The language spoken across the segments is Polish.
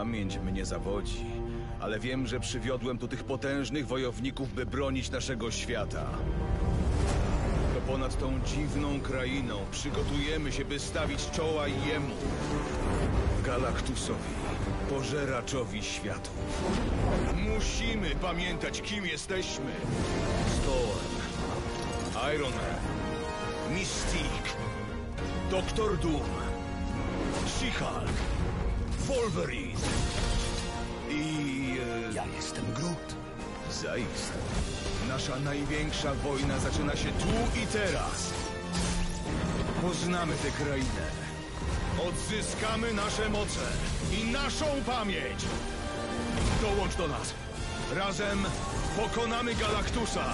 Pamięć mnie zawodzi, ale wiem, że przywiodłem tu tych potężnych wojowników, by bronić naszego świata. To ponad tą dziwną krainą przygotujemy się, by stawić czoła jemu, Galaktusowi, pożeraczowi światów. Musimy pamiętać, kim jesteśmy. Storm, Iron Man, Mystique, Doktor Doom, She-Hulk, Wolverine i... E, Ja jestem Groot. zaiste. Nasza największa wojna zaczyna się tu i teraz. Poznamy tę krainę. Odzyskamy nasze moce i naszą pamięć. Dołącz do nas. Razem pokonamy Galaktusa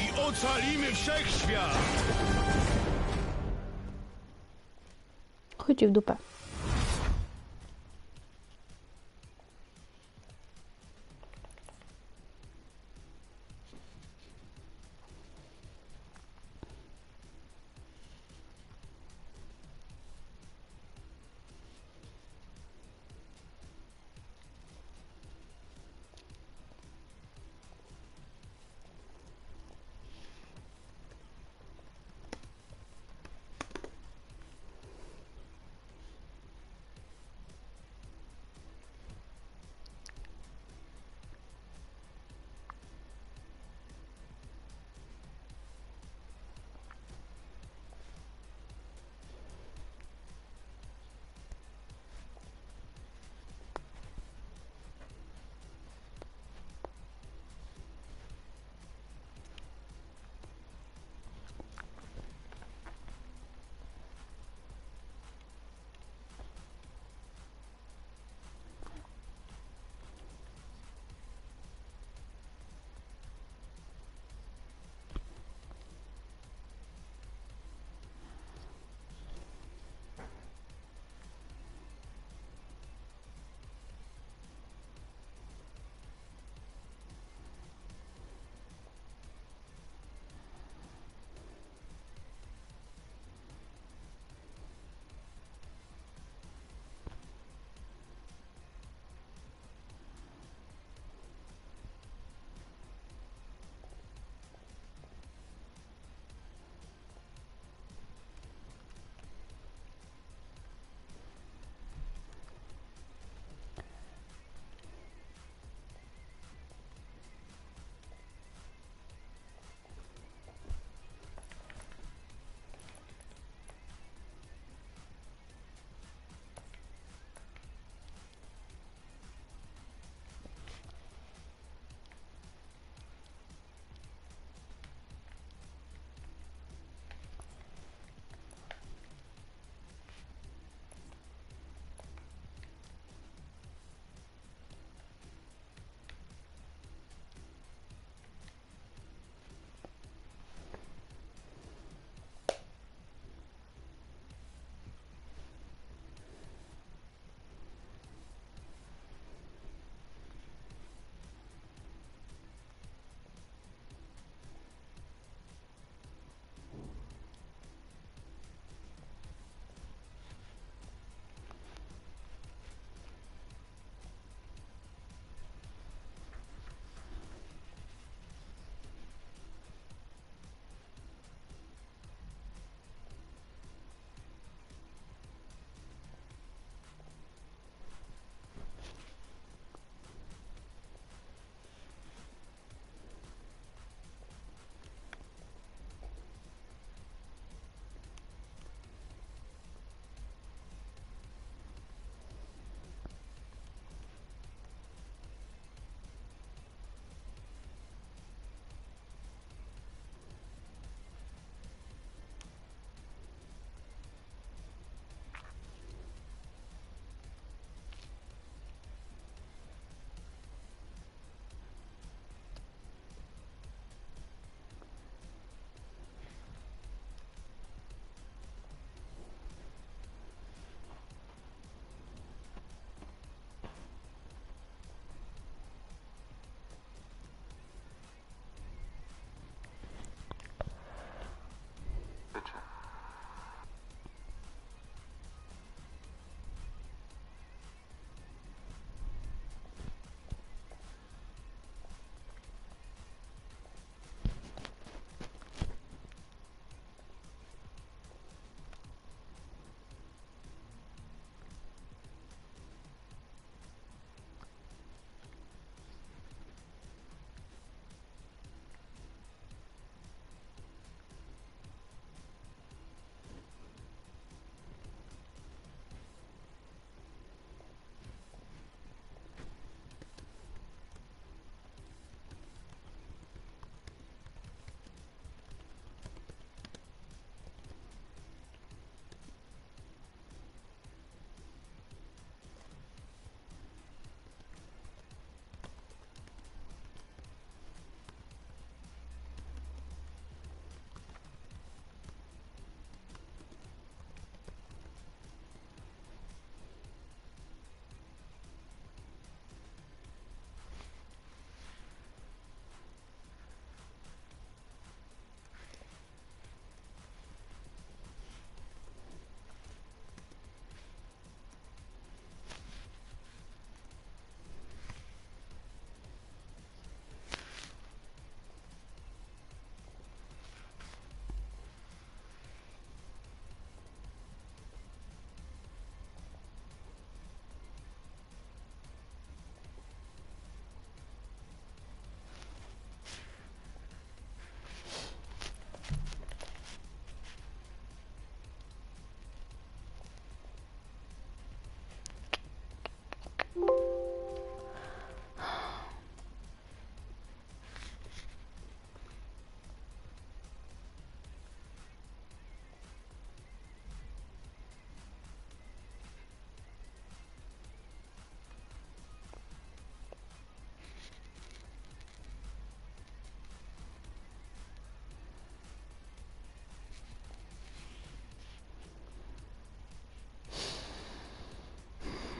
i ocalimy wszechświat. Chodź w dupę.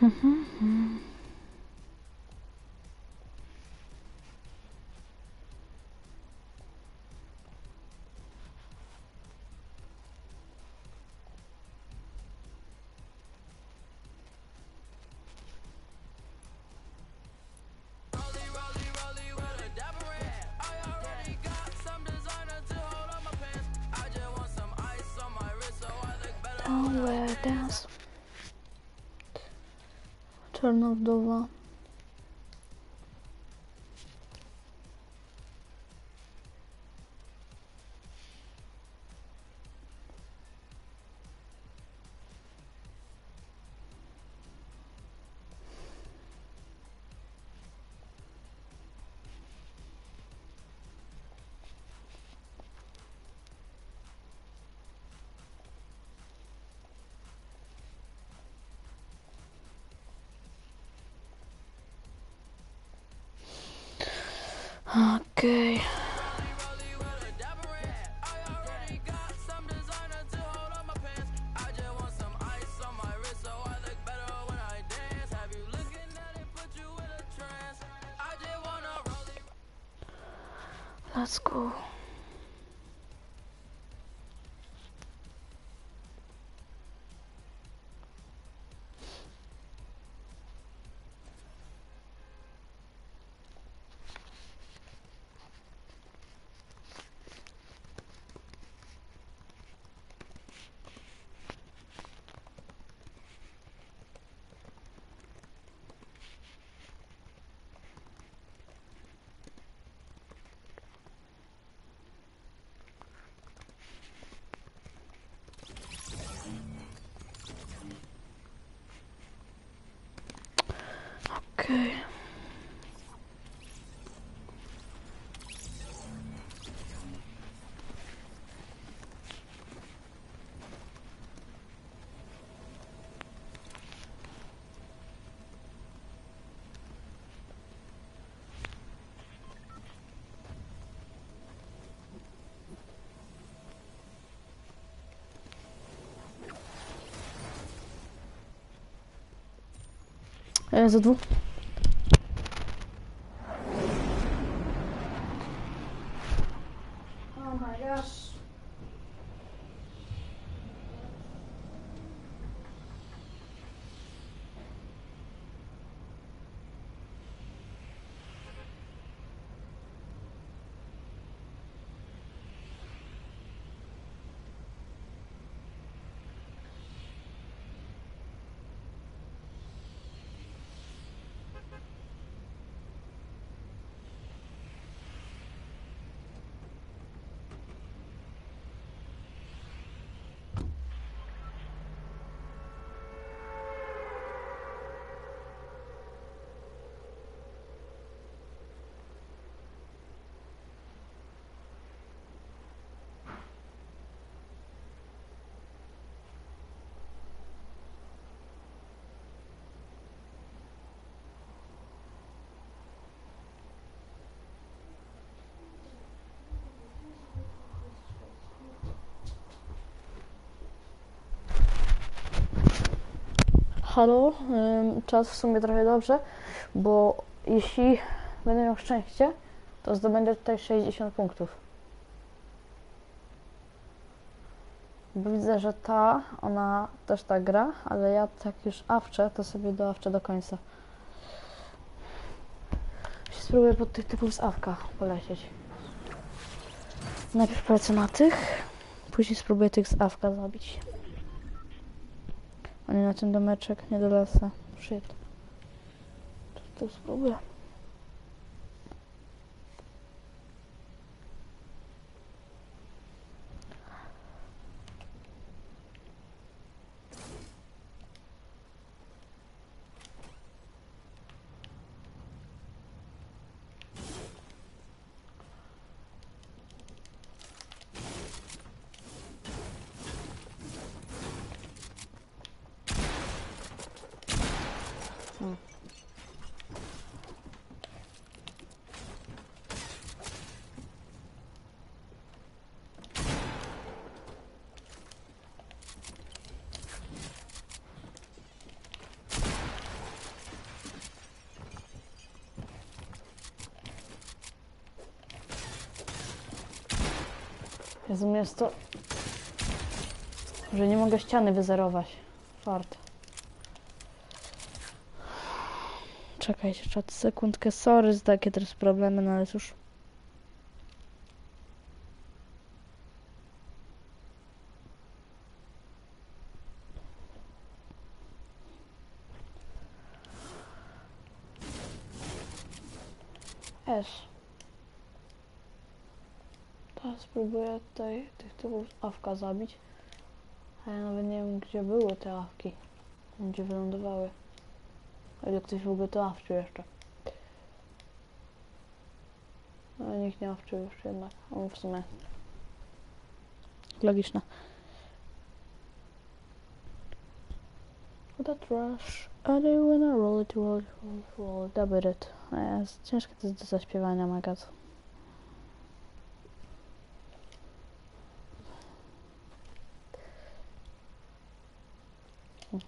嗯哼哼 Czarna wdowa. Okej. let's go. Go. Okej. E, Za dwóch. Halo, czas w sumie trochę dobrze, bo jeśli będę miał szczęście, to zdobędę tutaj 60 punktów. Bo widzę, że ta, ona też tak gra, ale ja tak już awczę, to sobie do awczę do końca. Spróbuję pod tych typów z awka polecieć. Najpierw polecę na tych, później spróbuję tych z awka zabić. A nie na ten domeczek, nie do lasa. Shit. To, to spróbuję. Jezu, jest to... Że nie mogę ściany wyzerować. Fart. Czekajcie, czat sekundkę. Sorry za takie teraz problemy, no ale cóż. S. Teraz spróbuję tutaj tych typów awka zabić. A ja nawet nie wiem, gdzie były te awki. Gdzie wylądowały. O ktoś w ogóle to awczył jeszcze. No nikt nie awczył już jednak. On w sumie. Logiczne. What a trash. I do when I roll it, roll it, roll it. Double it. E, ciężkie to jest do zaśpiewania, my god.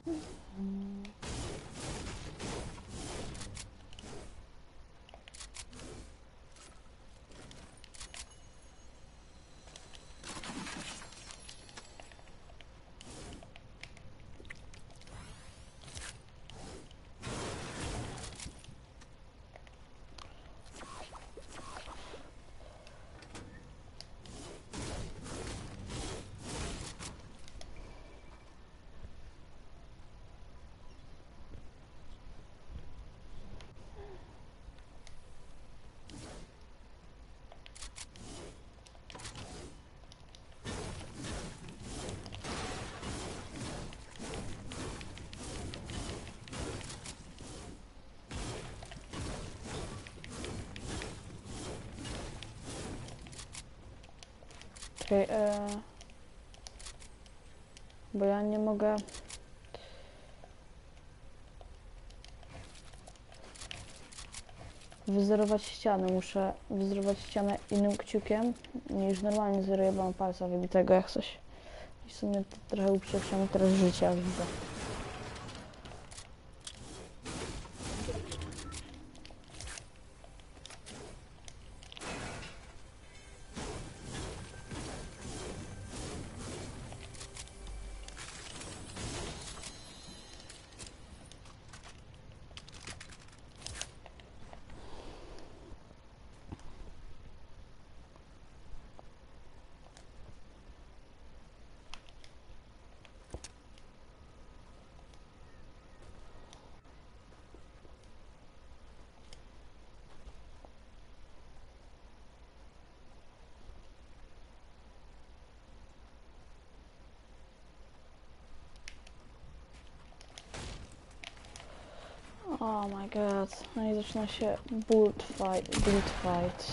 Czekaj, e... Bo ja nie mogę... Wyzerować ściany. Muszę wyzerować ścianę innym kciukiem niż normalnie zeruję, bo mam palca wybitego jak coś. I w sumie trochę uprzykrza teraz życie. Oh my god. I zaczyna się build fight. Build fight.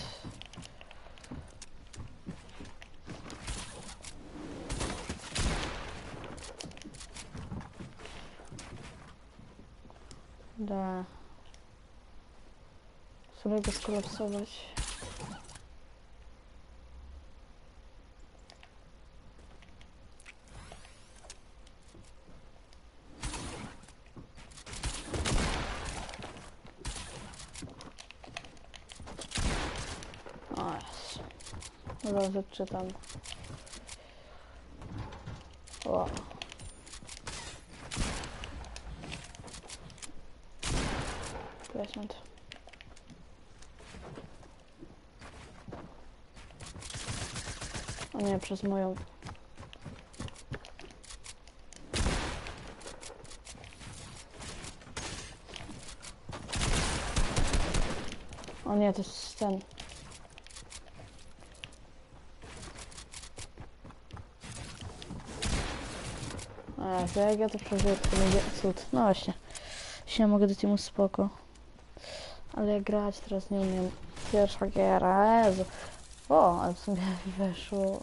Da. Spróbuję go skolapsować. Dobra, zaczytam. O. Placement. O nie, przez moją... O nie, to jest ten... A, to jak ja to przeżyję, to będzie cud. No właśnie. Się mogę do teamu spoko. Ale jak grać teraz nie umiem. Pierwsza giera, Jezu. O, ale w sumie weszło...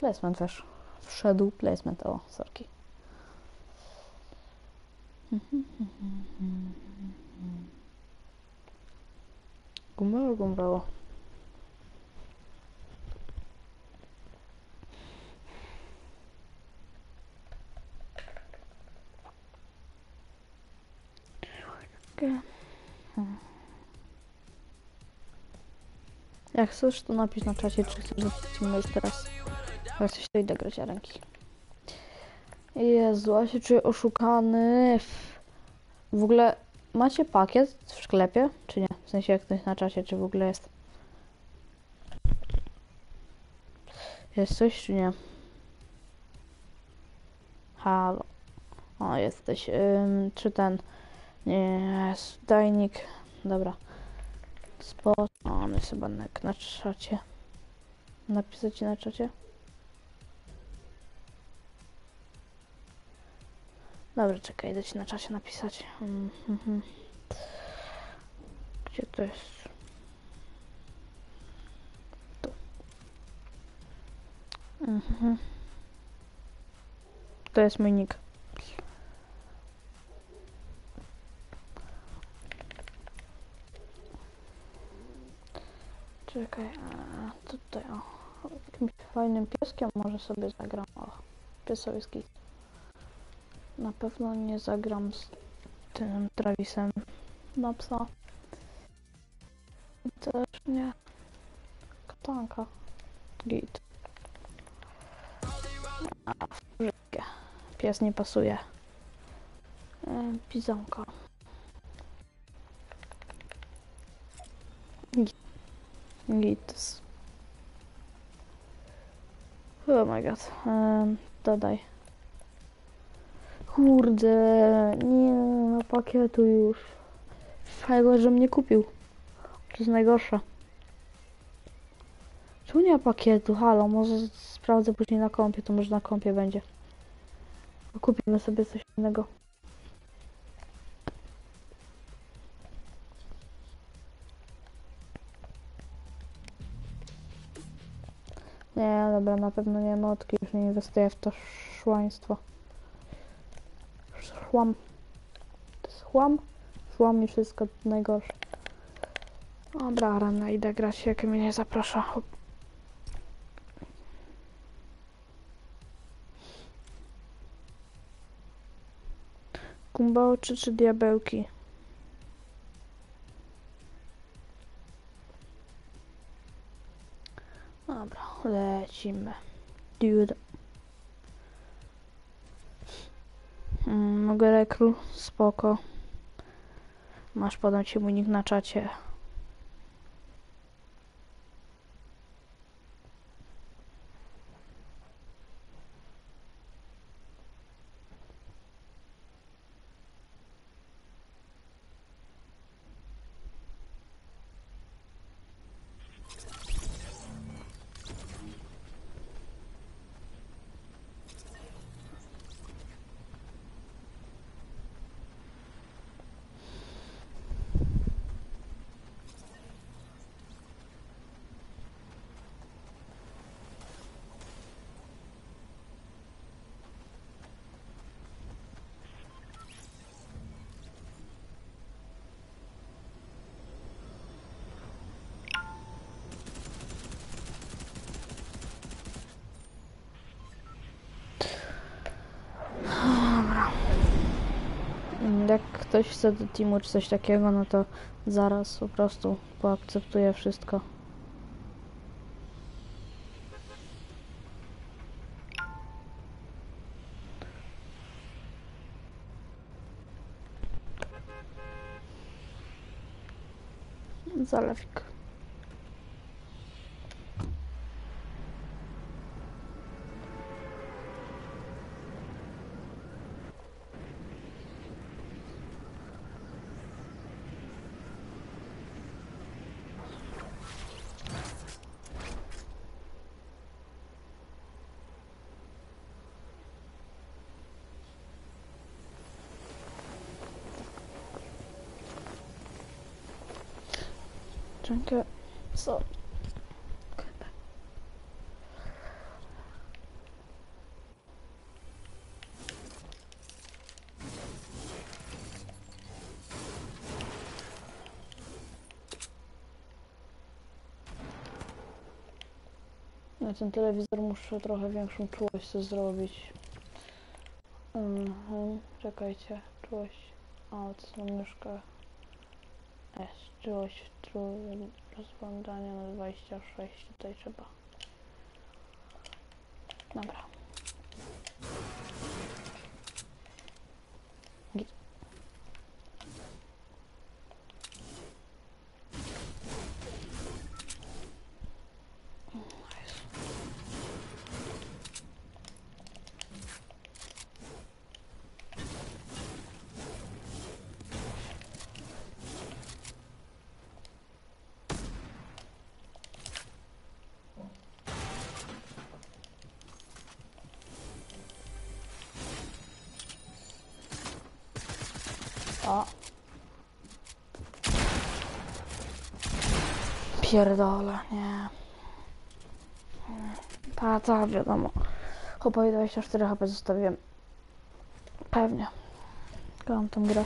Placement weszł. Wszedł placement, o, sorki. Gumbało, gumbało. Okay. Jak chcesz, to napisz na czacie, czy chcesz zapisać już teraz. Jak coś, to idę ręki. Jezu, ja się czuję oszukany. W ogóle macie pakiet w sklepie, czy nie? W sensie jak ktoś na czacie, czy w ogóle jest? Jest coś, czy nie? Halo. O, jesteś. Ym, czy ten... Jest dajnik. Dobra. Spot. On jest chyba na, na czacie. Napisać na czacie? Dobra, czekaj, idę ci na czacie napisać. Mm, mhm. Gdzie to jest? Tu. Mhm. To jest mój nick. Czekaj, a tutaj o. Jakimś fajnym pieskiem może sobie zagram. O, piesowiski. Na pewno nie zagram z tym Travisem na psa. I Też nie. Katanka. Git. A. Pies nie pasuje. E, Pizonka. Git. Git. Oh my god. Em, dodaj. Kurde, nie ma pakietu już. Fajnie, że mnie kupił. To jest najgorsze. Czemu nie ma pakietu? Halo, może sprawdzę później na kompie, to może na kompie będzie. Kupimy sobie coś innego. Dobra, na pewno nie notki, już nie inwestuję w to szłaństwo. Chłam. To jest chłam? I wszystko najgorsze. Dobra, rana, idę grać, jak mnie nie zaprasza. Hop. Kumba oczy czy diabełki? Lecimy. Dude. Mm, mogę rekru? Spoko. Masz podać ci mój nick na czacie. Mm, Jak ktoś chce do teamu czy coś takiego, no to zaraz po prostu poakceptuję wszystko. Zalewik. Dziękuję. Co? Na ten telewizor muszę trochę większą czułość sobie zrobić. Mhm, czekajcie, czułość. O, to jest myszka. Jest czułość w tru rozglądania na 26. Tutaj trzeba. Dobra. Git. O. Pierdolę, nie. Ta, ta, wiadomo. Chłopowi 24 HP zostawiłem. Pewnie. Kocham tą grę.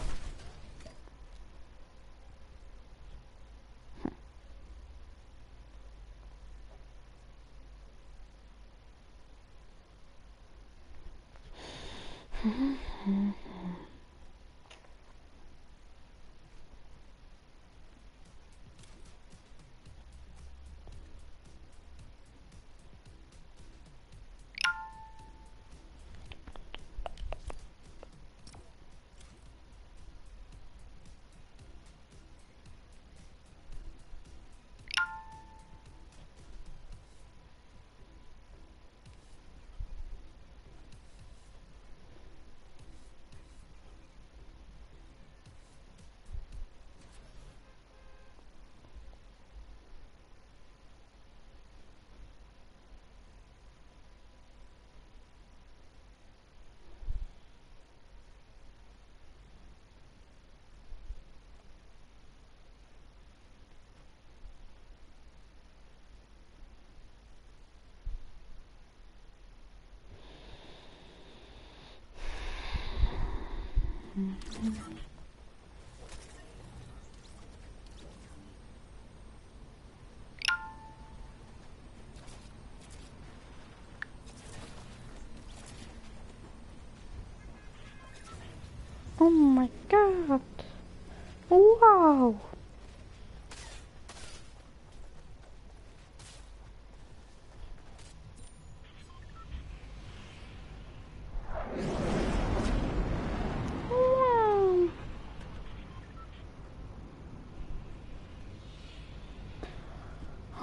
Oh my god. Wow.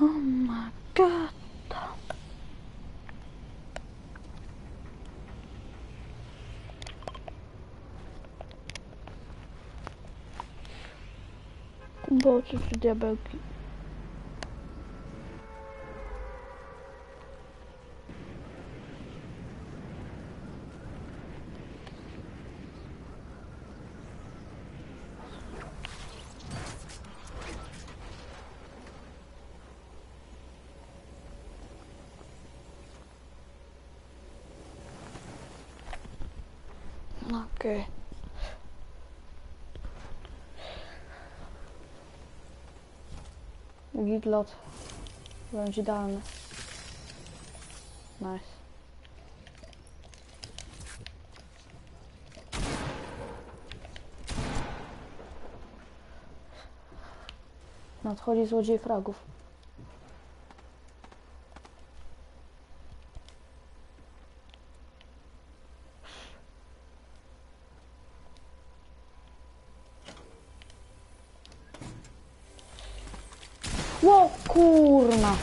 Oh my god. Czy diabełki. Gitlot. Będzie idealny. Nice. Nadchodzi złodziej fragów. Ło kurna.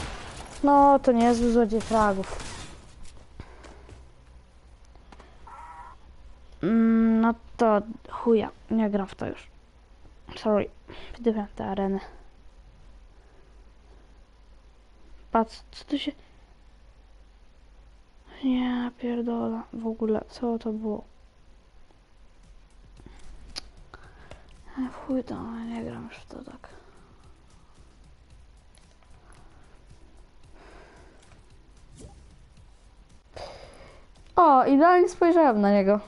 No to nie jest złodziej fragów. Mm, no to chuja, nie gram w to już. Sorry, wydyłem te areny. Patrz, co tu się... Nie, pierdolę, w ogóle, co to było? Chuj to, nie gram już w to tak. O, idealnie spojrzałem na niego.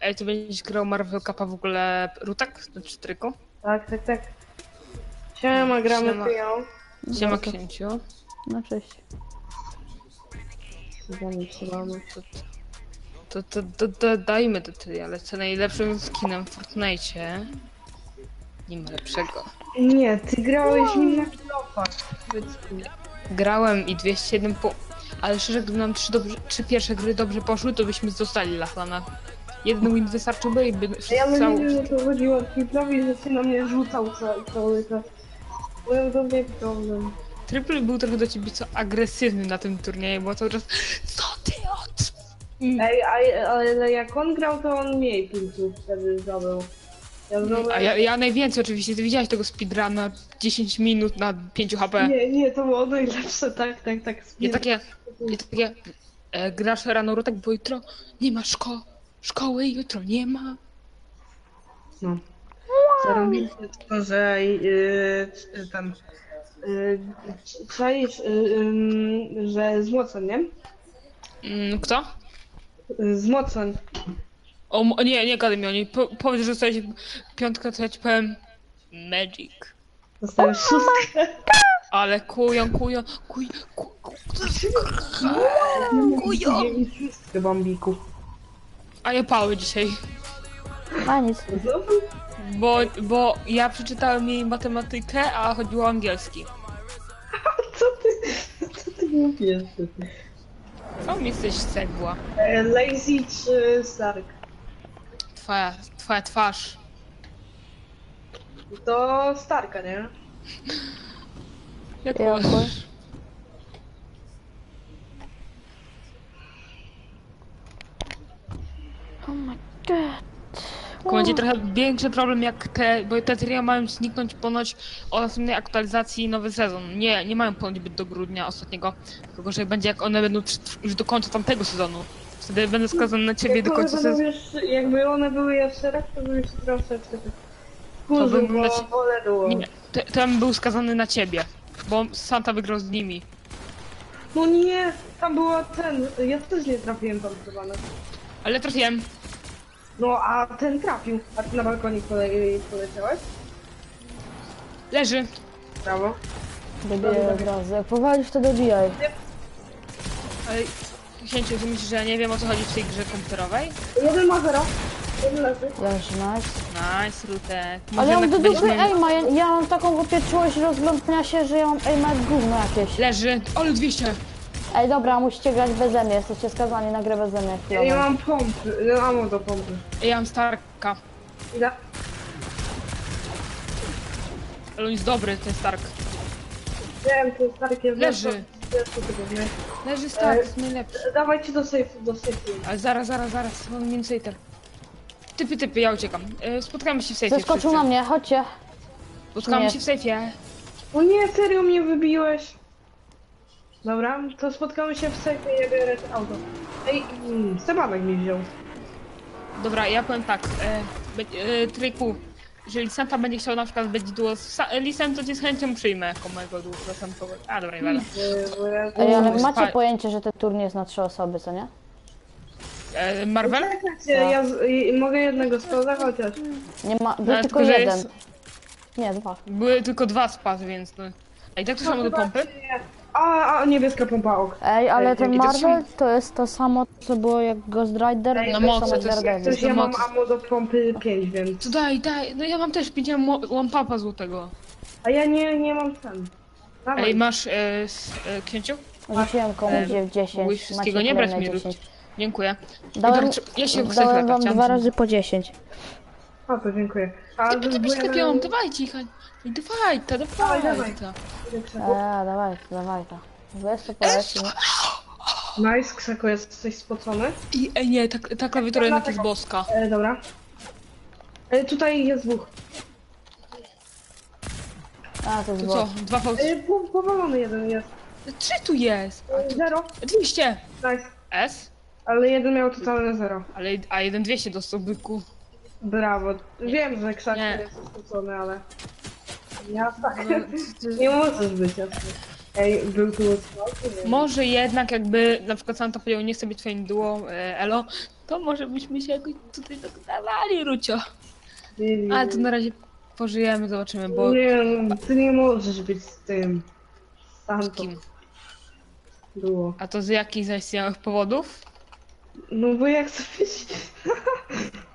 Ej, ty będziesz grał Marvel Cupa w ogóle Rutak? Czy Tryko? Tak, tak, tak. Siema, gramy Siema. piją. Siema księciu. No cześć. Zamyślamy. To, to, to, to dajmy do tej, ale co najlepszym skinem w Fortnite. Nie ma lepszego. Nie, ty grałeś nim na kilofach. Grałem i 207 po... Ale szczerze, gdyby nam trzy, dobrze, trzy pierwsze gry dobrze poszły, to byśmy dostali Lachlana. Jeden win wystarczyłby i by Ja bym cał... nie wiem, o co chodziło Tripplowi, że się na mnie rzucał cały, cały czas. Byłem to nie problem. Triple był trochę do ciebie co agresywny na tym turnieju, bo cały czas Co. Ej, a, ale jak on grał, to on mniej punktów wtedy zdobył. Ja zdobyłem... A ja, ja najwięcej oczywiście, ty widziałeś tego speedruna 10 minut na 5 HP. Nie, nie, to było najlepsze, tak, tak, tak. I takie, i takie, e, grasz rano rutek, bo jutro nie ma szko szkoły, jutro nie ma. No. Zarobili tylko, że yy, ten... Yy, czaisz, yy, że z mocem, nie? Mm, kto? Z. O, mo- nie, nie gadaj mi o niej. Po, powiedz, że jesteś piątka, to ja ci powiem Magic. Dostałem szóstkę. Ale kują, kują, kuj, ku, ku, kują. I szóstkę bambików. A ja pały dzisiaj. A nic. Znowu? Bo, bo ja przeczytałem jej matematykę, a chodziło o angielski. Co ty, co ty mówisz? Co mi jesteś cegła? E, Lazy czy Stark? Twoja, twoja twarz. To Starka, nie? Jak Ja możesz? chuj. Oh my god. Tylko będzie trochę większy problem jak te, bo te trio mają zniknąć ponoć o następnej aktualizacji nowy sezon. Nie, nie mają ponoć być do grudnia ostatniego, tylko że będzie jak one będą już do końca tamtego sezonu. Wtedy będę skazany na ciebie do końca sezonu. jakby one były jeszcze raz, to bym się troszeczkę bym bo na ci- wolę było. Nie, te- ten był skazany na ciebie, bo Santa wygrał z nimi. No nie, tam była ten, ja też nie trafiłem tam chyba. Ale trafiłem. No a ten trafił. A ty na balkonik pole poleciałeś? Leży. Brawo. Dobiję od razu. Jak powalisz, to dobijaj. Ale Księciu, ty myślisz, że ja nie wiem o co chodzi w tej grze komputerowej? Jeden ma zero. Jeden leży. Leży, nice. Nice, Rutek. Ale ja mam do dupy aima, ja, ja mam taką wypieczyłość rozglądnia się, że ja mam aima jak gówno jakieś. Leży. Ale 200. Ej dobra, musicie grać beze mnie, jesteście skazani na grę beze mnie Ja chwilowo. nie mam pompy, nie mam do pompy. Ja mam Starka. Ile? Ale on jest dobry, ten Stark. Wiem, to jest Stark jest Leży. Leży Stark, jest najlepszy. Dawajcie do safe, do safe. Ale zaraz, zaraz, zaraz, mam mincejter. Typy, typy, ja uciekam. E, Spotkamy się w sejfie Zeskoczył wszyscy. na mnie, chodźcie. Spotkamy Nie. się w sejfie. O nie, serio mnie wybiłeś. Dobra, to spotkamy się w safe i ja biorę to auto. Ej, mm, Stebanek mi wziął. Dobra, ja powiem tak. E, be- e, Tryku, jeżeli Santa będzie chciał na przykład być duo z Sa- Lisem, to cię z chęcią przyjmę jako mojego duo. A, dobra, nie Ej, ale Uuu, macie spa- pojęcie, że ten turniej jest na trzy osoby, co nie? e, Marvel? Czekajcie, ja z, i, mogę jednego sprawdzać chociaż. Nie ma, był Ale tylko tylko, że jeden. jest- Nie, dwa. Były tylko dwa spazy, więc no. A i tak to samo do pompy? A, a niebieska pompa ok. Ej, ale Ej, ten to Marvel to jest to samo, co było jak Ghost Rider, Ej, to no samo moce, jak to jest- Daredevil. Coś ja to mam ammo do pompy 5, więc. To daj, daj. No ja mam też, widziałem one papa złotego. A ja nie, nie mam ten. Dawaj. Ej, masz e, s, e, księciu? Rzuciłem komuś w 10, Mógłbyś wszystkiego macie nie brać kolejne mi 10. Dziękuję. Dałem, czy- ja się chcę dałem chleba, wam chciałam dwa razy po 10. A to dziękuję. A Ty, ty byś byłem- klepią, dawajcie ich. Dawaj, ta, Dawaj, dawaj. dawaj. ta. Eee, dawaj, dawaj to. Wiesz co poleci? Nice, Krzeko, jesteś spocony. I, ej, nie, ta, ta klawiatura jednak jest boska. E, dobra. E, tutaj jest dwóch. A, to jest To co, bot. dwa fałsy? E, po, powalony jeden jest. Trzy tu jest. E, zero. 200. Nice. S? Ale jeden miał totalne zero. Ale, a jeden 200 dostał byku. Brawo. Wiem, że Krzeko Nie. jest spocony, ale... Ja tak. No, to- Nie możesz być jasny. Ej, był tu? Nie. Może jednak jakby na przykład Santa powiedział, nie chcę być twoim duo, e, Elo, to może byśmy się jakoś tutaj dogadali, Rucio. Ale to na razie pożyjemy, zobaczymy, bo... Nie, ty nie możesz być z tym. Santo Kim? było. A to z jakich zaistniałych powodów? No bo jak być...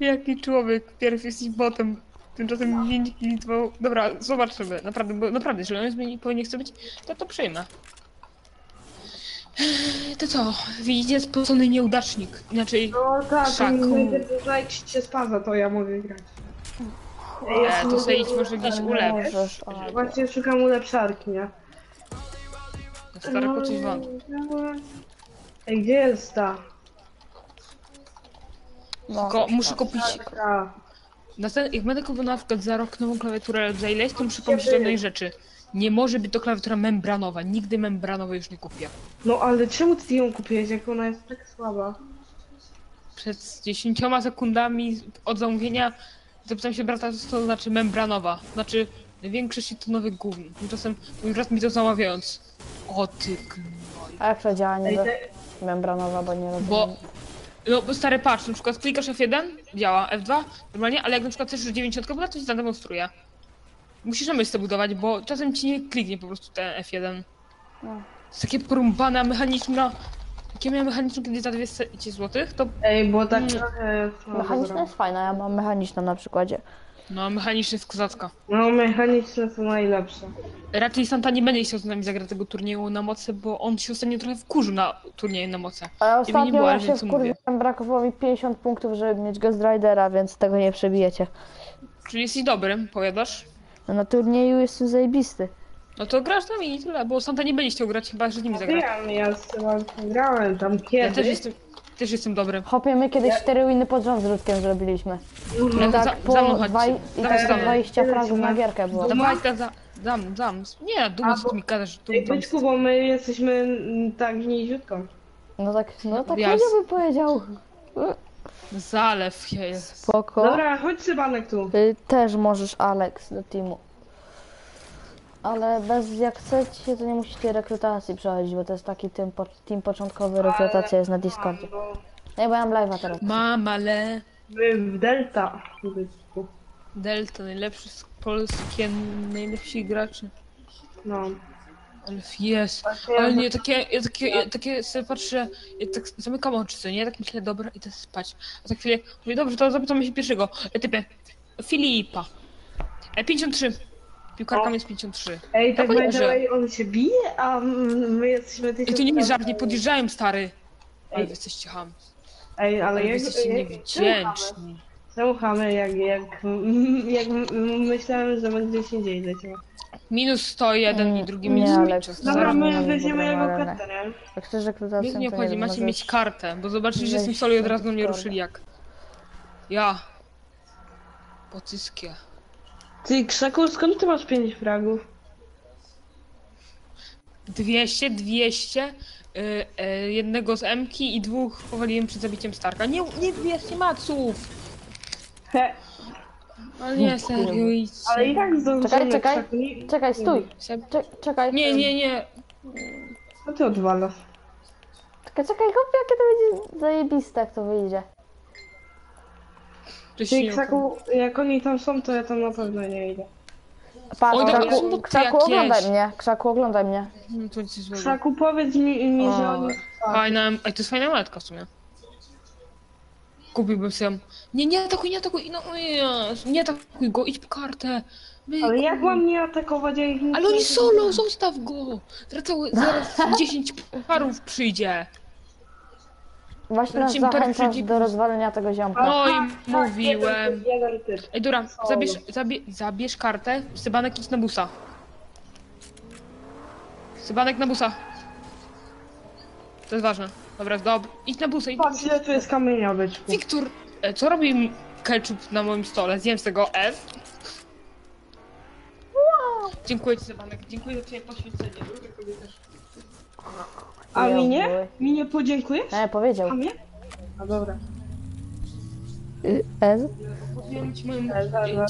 Jaki człowiek, pierw jest ich botem, tymczasem nie litwał... Dobra, zobaczymy, naprawdę, bo naprawdę, jeżeli on jest bo nie chce być, to to przyjmę. To co, widzicie, spocony nieudacznik, inaczej... No tak, najpierw znajdź się spaza, to ja mogę grać. E, to sobie idź może gdzieś ulepsz. Właśnie szukam ulepszarki, nie? Stary poczuć wam. Ej, gdzie jest ta? No. Tylko muszę kupić... Taka. Następnie, jak będę kupował na przykład za rok nową klawiaturę za ileś, to muszę pomyśleć o jednej rzeczy. Nie może być to klawiatura membranowa. Nigdy membranowej już nie kupię. No ale czemu ty ją kupiłeś, jak ona jest tak słaba? Przed 10 sekundami od zamówienia zapytałem się brata, co to znaczy membranowa. Znaczy, większość to nowych gówn. Tymczasem mój brat mi to zamawiając. O ty gnoj. A jak to działa niby? Membranowa, bo nie rozumiem. Bo, no stary patrz, na przykład klikasz F1, działa, F2, normalnie, ale jak na przykład chcesz już 90 poda, to ci zademonstruje. Musisz na myszce budować, bo czasem ci nie kliknie po prostu ten F1. No. To jest takie porąbane, mechaniczne. Jak ja miałem mechaniczną kiedyś za 200 zł, to Ej, bo tak Mm. trochę... No, Mechaniczna jest fajna, ja mam mechaniczną na przykładzie. No mechaniczny jest kozacka. No, mechaniczne są najlepsze. Raczej Santa nie będzie chciał z nami zagrać tego turnieju na mocy, bo on się ostatnio trochę wkurzył na turnieju na mocy. A ja nie ostatnio było, ja ale się co mówię. wkurwiłem, brakowało mi 50 punktów, żeby mieć Ghost Ridera, więc tego nie przebijecie. Czyli jesteś dobrym, powiadasz? No, na turnieju jestem zajebisty. No to grasz z nami i tyle, bo Santa nie będzie chciał grać, chyba że z nimi zagrać. Wiem, ja z tym grałem tam Ja kiedyś. też jestem, też jestem dobry. Hopie, my kiedyś 4 winy pod rząd z zrobiliśmy. I tak za- po za mną chodźcie. i tak po 20 fragów na gierkę było. Dawaj, ta, za, dam, dam. Nie, dumę, co ty mi gadasz, Ej. Byczku, bo my jesteśmy mm, tak niziutko. No tak, no tak Ja ja z- by powiedział. Zalew jest. Spoko. Dobra, chodź Sybanek tu. Y, też możesz Alex do teamu. Ale bez, jak chcecie, to nie musicie rekrutacji przechodzić, bo to jest taki team, po, team początkowy, rekrutacja jest na Discordzie. No, Nie, bo ja mam live'a teraz. Mam, ale... my w Delta. Delta, najlepszy z polskie, najlepsi gracze. No. Ale jest. Ale nie, takie, ja takie, ja takie sobie patrzę, ja tak zamykam oczy, co nie? Tak myślę, dobra, idę spać. A za chwilę, mówię, dobrze, to zapytamy się pierwszego. E, typie, Filipa. E, 53. Piłkarka O. jest 53. Ej, tak by the że- way on się bije, a my jesteśmy I tysiąc to nie jest żart, nie podjeżdżałem, stary. Ale Ej. wy jesteście ham. Ej, ale Ale wy jak... jesteście jak- niewdzięczni. Słuchamy, jak, jak, jak myślałem, że będzie gdzieś indziej leciał. Minus 101 i drugi nie, minus ale- 5. Dobra, nie my mamy weźmiemy jego kartę, nie? Jak chcesz Mnie rekrutację, to nie obchodzi, macie mieć kartę, bo zobaczyli, że jestem wejść solo i od na razu mnie Discorda. ruszyli jak. Ja. Pocyskie. Ty, Krzaku, skąd ty masz 5 fragów? 200, 200, y, y, jednego z Emki i dwóch powaliłem przed zabiciem Starka. Nie, nie 200 maców! He, Ale nie, serio, idźcie. ale i tak zdążymy, Czekaj, czekaj. Krzaku, nie- Czekaj, stój. Czekaj. Nie, nie, nie. Co ty odwalasz? Czekaj, czekaj, hop, jakie to będzie zajebiste, jak to wyjdzie. Ty, nie Krzaku, jak oni tam są, to ja tam na pewno nie idę. Patrz, Oj, dobra, są Krzaku, boty Krzaku jakieś. oglądaj mnie, Krzaku oglądaj mnie. No to nic złego. Krzaku, powiedz mi, mi że oni... Fajna, ej, to jest fajna monetka w sumie. Kupiłbym sobie. Nie, nie atakuj, nie atakuj, no o Jezu, nie atakuj go, idź po kartę. Byku. Ale jak mam nie atakować, jak ich nic Ale oni nie solo, zostaw go! Zaraz, zaraz 10 parów przyjdzie. Właśnie nas Lecimy zachęcasz perfidzi- do rozwalenia tego ziomka. No i Tak, mówiłem. Jeden, jeden typ. Ej, Dura, Solo. zabierz, zabie, zabierz kartę, Sybanek idź na busa. Sybanek na busa. To jest ważne. Dobra, dobra. Idź na busa, idź na Patrz, ile tu jest kamienia, byczku. Wiktor, e, co robi m- ketchup na moim stole? Zjem z tego F. Dziękuję ci, Sybanek. Dziękuję za twoje poświęcenie. Lubię kobiety też. A mi nie? Mi nie podziękujesz? Nie, powiedział. A mnie? A dobra. Y, Ez? Powiem ci moją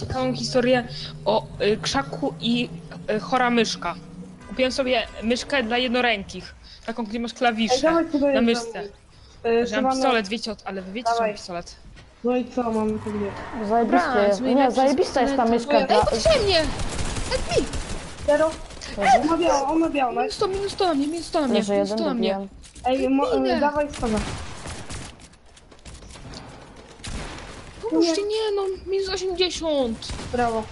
ciekawą historię o e, krzaku i e, chora myszka. Kupiłem sobie myszkę dla jednorękich. Taką, gdzie masz Ej, klawisze dawaj na myszce. y, Że mam pistolet, wiecie, o- ale wy wiecie, że mam pistolet. No i co, tu gdzie? Zajebiste Dobra, Nie, zajebista jest ta myszka. Ej, Dla... potrzebnie mnie! Zero? On ma biało, on ma biało, no. Minus 100, minus 100 na mnie, minus 100 na mnie, Leży minus jeden, 100 na mnie. dobiłem. Ej, mo, Idę. e, dawaj spada. Pomóżcie, nie no, minus 80. Brawo.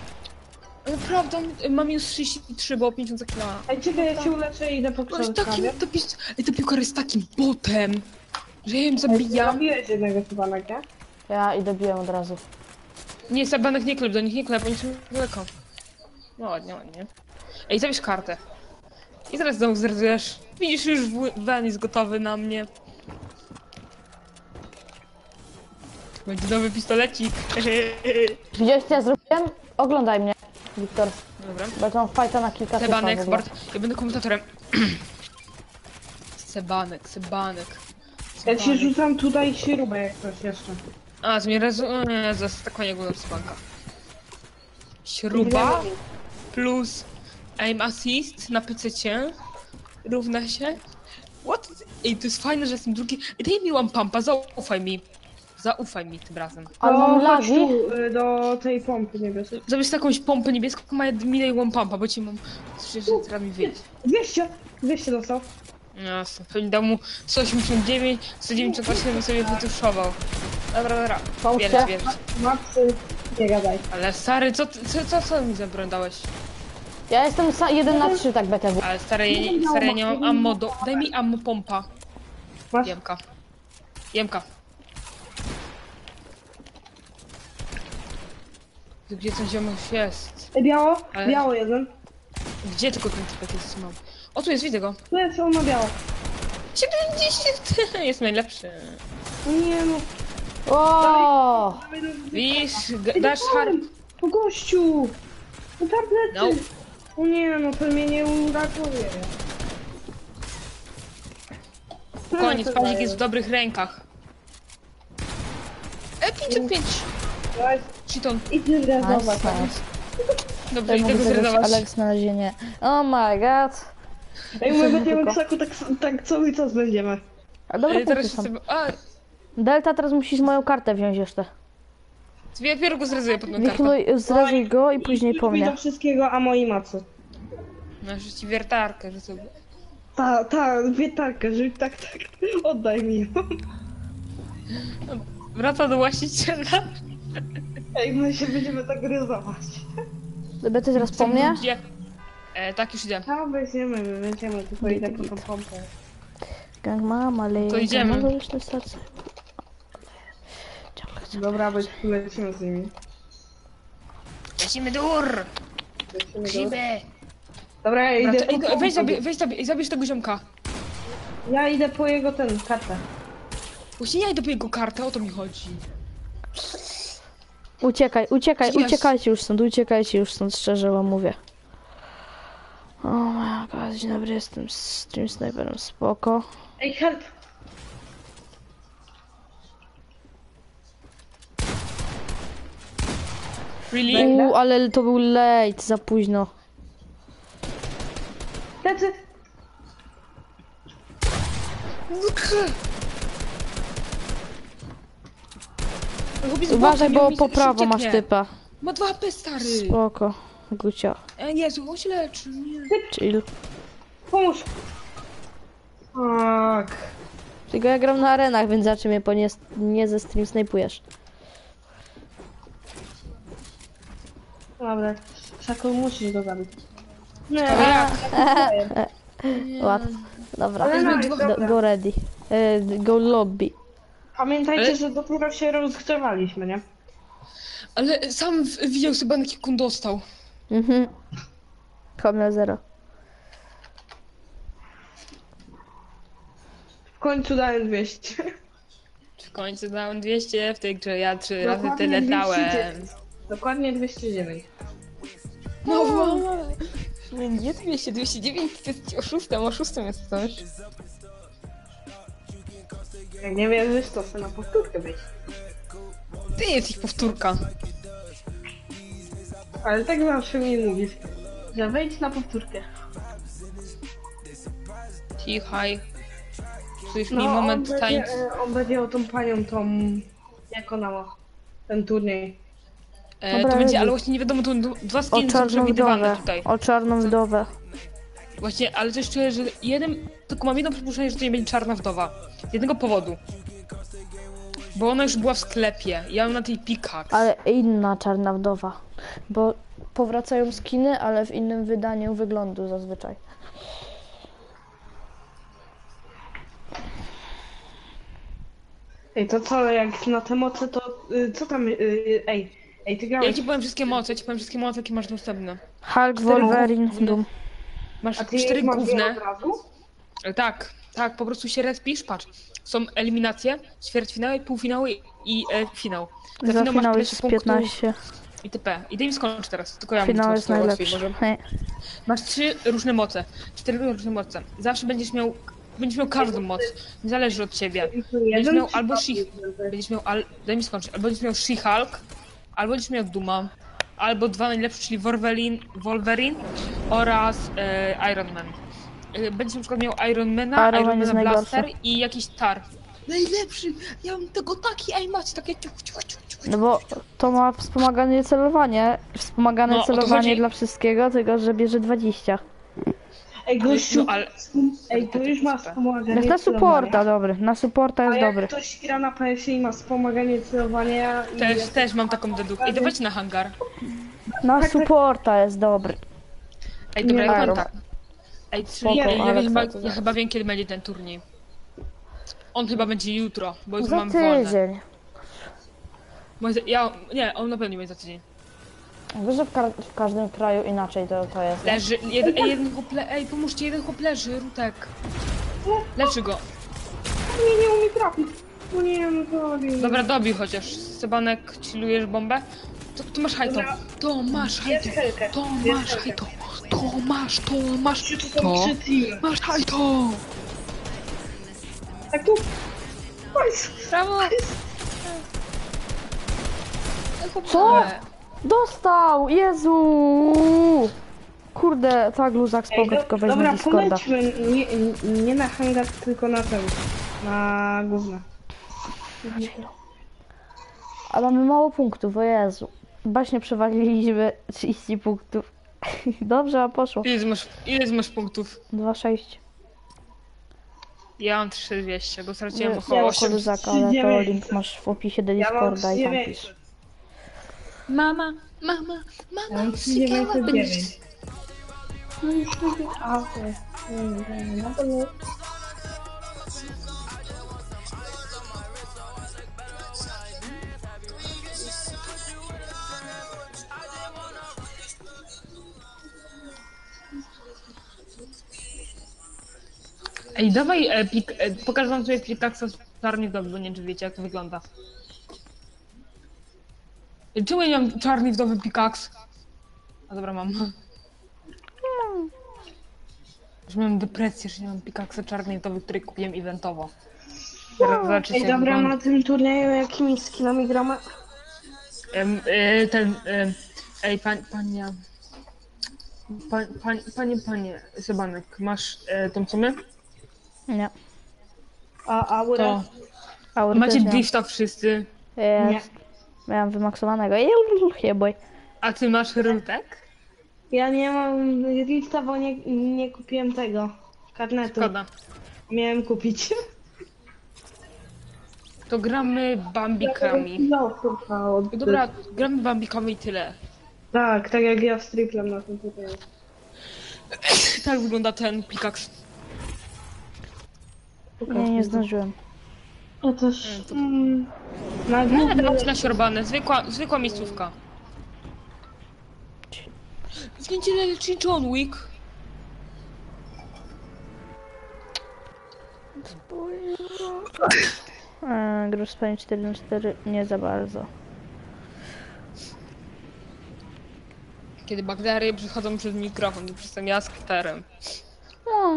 Ale prawda, mam minus 33, bo 50 kila. Ej, czekaj, ja się uleczę i idę po On jest książkę. takim, to pies, ej, to piłkar jest takim botem, że ja ją zabijam. Zabiłeś jednego chyba, nie? Ja i dobiłem od razu. Nie, Sabanek nie klep, do nich nie klep, oni są daleko. No ładnie, ładnie. Ej, zabierz kartę. I zaraz znowu zrezygnujesz. Widzisz, już van jest gotowy na mnie. Będzie nowy pistolecik. Widziałeś co ja zrobiłem? Oglądaj mnie, Wiktor. Dobra. Bo tą fajta na kilka w Sebanek. Bart, ja będę komentatorem. Sebanek, Sebanek. Ja ci rzucam tutaj śrubę jak coś jeszcze. A, zmienię rezu... o Nie, za tak nie oglądam Sebanka. Śruba plus aim assist na PC równa się... What? Ej, to jest fajne, że jestem drugi... Daj mi one pumpa, zaufaj mi. Zaufaj mi tym razem. Ale To mam chodź lagi. tu, y, do tej pompy niebieskiej. Zabierz jakąś pompę niebieską, ma mi daj one pumpa, bo ci mam... Słyszę, że teraz mi wyjść. 200! 200 dostał. Jasne, pewnie dał mu 189, 198 bym sobie wytuszował. Dobra, dobra. Pomóżcie. Bierz, bierz. Matcy, nie gadaj. Ale stary, co, ty- co, co, co mi za broń dałeś? Ja jestem sa- 1 na 3 tak BTW. Ale stary, ja nie, stary, ja nie mam ammo do... Daj mi ammo pompa. Masz? Jemka. Jemka. Gdzie ten ziomek jest? Ej, biało? Ale- Biało jeden. Gdzie tylko ten typek jest mam? O, tu jest, widzę go. Tu jest, on ma biało. 70! Jest najlepszy. No nie no. O! Widzisz, g- dasz harp. Po gościu! No tablety! No. O nie no, to mnie nie uratuje. Koniec, No, daję. jest w dobrych rękach. E, 55! Dawaj, Cheaton. Idź zrealizować. Dobrze, Tutaj idę mogę go zagrać zredawać. Alex na razie nie. Oh my god. Ej, my będziemy krzaku tak, tak cały czas będziemy. A dobra, Ale teraz punkty są. sobie... A, Delta, teraz musisz moją kartę wziąć jeszcze. ja dopiero go zrezuję pod tą kartę. Zrezuj go i później po Pójdę mnie. do wszystkiego, a moi macy. No, że ci wiertarkę, że sobie... Ta, ta, wietarkę, że tak, tak, oddaj mi ją. Wraca do właściciela. Ej, my się będziemy tak ryzować. Dobra, ty teraz po mnie? Gdzie? E, tak, już idę. A, weźmiemy, my będziemy, tylko Git, idę po tą pompę. Gang mam, ale... To idziemy. Serce. Ciągle chcę. Dobra, być, lecimy z nimi. Lecimy dur! Lecimy do... Grzyby! Dobra, ja idę Dobra, po ej, pompę. weź, weź, zabie, zabierz tego ziomka. Ja idę po jego ten, kartę. Właśnie ja idę po jego kartę, o to mi chodzi. Uciekaj, uciekaj, Jest. uciekajcie już stąd, uciekajcie już stąd, szczerze wam mówię. O my god, dzień dobry, jestem z tym snajperem, spoko. Ej, help! Really? Uuu, ale to był late, za późno. Lecy! Chłopiec Uważaj, bo mi po prawo masz ucieknie. typa. Ma dwa HP, stary. Spoko, Gucia, E, Jezu, on się leczy, nie. chill. Pomóż! Tak. Tylko ja gram na arenach, więc za czym mnie po nie, nie ze stream snajpujesz. Dobra, Szaku musisz go zabić. Nie, jak? Łatwo. Dobra, Ale go, go, dobra. ready. E, go lobby. Pamiętajcie, Ale- że dopiero się rozgrzewaliśmy, nie? Ale sam w- widział sobie, jak on dostał. Mhm. Komna zero. W końcu dałem 200. W końcu dałem 200 w tej grze, ja trzy razy Dokładnie tyle dałem. 209. Dokładnie 209. No, mama. Nie 200, 209 to jest oszustem, oszustem jest coś. Jak nie wierzysz, to sobie na powtórkę być. Ty jesteś powtórka. Ale tak zawsze mi mówisz, że wejdź na powtórkę. Cichaj. Czujesz mi No, moment on będzie, tańca. e, on będzie o tą panią, tą... Jak ona ma? ten turniej. E, Dobra, to będzie, ale właśnie nie wiadomo, to d- dwa O skiny są czarną przewidywane wdowę. tutaj. O czarną wdowę. Właśnie, ale też czuję, że jeden, tylko mam jedno przypuszczenie, że to nie będzie czarna wdowa. Z jednego powodu. Bo ona już była w sklepie. Ja mam na tej pikak. Ale inna czarna wdowa. Bo powracają skiny, ale w innym wydaniu wyglądu zazwyczaj. Ej, to co, jak na te moce, to y, co tam, y, y, ej, ej, ty Ja grałeś, ci powiem wszystkie moce, ja ci powiem wszystkie moce, jakie masz dostępne. Hulk, Wolverine, Doom. Masz a ty cztery masz główne. od razu? E, Tak, tak, po prostu się respisz, patrz. Są eliminacje, ćwierćfinały, półfinały i e, finał. Za finał masz finał tyle jest punktów 15. itp. I daj mi skończyć teraz, tylko ja Finał mówię, jest łatwiej najlepszy. może. Hej. Masz trzy różne moce, cztery różne moce. Zawsze będziesz miał, będziesz miał każdą moc, nie zależy od ciebie. Będziesz miał albo? She, będziesz miał, al, daj mi skończyć, albo będziesz miał She-Hulk, albo będziesz miał Duma, albo dwa najlepsze, czyli Wolverine, Wolverine oraz e, Iron Man. E, Będziesz na przykład miał Ironmana, Iron Ironmana najgorszy. Blaster i jakiś tar. Najlepszy! Ja mam tego taki, ej macie takie ciuch, ciuch, ciuch, ciuch. No bo to ma wspomagane celowanie. Wspomagane No, o to celowanie chodzi. dla wszystkiego, tylko że bierze 20. Ej, gościu, No ale ej, to już ma wspomaganie Jak na supporta, dobry. Na supporta A jest jak dobry. ktoś gra na PS i ma wspomaganie celowania i też, też mam taką dedukcję. Ej, dawajcie na hangar. Na supporta jest dobry. Ej, dobra, Nie, ja Iron. tak. Ej, czyli Spoko, ja, ja, ale chyba, co to ja chyba wiem, kiedy będzie ten turniej. On chyba będzie jutro, bo jutro Za mam wolne. tydzień. Może- Ja, nie, on na pewno nie będzie za tydzień. Wiesz, że w, ka- w każdym kraju inaczej to, to jest. Leży, jeden, ej, jeden chłop le, ej, pomóżcie, jeden chłop leży, Rutek. Leczy go. Nie, nie umie trafić. No nie, no to Dobra, dobij chociaż. Sebanek, chillujesz bombę? To, to masz hajto. Dobra. To masz Jest hajto. helkę. To Jest masz helkę. hajto. To masz, to masz. Czy to są To trzy teamy? masz hajto. Tak tu. Brawo. Co? Dostał! Jezu! Kurde, tak luzak spoko, tylko weźmie dobra, Discorda. polećmy. Nie, nie na hangar, tylko na ten. Na główne. Ale mamy mało punktów, o Jezu. Baśnie przewaliliśmy 30 punktów. Dobrze, a poszło. Ile masz, ile masz punktów? 2-6. Ja mam 3200, bo straciłem Nie około mało 8. luzaka, ale to 900. link masz w opisie do Ja mam Discorda i tam 900. pisz. Mama, mama, mama, mam sykała 909. A, okej. No to nie. Ej, dawaj, e, pik, e, pokażę wam sobie pikaksa z czarnych wdowy, bo nie wiem, czy wiecie, jak to wygląda. Czemu ja nie mam czarny wdowy pikaks? A dobra, mam. Już mam depresję, że nie mam pikaksa czarnej wdowy, który kupiłem eventowo. Zaraz zobaczycie, Ej, jak dobra, wygląda. na tym turnieju jakimi skinami gramy? Em, e, ten, e, ej, pan, panie, pan, pan, panie, panie, Sebanek, masz e, tą sumę? Nie. A Aura? To Aury macie też nie. drifta wszyscy, Jest. Miałem wymaksowanego. Jeboj. a ty masz rutek? Ja nie mam Rifta, bo nie, nie kupiłem tego. Karnetu. Szkoda. Miałem kupić. To gramy bambikami. No, kurwa. Dobra, gramy bambikami i tyle. Tak, tak jak ja w Striplem na tym turnieju. Tak wygląda ten pikaks. Nie, nie zdążyłem. Ja też. Mm, na No, główny... dawać na siorbane, zwykła, zwykła miejscówka. W niedzielę leci John Wick. Eee, Grusz Spain 4 na 4 nie za bardzo. Kiedy bakterie przychodzą przez mikrofon, to przez ten ja z kiterem. No,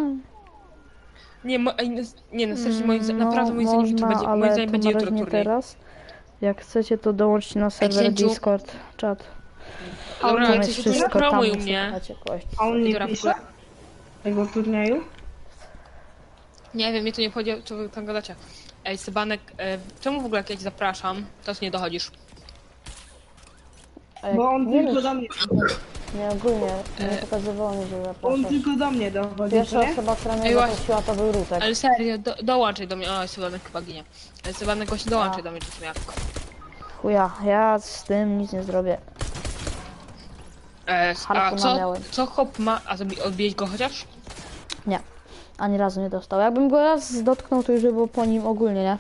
Nie, mo, ej, no- nie no, serio, moim, zdaniem- naprawdę moim zdaniem jutro można, będzie, ale moim zdaniem to będzie na jutro razie nie turniej. teraz. Jak chcecie, to dołączcie na serwer księciu. Discord, czat. Dobra, Tam ale jest to, to wszystko, tam promuj mnie. słuchacie kości. A on nie Dobra, pisze? Tego turnieju? Nie wiem, mnie to nie chodzi, o co wy tam gadacie. Ej, Sebanek, e, czemu w ogóle jak ja cię zapraszam, to nie dochodzisz? Ej, Bo on nie tylko do mnie. Nie, ogólnie, nie pokazywało mi, że On zapraszasz. tylko do mnie dochodzi, Pierwsza nie? osoba, która mnie Ej, właśnie. zaprosiła, to był Rutek. Ale serio, do, dołączaj do mnie. O, Sylwanek chyba ginie. Ale Sylwanek właśnie dołączaj do mnie, czy jak. Chuja, ja z tym nic nie zrobię. E, a Harpuna co, miałem. co hop ma? A zrobi- odbić go chociaż? Nie, ani razu nie dostał. Jakbym go raz dotknął, to już by było po nim ogólnie, nie?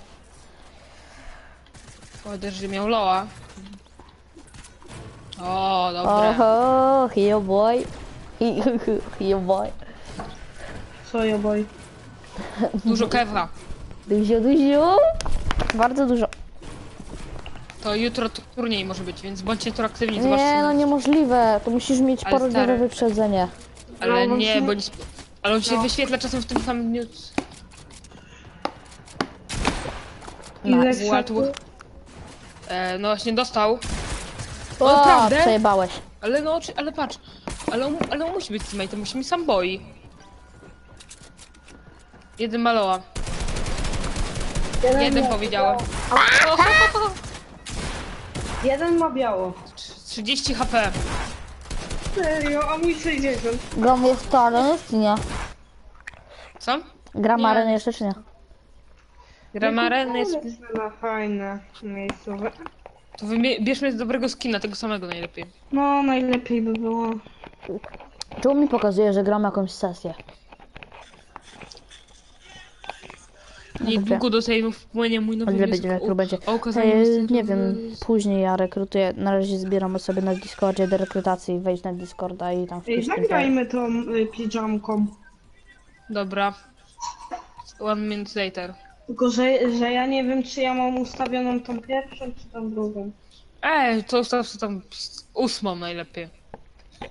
Chociaż, że miał loa. O, dobra. Oho, here boy. Here boy. Co ja boj? Dużo kewa. Dużo, dużo. Bardzo dużo. To jutro tu- turniej może być, więc bądźcie tu aktywni, zobaczcie. Nie, no niemożliwe. To musisz mieć Ale porodziowe stary. wyprzedzenie. Ale No, nie, bo nie... sp- Ale on się wyświetla czasem w tym samym dniu. Ile Nice. Łatwo. E, no właśnie dostał. O, naprawdę? przejebałeś. Ale no, czy- ale patrz. Ale on, ale on musi być teammate'em, musi mieć sam boi. Jeden maloła. Jeden powiedziałem. Jeden ma biało. 30 HP. Serio, a mój 60. Gram jest to areny, czy nie? Co? Gram Nie. jeszcze, czy nie? Gram areny jest... Na fajne miejscowe. To wybie- bierzmy z dobrego skina, tego samego najlepiej. No, najlepiej by było. Tu mi pokazuje, że gram jakąś sesję. Niedługo do sejmu wpłynie mój nowy O wniosek będzie, o- jak będzie. o okazanie Ej, dostępu nie wiem, później ja rekrutuję. Na razie zbieram sobie na Discordzie do rekrutacji. Wejdź na Discorda i tam wpisz ten zagrajmy tą y, piżamką. Dobra. One minute later. Tylko, że, że ja nie wiem, czy ja mam ustawioną tą pierwszą, czy tą drugą. Ej, to ustaw sobie tam ósmą najlepiej.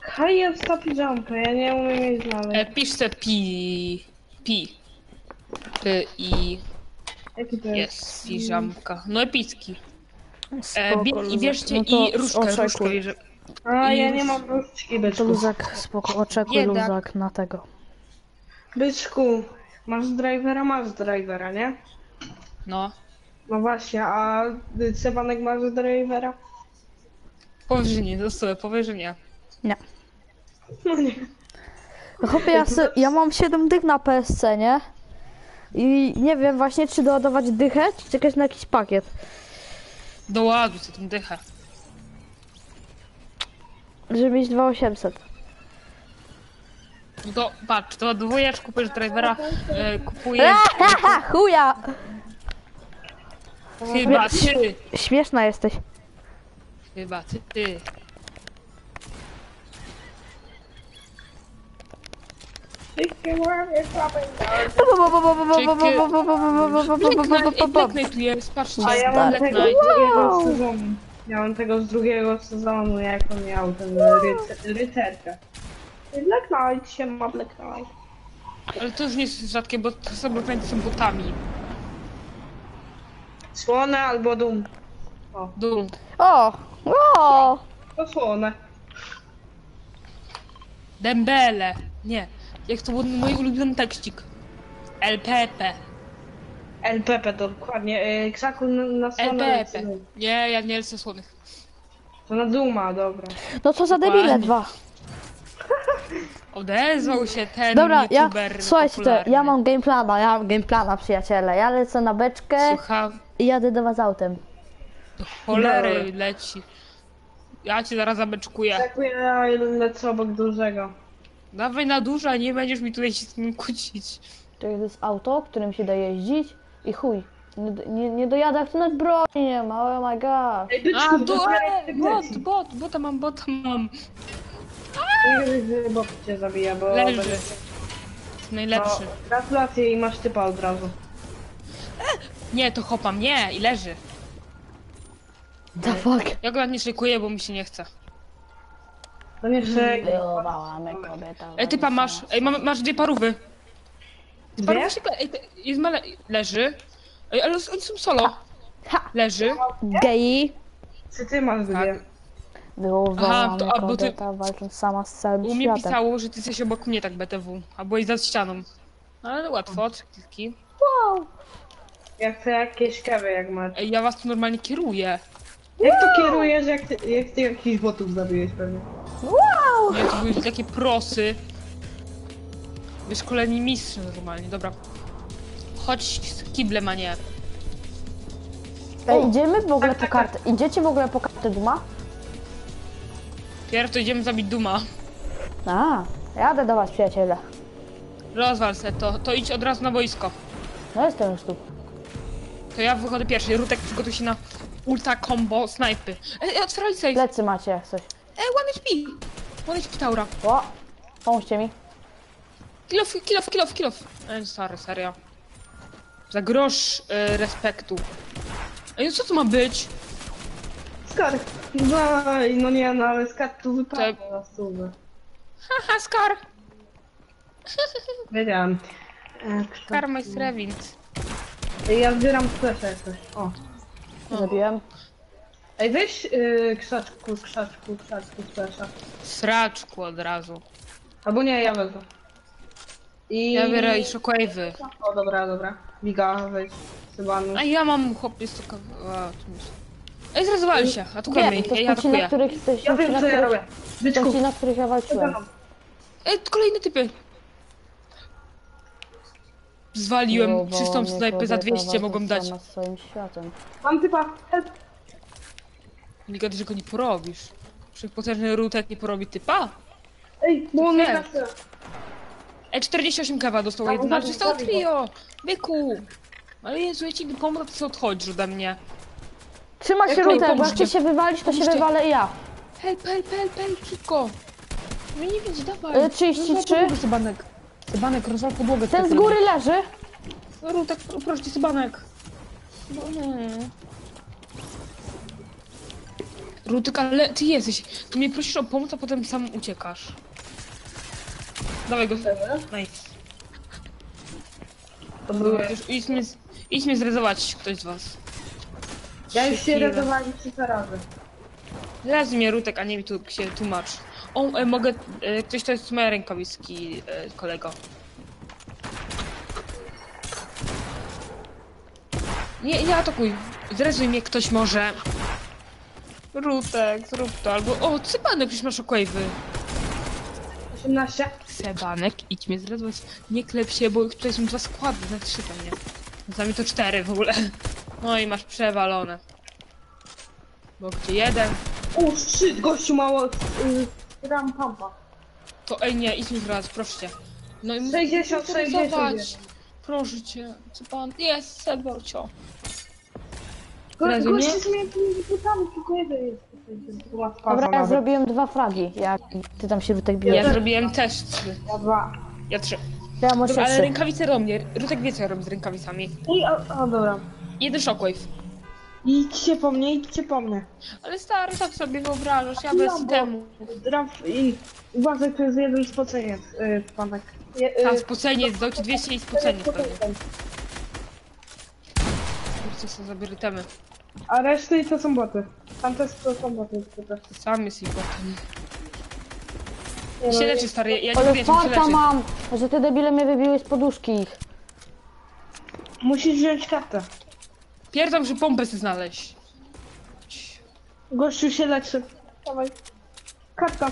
Hej, jest ta piżamka, ja nie umiem jej znaleźć. E, piszcie pi... pi. P i Jaki to jest? jest piżamka. No epicki. E, Spoko, bie, I luzak. No to i różkę, oczekuj. różkę. jeżeli- A, I ja już- nie mam różdżki, To byczku. luzak, spoko, oczekuj Biedak. luzak na tego. Byczku, masz drivera, masz drivera, nie? No. No właśnie, a y, Sebanek masz drivera? Powyżej nie, zostałem, powyżej nie. Nie. No nie. Chłopie, ja, se, ja mam 7 dych na PSC, nie? I nie wiem właśnie, czy doładować dychę, czy czekać na jakiś pakiet. Doładuj sobie tą dychę. Żeby mieć 2800. No to patrz, to dwójecz kupujesz drivera, e, kupujesz Haha, chuja! chyba ty. Śmieszna jesteś. Chyba ty, ty. Black Knight tu jest, patrzcie. A ja mam Black tego z Knight. drugiego sezonu. Ja mam tego z drugiego sezonu, jak on miał ten rycer, rycerkę. Black Knight się ma Black Knight. Ale to już nie jest rzadkie, bo to są Black są botami. Słone albo dum. Dum. O! O! To słone. Dembele. Nie. Jak to był mój ulubiony tekścik. LPP. LPP to dokładnie. y, Krzaku na, na słone LPP. Nie, ja nie lecę słonych. To na duma, dobra. No co za debile dwa. Odezwał się ten Dobra, ja, youtuber słuchajcie, popularny. ja mam gameplana, ja mam gameplana, przyjaciele. Ja lecę na beczkę Słucham, i jadę do was autem. do cholery Dobra. leci. Ja cię zaraz zabeczkuję. Tak ja lecę obok dużego. Dawaj na dużo, nie będziesz mi tutaj się z nim kłócić. To jest auto, którym się da jeździć i chuj. Nie, nie, nie dojadę, jak tu nawet broni nie ma, oh my god. Ej, byczku, A, tu, dobra, e, ty bot, bot, bota mam, bota mam. Wiem, że bot cię zabija, bo... Leży. będę- Najlepszy. No, gratulacje i masz typa od razu. Nie, to chopam, nie, i leży. The fuck? Ja go nawet nie szykuję, bo mi się nie chce. To nie. Wyjowała mnie kobieta. Ej, typa masz, ej, mam, masz dwie parówy. Dwie? Parówy się, ej, te- jest male, leży. Ej, ale oni są solo. Ha! Leży. Gei. Czy ty masz dwie? Wywołała Aha, to- mnie a, bo ty- kobieta, walcząc sama z całym U mnie światem. pisało, że ty jesteś obok mnie tak BTW, a byłeś za ścianą. Ale łatwo, trzy kliki. Wow, Ja chcę jakieś kawy, jak masz. Ej, ja was tu normalnie kieruję. Jak to kierujesz, jak ty, jak ty jakichś botów zabiłeś pewnie? Wow! Nie, to były takie prosy. Wyszkoleni mistrz normalnie, dobra. Chodź z kiblem, a nie. Ej, idziemy w ogóle tak, po tak, kartę. Idziecie w ogóle po kartę Duma? Pierw to idziemy zabić Duma. A, jadę do was, przyjaciele. Rozwal se to, to idź od razu na boisko. No jestem już tu. To ja wychodzę pierwszy. Rutek przygotuj się na ultra combo snajpy. Ej, ej, otwieraj safe. Plecy macie jak coś. Ej, one HP. One HP Taura. O, pomóżcie mi. Kilof, kilof, kilof, kilof. Ej, sorry, serio. Za grosz y, respektu. Ej, co to ma być? Skar. No, no nie, no ale skar tu wypadł na stówę. Haha, Scar. Wiedziałem. E, Scar my Revint. Ej, Ja zbieram flesze jakoś. O. Zabiłem. Ej, weź yy, krzaczku, krzaczku, krzaczku, flesza. Sraczku od razu. Albo nie, ja wezmę. I... Ja biorę i shockwave'y. O, dobra, dobra. Miga, weź. Sybanu. A ja mam chłopie stuka... A, tu. Ej, zrezowali się. Atakujemy Wiem, ich. to Ja, ci, na atakuję. których... To Ja ci, wiem, na co ja których... robię. To Byczku. ci, na których ja walczyłem. Ej, kolejne typy. Zwaliłem No, bo czystą snajpę za kobieta 200 mogą dać. sama swoim światem. Mam typa. Help. Nie gadaj, że go nie porobisz. Wszechpotężny rutek nie porobi typa? Ej, bo on Nie. mnie. Ej, 48 kawa dostał zostało zabij go. trio! Byku! Ale Jezu, ja ci pomogę, to co odchodzisz ode mnie. Trzyma się Jak Rutek, bo jak pomóżcie. ty się wywalisz, to się Pomóżcie. wywalę i ja. Help, help, help, help, szybko! No nie widzi, dawaj. Y, 33. Rozwal podłogę, Sybanek. Sybanek, rozwal podłogę. Ten z góry leży. No rób tak, proszę cię, Sybanek. No nie. Rutyk, ale ty jesteś. Ty mnie prosisz o pomoc, a potem sam uciekasz. Dawaj go. Nice. To były... Już idź mnie, z- idź mnie zrezować ktoś z was. Ja już się ratowali trzy razy. Teraz mnie Rutek, a nie mi tu się tłumacz. O, e, mogę... E, ktoś to jest moja rękawiczki, e, kolego. Nie, nie atakuj. Zrezuj mnie ktoś może. Rutek, zrób to, albo... O, Sebanek, przecież masz okłejwy. 18. Sebanek, idź mnie zrezować. Nie klep się, bo tutaj są dwa składy, na trzy pewnie. Za mnie to cztery w ogóle. No i masz przewalone. Bo gdzie jeden, O, szczyt, gościu mało. Yy, ram pampa. To ej nie, idź mi teraz, proszę cię. No i 60, muszę 60 rysować. jest. Proszę cię, co pan... Jest, Seborcio. Go, Rozumiem. gościu z miękkimi butami, tylko jeden jest. Dobra, ja nawet. zrobiłem dwa fragi, jak ty tam się Rutek biłeś. Ja zrobiłem też trzy. Ja dwa. Ja trzy. Ja może Dobra, ale trzy. rękawice robię. mnie. Rutek wie co ja robię z rękawicami. I, o, o, dobra. Jeden shockwave. Idźcie po mnie, idźcie po mnie. Ale stary, tak sobie wyobrażasz, ja No, bez temu. Draf i... Uważaj, to jest jeden spoceniec, yy, panek. Je, yy, Tam spoceniec, dał ci 200 i spoceniec pewnie. Co są za temy? A reszty to są boty. Tam też to są boty. tylko. Sam jest ich potem. Nie no, Się leczy stary, ja nie Ale wiem, czy się farta leczy. mam, że te debile mnie wybiły z poduszki ich. Musisz wziąć kartę. Pierdam, że pompę chcę znaleźć. Gościu się leczy. Dawaj. Karta.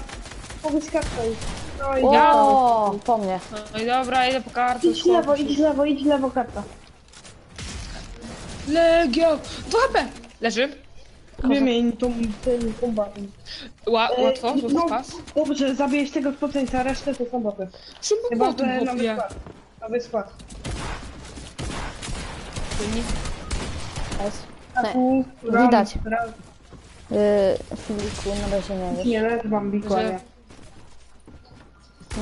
Powiedz kartę i... No i O, po mnie. No i dobra, idę po kartę. Idź w lewo, idź w lewo, idź w lewo karta. Legio! 2 HP! Leży. Wymień tą, ten kombat. Ła, E, łatwo, no, złoty pas. Dobrze, zabijesz tego spoceńca, resztę to są boty. Czym Chyba, po tym że nowy chłopie? skład. Nowy skład. Jest. A Nie, ram, widać. Yy, Filiku, na razie nie wiesz. nie, lecz bambikła, Że- nie.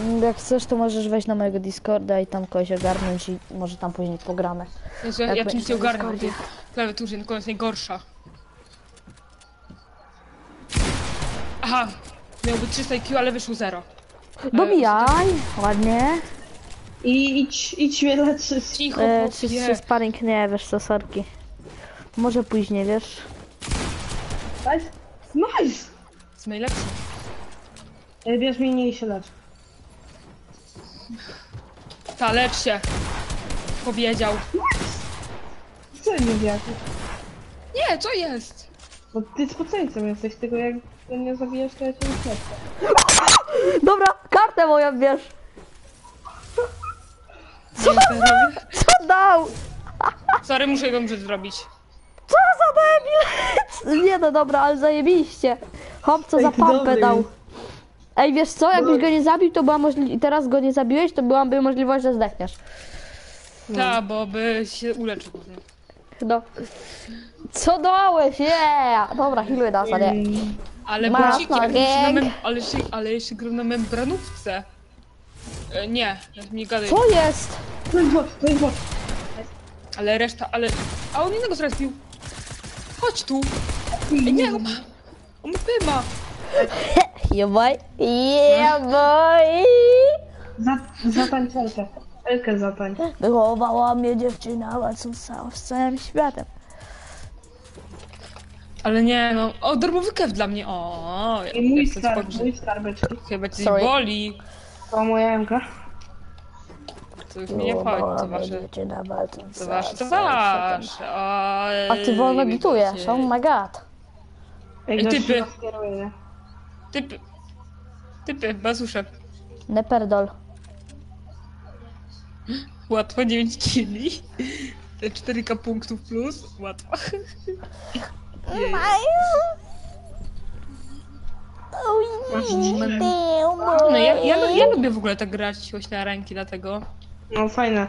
Mm, Jak chcesz, to możesz wejść na mojego Discorda i tam kogoś ogarnąć i może tam później pogramy. Jezu, ja, Jak ja będziesz czymś nie na ogarnę. Discordzie. Klawiaturze, tylko jest najgorsza. Aha, miał być 300 IQ, ale wyszło 0. Dobijaj, ładnie. I idź, idź mnie leczyć. Cicho, E, czy, chłopie. czy sparring nie, wiesz co, sorki. Może później, wiesz. Nice. Nice! Jest najlepszy. E, Bierz mnie nie i się lecz. Ta, lecz się. Powiedział. Co nie wiesz? Nie, co jest? Bo ty spoceńcem jesteś, tylko jak go nie zabijasz, to ja cię nie. Dobra, kartę moją bierz. Co? Co dał? Sorry, muszę ją rzecz zrobić. Debil? Nie no dobra, ale zajebiście. Hop, co za Jaki dobry papę dał. Ej, wiesz co, jakbyś go nie zabił, to była możliwość, teraz go nie zabiłeś, to byłaby możliwość, że zdechniesz. Tak, bo by się uleczył. No. Co dałeś? Yeah! Dobra, healuję nas, a nie. Ale Masz buciki, ale, jeszcze na mem- ale, jeszcze, ale jeszcze gram na membranówce. E, nie, nie gadaj. Co jest? To jest bot, to jest bot. Ale reszta, ale... A on innego zrespił. Chodź tu. Ej, nie, on ma... On ma pyma. Yeah boy. Yeah boy. Za, zatańcz Elkę. Elkę zatańcz. Wychowała mnie dziewczyna, walcząca z całym światem. Ale nie, no... O, darmowy kef dla mnie. O, I mój skarb, mój skarbeczki. Chyba cię Sorry. boli. To moja Elka. To już mi nie chodzi, to wasze... dziewczyna walcząca To wasze, to wasze. Oj, A ty wolno wiecie. oh my god. Ej, typy. Typy. Typy, bazusze. Neperdol. Łatwo 9 kili. Te 4k punktów plus. Łatwo. Jej. No ja, ja, ja lubię w ogóle tak grać właśnie na ręki, dlatego. No fajne.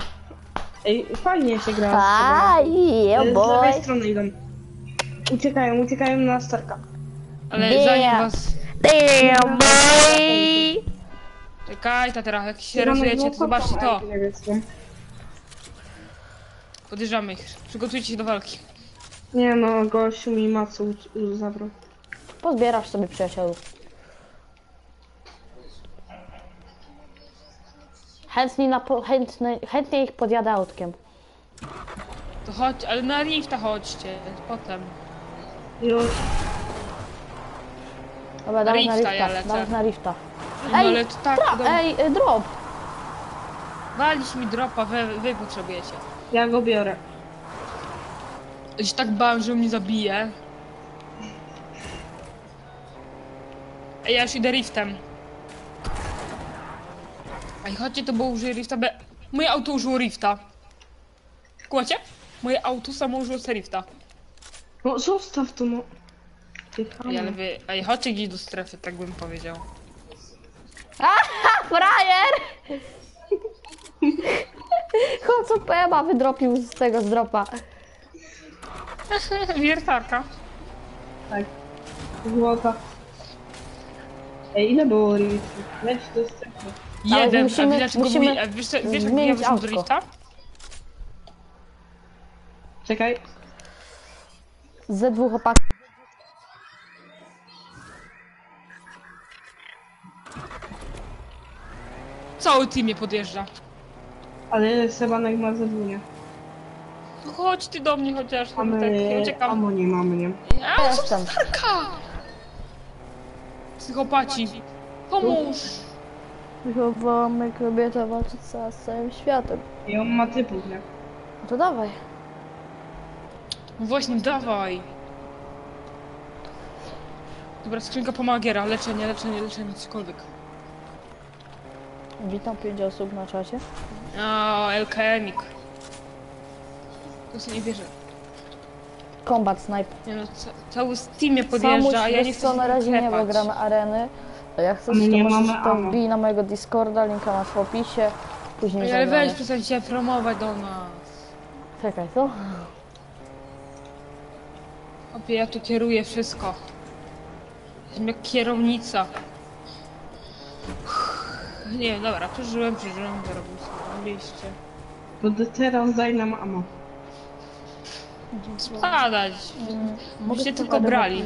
Ej, fajnie się gra. Aj, yeah Z lewej strony idą. Uciekają, uciekają na Starka. Ale Nie. zanim was. Damn boy. Czekaj, ta teraz, jak się reżyjecie, to zobaczcie to. Podjeżdżamy ich. Przygotujcie się do walki. Nie no, gościu mi Macu zabrał. Pozbierasz sobie przyjaciół. Chętnie, na po, chętnie, chętnie ich podjadę autkiem. To chodź, ale na lifta chodźcie. Potem. Już. Dobra, dawaj na Rifta ja lifta, lecę. dawaj na lifta. No Ej, ale to tak, ej, y, drop. walić mi dropa, wy, wy potrzebujecie. Ja go biorę. Ja się tak bałem, że mnie zabije. Ej, ja już idę riftem. Ej, chodźcie, to było użyję rifta, be... Moje auto użyło rifta. Kłacie? Moje auto samo użyło se rifta. No zostaw to no. Ty Ej, ale wy... Ej, chodźcie gdzieś do strefy, tak bym powiedział. Aha, frajer! Chłop co Pema wydropił z tego z dropa. Wiertarka. Tak. Złota. Ej, ile było rewizji? Leć do strefy. Jeden, musimy- a wiesz dlaczego musimy mi... a Wiesz, wiesz jak ja wyszłam do autko. Czekaj. Ze dwóch opaków. Cały team mnie podjeżdża. Ale Sebanek ma zadłunie. No Chodź ty do mnie chociaż, no tak, ja Mamy... uciekam. Amo nie mamy, nie? A, Ja co jestem. starka! Psychopaci. Pomóż! Wychowamy kobietę walcząca z całym światem. I on ma typów, nie? No to dawaj. No Właśnie, dawaj. Dobra, skrzynka pomagiera, leczenie, leczenie, leczenie, cokolwiek. Witam pięć osób na czacie. A, LKMik. To sobie nie wierzę. Combat Snipe. Nie no, ca cały Steam mnie Samuś, podjeżdża, a ja nie wiesz chcę co, na razie nie, bo klepać. gramy areny. A Jak chcesz, My to nie możesz mamy to ammo. wbij na mojego Discorda, linka masz w opisie. Później Ej, ale weź, zagramy. przestańcie promować do nas. Czekaj, co? Opie, ja tu kieruję wszystko. Jestem jak kierownica. Nie wiem, dobra, przeżyłem, przeżyłem, zarobił sobie liście. Ty teraz daj nam amo. Spadać. Byście trochę tylko brali.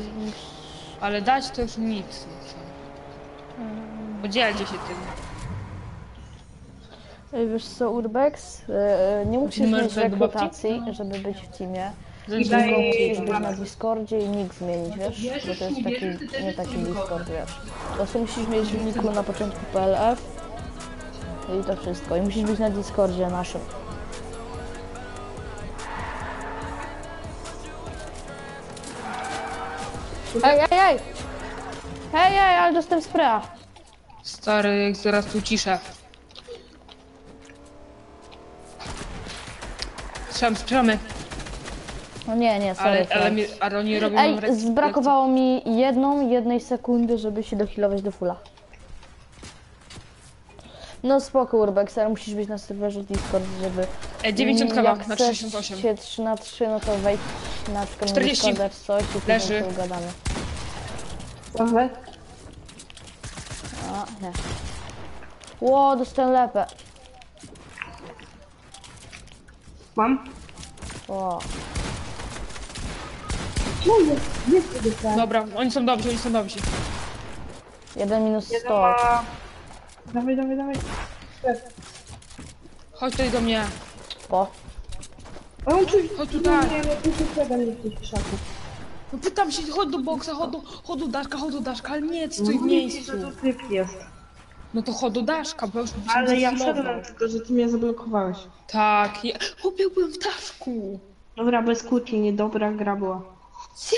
Ale dać to już nic. Podzielcie się tym. Ej, Wiesz co, Urbex? E, Nie musisz numer mieć babci? rekrutacji, żeby być w teamie. I Tylko musisz być na Discordzie i nick zmienić, wiesz? Bo to jest taki, nie taki Discord, wiesz. Po prostu musisz mieć w nicku na początku PLF i to wszystko. I musisz być na Discordzie naszym. Ej, ej, ej! Ej, ej, ale dostałem spraya. Stary, jak zaraz tu ciszę. Strzelam, strzelamy. No nie, nie, sorry. Ale, ale, mi, ale oni robią Ej, zbrakowało mi jedną, jednej sekundy, żeby się dohilować do fulla. No spoko, Urbex, ale musisz być na serwerze Discord, żeby... E, 90 kawa Jak na chcesz 68. się 3 na 3, no to wejdź na przykład 40. na Discorda czy coś i później Leży. się ugadamy. Dobra. A, nie. Ło, dostałem lepę. Mam. O, No jest, jest tego tak. Dobra, oni są dobrzy, oni są dobrzy. 1 minus 100. Jeden ma... Dawaj, dawaj, dawaj. Chodź tutaj do mnie. Po. A on coś... Chodź tutaj. Nie, no tu się trzeba nie w krzaku. No pytam się, chodź do boksa, chodź do, chodź do Daszka, chodź do Daszka, ale nie, stój w Mówię ci, miejscu. że tu typ jest. No to chodź do Daszka, bo już bym się Ale ja wszedłem, tylko że ty mnie zablokowałeś. Tak, ja... Chłopie, byłem w Daszku. Dobra, bez kłótni, niedobra gra była.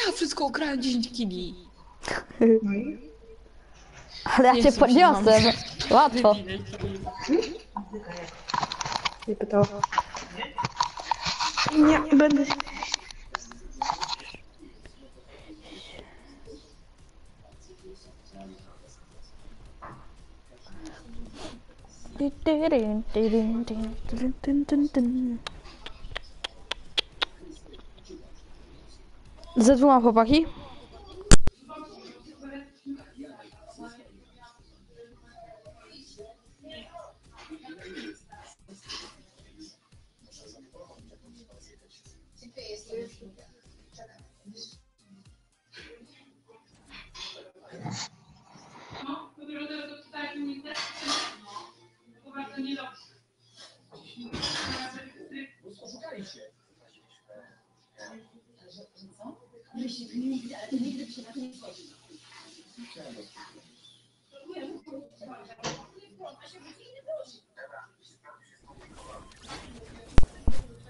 Ja wszystko ograłem 10 kili. No i? Ale ja cię Jezus, podniosłem. Łatwo. Nie pytała. Nie, będę... Ze dwoma chłopaki?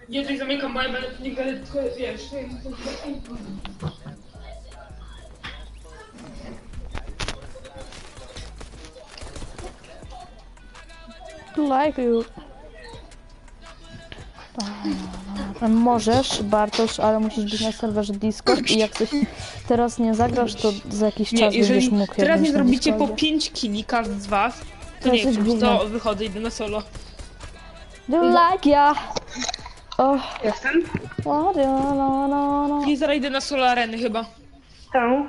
Nie, tutaj zamykam, bo ja będę nigdy tylko, wiesz... Like you. Możesz, Bartosz, ale musisz być na serwerze Discord i jak coś teraz nie zagrasz, to za jakiś Nie, czas jeżeli będziesz mógł teraz nie zrobicie po Discordzie. 5 kili każdy z was, to To nie wiem, to wychodzę, idę na solo. Do like ja? Oh, Jestem? no, no, no, no. I zaraz idę na solo areny chyba. Tą.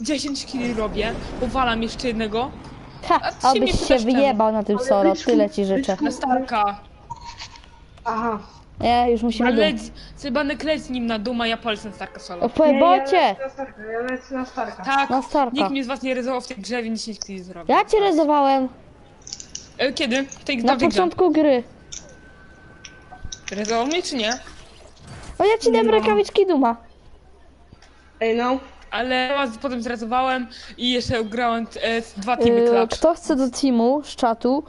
10 kili robię, uwalam jeszcze jednego. Ha, abyś się czemu? wyjebał na tym solo, tyle ci życzę. Na Starka. Aha. Nie, już musimy Ale leć, Cybanek leć z nim na duma, ja palcę na Starka solo. O, pojebocie! Ja lecę na Starka, ja lecę na Starka. Tak, Na Starka. nikt mnie z was nie ryzował w tej grze, więc nic nie zrobię. Ja cię rezowałem E, Kiedy? W tej, na tej grze. początku gry. Ryzował mnie czy nie? O, ja ci dam No. rękawiczki duma. Ej no. Ale was potem zrezowałem i jeszcze grałem e, dwa teamy Yy. Kto chce do teamu z czatu,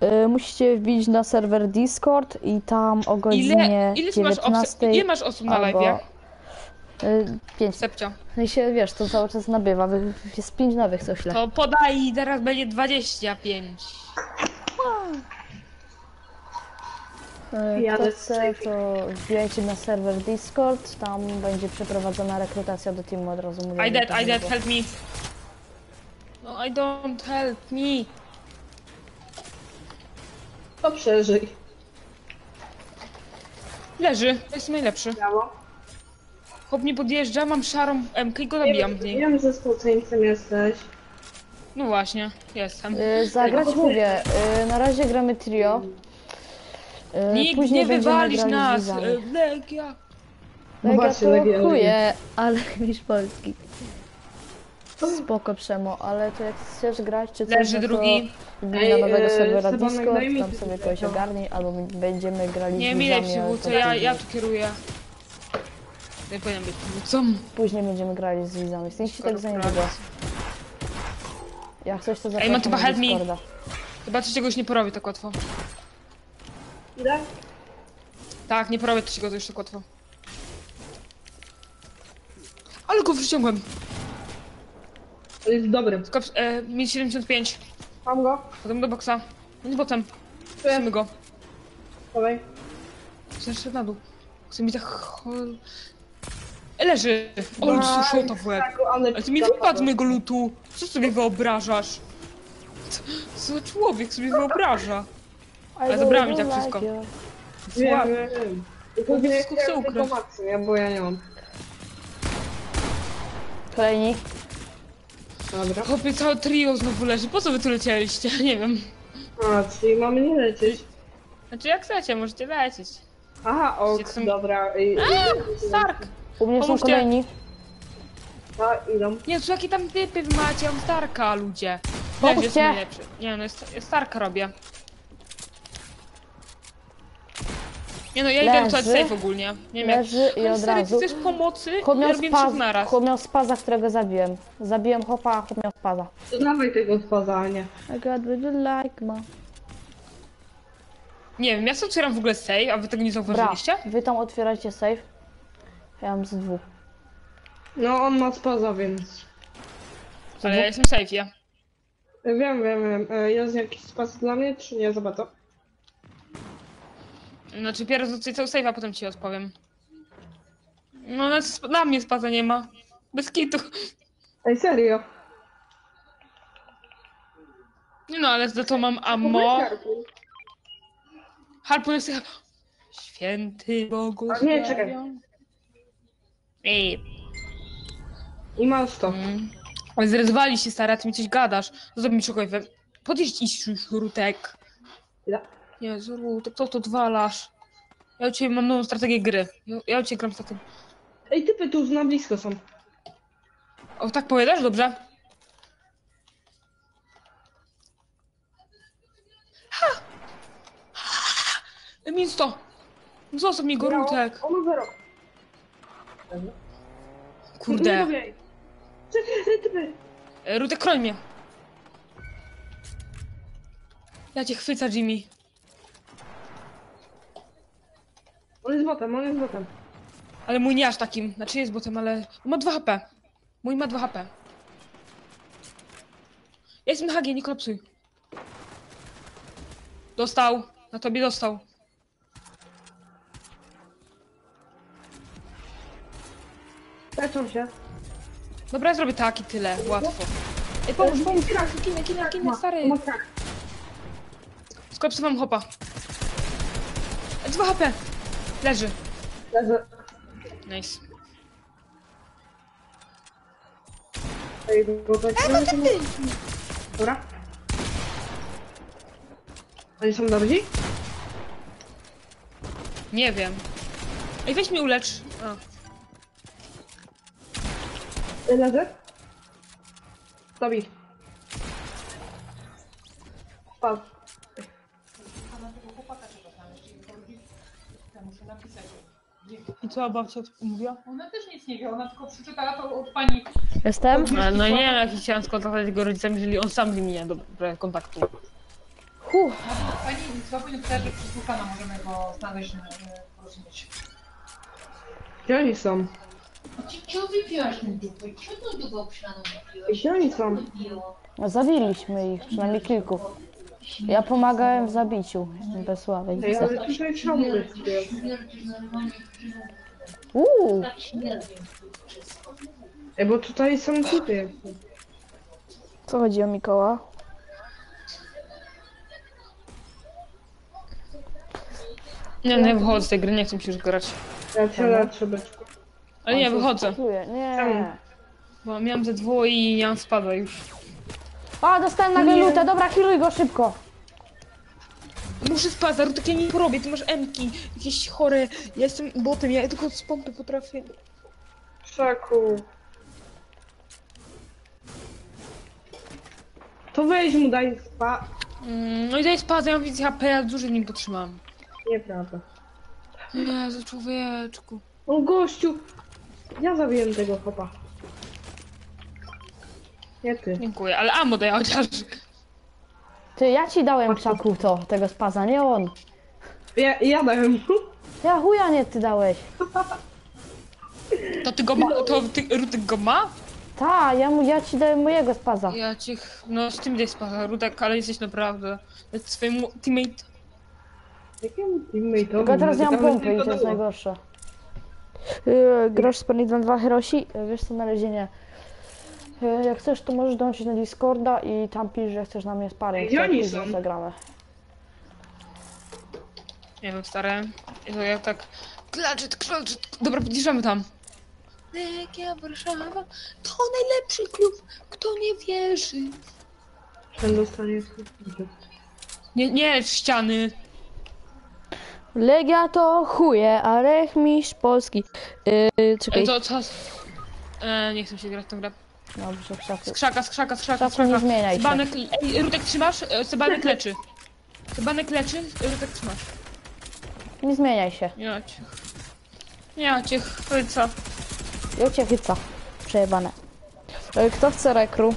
yy, musicie wbić na serwer Discord i tam o godzinie Ile, ile, ty masz osób, 19 ile masz osób na albo live? yy, 5. Sepcia. No i się, wiesz, to cały czas nabywa, wy- jest 5 nowych co chwilę. To podaj i teraz będzie 25. Yy, Jadę Kto to wbijajcie na serwer Discord, tam będzie przeprowadzona rekrutacja do teamu od razu mówię. I dead, żeby I dead, było. help me. No I don't help me. To przeżyj. Leży, jest najlepszy. Brawo. Chłop nie podjeżdża, mam szarą MK i go zabijam z niej. Wiem, że społeczeństwem jesteś. No właśnie, jestem. Yy, zagrać mówię, yy, na razie gramy trio. Yy, Nikt później nie będziemy wywalisz grali z nas! widzami. e, Legia! No Legia właśnie, to Legia, chuje, ale niż Polski. Spoko Przemo, ale to jak chcesz grać czy coś, Leży no to drugi. wbij Ej, na nowego e, serwera Sebanek, Discord, mi tam sobie tego. kogoś ogarnij, albo my będziemy grali Nie, z milej widzami, ale przywódcę, to ja, później. ja tu kieruję. Nie powinien być przywódcą. Później będziemy grali z widzami, z się tak za niedługo. Jak coś to zapraszam Motyba, na help me. Discorda. Chyba coś czegoś nie porobię tak łatwo. Ile? Tak, nie porobię trzeciego to już tak łatwo. Ale Ale go przyciągłem. To jest dobry. Skop, e, mieć 75. Mam go. Potem do boksa. No i potem. Tu jest. Chcemy go. Dawaj. Chcę jeszcze na dół. Chcę mi tak... chol- E, Leży. O, szota w łeb. Tak, ale Ale ty mi wypadł z mojego lutu. Co sobie wyobrażasz? Co, co za człowiek sobie wyobraża? Ale zabrała mi tak wszystko. Wiem, Słaby. wiem, Wszystko chcę chciałem ukraść. tylko maksy, nie? Bo ja nie mam. Kolejnik. Dobra. Chłopie, całe trio znowu leży. Po co wy tu lecieliście? Nie wiem. A, czyli mamy nie lecieć. Znaczy jak chcecie, możecie lecieć. Aha, ok, Jestem- dobra. I, Stark! U mnie są Pomóżcie. kolejni. a, idą. Nie, to jakie tam typy wy macie? Ja mam Starka, ludzie. Leży Pomóżcie. jest najlepszy. Nie no, jest, jest Starka robię. Nie no, ja idę Leży. ratować safe ogólnie. Nie wiem jak. Leży i Ale od razu. ty chcesz pomocy? Chłop Ja miał, robię spaz, naraz. chłop miał spaza, którego zabiłem. Zabiłem chłopa, a chłop miał spaza. To dawaj tego spoza, a nie. I got you like, ma. Nie wiem, ja sobie otwieram w ogóle safe, a wy tego nie Bra, zauważyliście? wy tam otwieracie safe. Ja mam z dwóch. No, on ma spoza, więc... Ale ja jestem safe. Wiem, wiem, wiem. E, Jest jakiś spas dla mnie, czy nie? Zobacz to. Znaczy pierwszy do cały safe, a potem ci odpowiem. No na, na mnie spaza nie ma. Bez kitu. Ej, serio. Nie no, ale za to mam ammo. Harpun jest... Święty Bogu. A nie, czekaj. Ej. I masz to. Mm. Ale zrezowali się stara, ty mi coś gadasz. Zrobi mi czegoś we... Podjedź iść już, Rutek. Ja. Jezu, Rutek, co to odwalasz? Ja u ciebie mam nową strategię gry. Ja, ja u ciebie gram strategię. Ej, typy tu na blisko są. O, tak powiadasz? Dobrze. Ha! Ha! Minus to! Zostaw mi go, Rutek. On ma zero. Nie Kurde. dobiej. Czekaj, typy. E, Rutek, kroń mnie. Ja cię chwycę, Jimmy. On jest botem, on jest botem. Ale mój nie aż takim. Znaczy jest botem, ale... On ma 2 HP. Mój ma 2 HP. Ja jestem na hagie, nie kolapsuj. Dostał. Na tobie dostał. Leczą się. Dobra, ja zrobię tak i tyle. Łatwo. Ej, pomóż, pomóż. Kinę, kinę, kinę, stary. Skolapsowałem hopa. 2 HP. Leży. Leży. Nice. Ej, bo tak... Dobra. Oni są dobrzy? Nie wiem. Ej, weź mi ulecz. A. Leży. Dobij. Spadł. I co babcia mówiła? Ona też nic nie wie, ona tylko przeczytała to od pani. Jestem? E, No nie, jak chciałem skontaktować go rodzicami, jeżeli on sam z nimi nie ma dobre kontaktu. Huh. Albo od pani Sławoniu pyta, że przez Wulkana możemy go znaleźć, żeby porozumieć. Gdzie oni są? A ty co wypiłaś mi dupę? Co tą dupą przynajmniej napiłaś? Gdzie oni są? Co? No Zawiliśmy ich, przynajmniej kilku. Ja pomagałem w zabiciu no To bezsławej. ja ale tutaj ciągle śpię. Uuu, Ej, bo tutaj są typy. co chodzi o Mikoła? Nie, no nie wychodzę z tej gry, nie chcę się już grać. Ja cię. Ale nie, wychodzę. Nie. Bo miałem ze dwu i ja spada już. A, dostałem nagle lutę, dobra, healuj go szybko. Muszę spać, Zarutek, ja nie porobię, ty masz emki, jakieś chore. Ja jestem botem, ja tylko z pompy potrafię. Szaku. To weź mu daj spa. Mm, no i daj spać, ja mam więcej HP, ja dużo w nim potrzymam. Nieprawda. Jezu, człowieczku. O gościu! Ja zabiłem tego chopa. Nie ty. Dziękuję, ale ammo daj chociaż. Ty, ja ci dałem czaku to, tego spaza, nie on. Ja, ja dałem mu. Ja chuja nie ty dałeś. To ty go ma, to ty, Rutek go ma? Ta, ja, mu, ja ci daję mojego spaza. Ja cię, ch- no z tym daj spaka, Rutek, ale jesteś naprawdę, swojemu teammate, Jakiemu teammate'owi? Tylko ja teraz nie mam Zapytamy pompy i tylko to jest najgorsze. Yy, grasz z Panidem 2 Herosi? Yy, wiesz co, na razie nie. Yy, jak chcesz, to możesz dołączyć na Discorda i tam pisz, że chcesz na mnie sparring. Gdzie to oni później są? zagramy. nie wiem, stare, I to ja tak, klaczet, klaczet, dobra, podjeżdżamy tam. Legia Warszawa to najlepszy klub, kto nie wierzy. Ten dostanie... Nie, nie, w ściany. Legia to chuje, a Rech mistrz Polski. Yy, czekaj. E, to co? E, nie chcę się grać w tą grę. Dobrze, krzaku. Skrzaka, skrzaka, skrzaka, Czasu nie zmieniaj się. Sebanek, ej, Rutek trzymasz? E, Sebanek leczy. Sebanek leczy, Rutek trzymasz. Nie zmieniaj się. Ja cię. Ja cię chwyca. Ja cię chyca. Przejebane. Yy, kto chce rekru?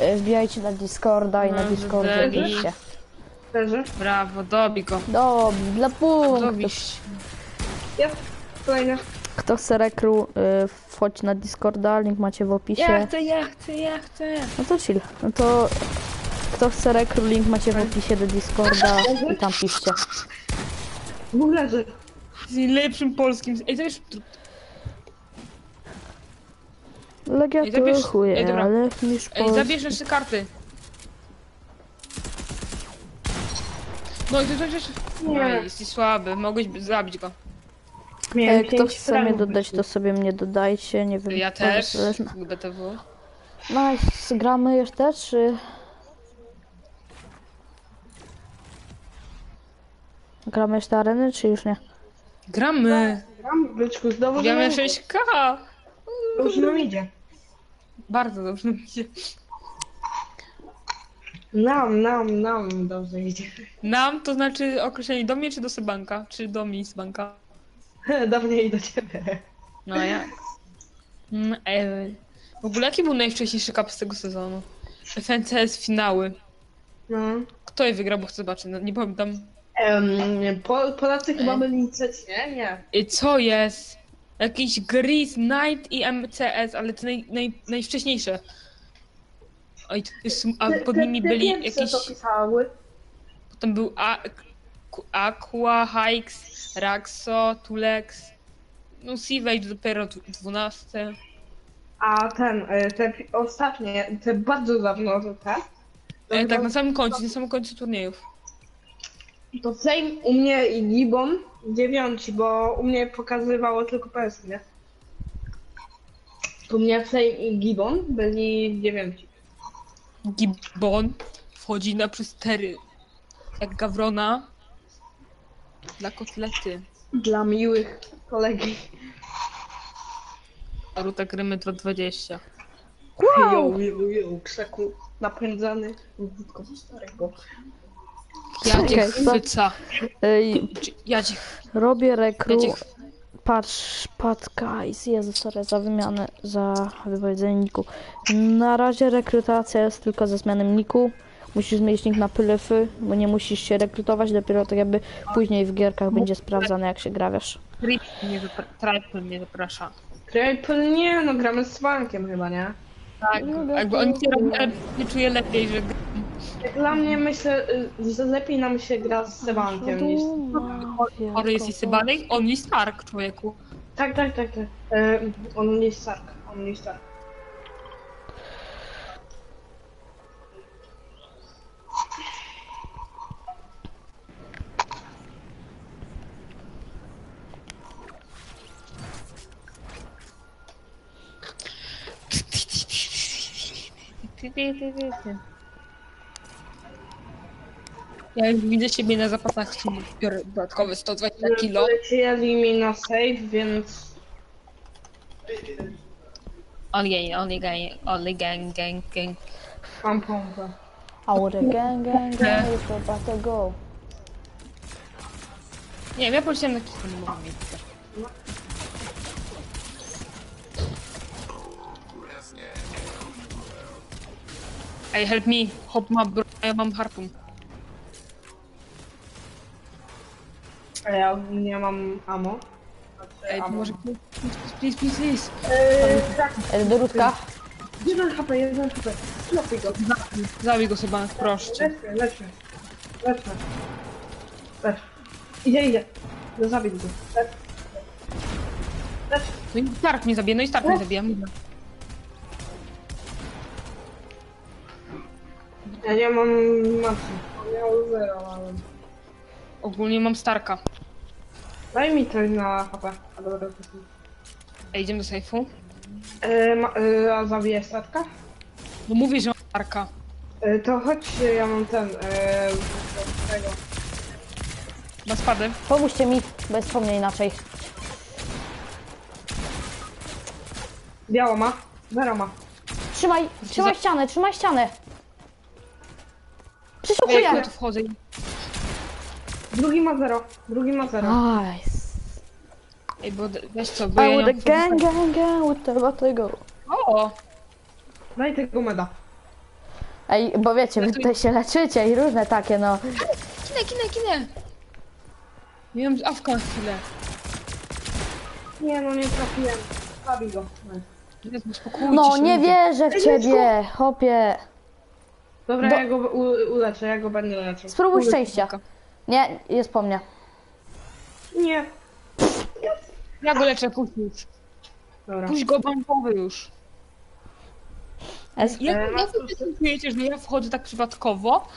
Yy, wbijajcie na Discorda i na No, Discordzie. Leży? Brawo, dobij go. Dobrze, dla punktów. Dobiś. Jest. Kolejna. Kto chce rekru, y, wchodź na Discorda, link macie w opisie. Ja chcę, ja chcę, ja chcę. No to chill. No to kto chce rekru, link macie w opisie do Discorda i tam piszcie. Dwóch leży. Z najlepszym polskim. Ej, to wiesz. Legia Ej, zabierz- to chuje, ej, dobra. ale niż Ej, po... zabierz jeszcze karty. No i to też. Nie. Ej, jesteś słaby, mogłeś zabić go. Miałem Ej, kto pięć chce mnie fragów dodać, to sobie mnie dodajcie, nie wiem. Ja to też. zależne. BTW. Nice, gramy jeszcze, czy... Gramy jeszcze areny, czy już nie? Gramy. Gram, byczku, znowu Gramy znowu. 6K. Dobrze nam idzie. Bardzo dobrze mi się. Nam, nam, nam dobrze idzie. Nam to znaczy określenie do mnie czy do Sebanka? Czy do mi z banka? Do mnie i do ciebie. No a jak? Mm, e, w ogóle jaki był najwcześniejszy kap z tego sezonu? FNCS finały. No. Kto je wygrał, bo chcę zobaczyć, no, nie pamiętam. Um, po, Polacy chyba byli trzeci, nie? Nie. I co jest? Jakiś Gris, Knight i MCS, ale te naj, naj, najwcześniejsze. Oj, to jest, a pod nimi byli jakieś... to pisały. Potem był A, Aqua, Hikes, Raxo, Tulex. No Sivage dopiero dw- 12. A ten, e, te ostatnie, te bardzo dawno. To, E, tak, na samym końcu, na samym końcu turniejów. to Flame u mnie i Gibbon dziewiąci, bo u mnie pokazywało tylko PS, nie? U mnie Flame i Gibbon byli dziewiąci. Gibbon wchodzi na przystery jak gawrona dla kotlety. Dla miłych kolegi. A Rutek Rymy 220. Wow. Jo, jo, jo, krzaku napędzany wódką starego. Ja cię Okej, chwyca. Ej, Ja cię, robię rekru. ch- Patrz, pat guys, Jezu, sorry za wymianę, za wypowiedzenie niku. Na razie rekrutacja jest tylko ze zmianą niku. Musisz zmienić nick na pylyfy, bo nie musisz się rekrutować, dopiero tak jakby później w gierkach będzie sprawdzane jak się gra, wiesz. Rip mnie zapra- Triple mnie zaprasza. Triple nie, no gramy z bankiem chyba, nie? Tak, jakby oni się nie czuję lepiej, że Jak dla mnie myślę, y, że lepiej nam się gra z bankiem niż... chory jest i Sebanek, on jest Stark, człowieku. Tak, tak, tak, tak. E, on nie jest Stark, on nie jest Stark. Ja już widzę siebie na zapasach, biorę dodatkowe 120 kilo. Lecieli mi na save, więc... Only, only gang, only gang, gang, gang. Mam pompę. Our gang, gang, gang is about to go. Nie wiem, ja poleciałem na kilka, nie mogę mieć. Ej, help me, hop ma bro, a ja mam harpun. A ja nie mam ammo. Ej, ammo. może please, please, please. Eee, tak, E, Dorutka. 1 HP, 1 HP. Klopuj go. Zabij go sobie, proszę. cię. Leczmy, leczmy. Leczmy. Lecz. Idzie, idzie. No zabij go. Lecz. Lecz. No i Stark mnie zabije, no i Stark mnie zabije. Ja nie mam. On miał zero, ale... Ogólnie mam Starka. Daj mi coś na HP. A dobra, to jest... Ej, idziemy do sejfu. Eee, ma, eee, a zabijesz statka? No mówię, że mam Starka. Eee, to chodź, ja mam ten... Eee, tego. Na spadę. Pomóżcie mi, bez wspomnień inaczej. Biało ma. Zero ma. Trzymaj, trzymaj ścianę, trzymaj ścianę. Ej, Przyszukuję. ja tu wchodzę i... Drugi ma zero. Drugi ma zero. Nice. Ej, bo weź co, bo I ja nie mam... gang, gang, gang, with the what to go. O! Daj tego meda. Ej, bo wiecie, wy tutaj się leczycie i różne takie, no. Kinę, kinę, kinę! Miałem awka na chwilę. Nie no, nie trafiłem. Zabij go. No, się, nie ludzie. wierzę w ciebie, hopie. Dobra, Do- ja go u, uleczę, ja go będę leczył. Spróbuj szczęścia. Nie, jest po mnie. Nie. Ja go leczę, puść już. Dobra. Puść go bankowy już. Es- Jak, E, jak wy czujecie, że ja wchodzę tak przypadkowo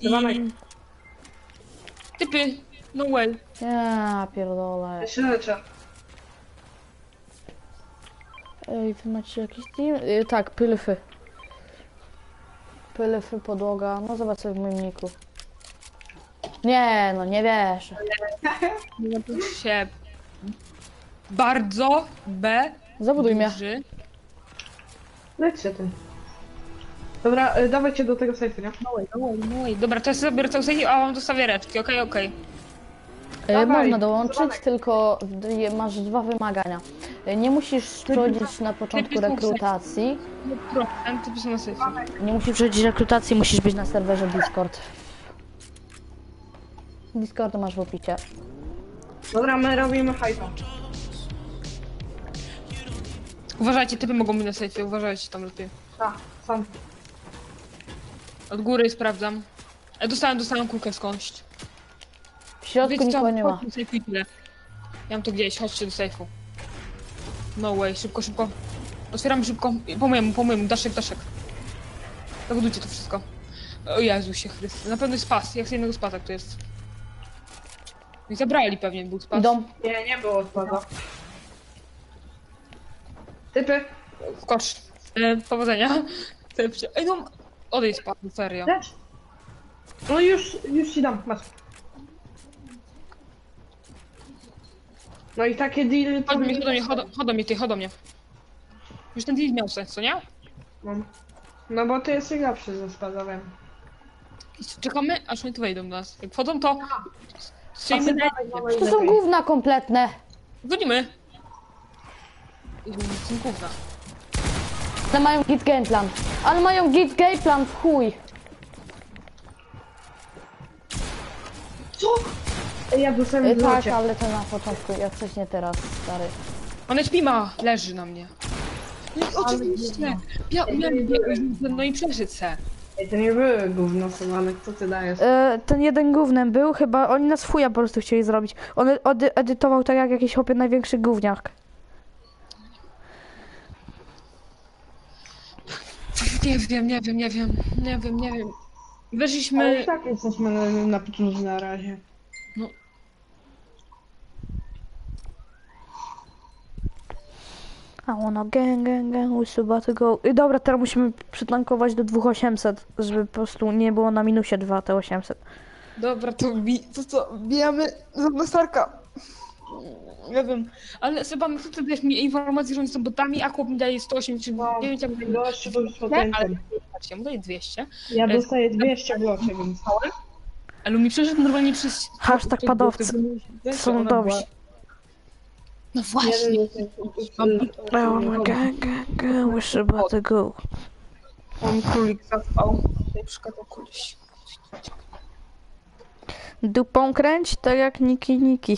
i... Typy, no way. Ja pierdolę. Ja się leczę. Ej, wy macie jakiś team? Y, tak, pylfy. Pylfy, podłoga. No zobacz sobie w moim niku. Nie, no nie wiesz. Napisz się bardzo B Zabuduj mnie. duży. Lecz się tym. Dobra, y, dawajcie do tego sejfu, nie? No way, no way, no way. Dobra, to ja sobie zabiorę całą sesję, a mam dostawię reczki, okej, okej. E, Dawaj, Można dołączyć, dzwonek. tylko d- masz dwa wymagania. E, Nie musisz przechodzić na początku Najpierw rekrutacji. No procent, typy są na sesji. Nie musisz przechodzić rekrutacji, musisz być na serwerze Discord. Discord masz w opisie. Dobra, my robimy hajpa. Uważajcie, typy mogą być na sejfie, uważajcie tam lepiej. Tak, sam. Od góry sprawdzam. E, dostałem, dostałem kulkę skądś. W środku Wiecie co, nikogo nie ma. chodźmy tyle. Ja mam to gdzieś, chodźcie do sejfu. No way, szybko, szybko. Otwieramy szybko. Po mojemu, po mojemu, daszek, daszek. Zabudujcie to wszystko. O Jezusie Chryste. Na pewno jest spas, jak z jednego spasa tu jest. I zabrali pewnie, był spas. Idą. Nie, nie było spada. Typy, Skocz. E, powodzenia. Ej no, odejdź spadł, serio. lecz. No już, już ci dam, masz. No i takie deal to... Chodź do mnie, chodź do mnie, chodź do- chodź do mnie, ty, chodź do mnie. Już ten deal miał sens, co nie? Mam. No bo ty jesteś lepszy ze spadowem. I czekamy, aż oni tu wejdą do nas. Jak wchodzą, to... Strzelimy na... To są gówna kompletne. Dzwonimy. Są gówna. Ale mają git game plan. Ale mają git game plan w chuj. Co? Ej, Ja dostałem E, w tak, locie. ale to na początku, jak coś nie teraz, stary. On HP ma, leży na mnie. No, oczywiście. Ja miałem no i przeżyć se. Ej, to nie były gówno Sylwanek, co ty dajesz? E, ten jeden gównem był, chyba oni nas fuja po prostu chcieli zrobić. On edy- edytował tak jak jakiś chłopie największy gówniak. Nie wiem, nie wiem, nie wiem, nie wiem, nie wiem. Ale Weszliśmy... i tak jesteśmy na, na początku na razie. I wanna gang, gang, gang, we about to go. I dobra, teraz musimy przytankować do 2800, żeby po prostu nie było na minusie 2 te 800. Dobra, to, bi... to co, bijamy za Starka. Nie wiem, ale no co ty dajesz mi informację, że oni są botami, a chłop mi daje 189, ja mu daję Gościu to już ale e, potencjał. patrzcie, ja mu daje 200. Ja dostaję 200 w locie, więc... Ale mi przeszedł normalnie przez... Hashtag padowcy. Są dobrzy. No właśnie. Gang, gang, we about to go. On królik zaspał. Tutaj przeszkadzał koleś. Dupą kręć, tak jak Niki Niki.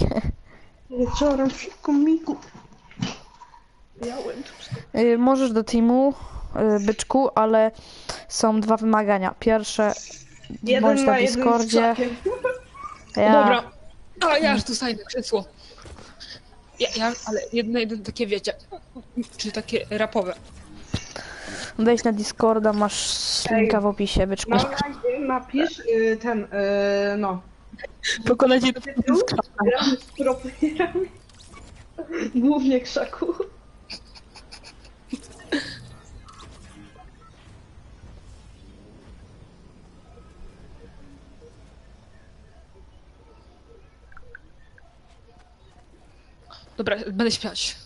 Wieczorem w komiku. Miałem Y, możesz do teamu, y, byczku, ale są dwa wymagania. Pierwsze, bądź Jeden na na z Discordzie. Ja, Dobra. A ja aż tu sajdę krzesło. Ja, ja, ale jedno, jedno takie wiecie, czy takie rapowe. Wejdź na Discorda, masz linka w opisie, byczku. Na razie napisz y, ten, y, no. Pokonajcie to Tytuł, gramy z. Głównie krzaku. Dobra, będę śpiewać.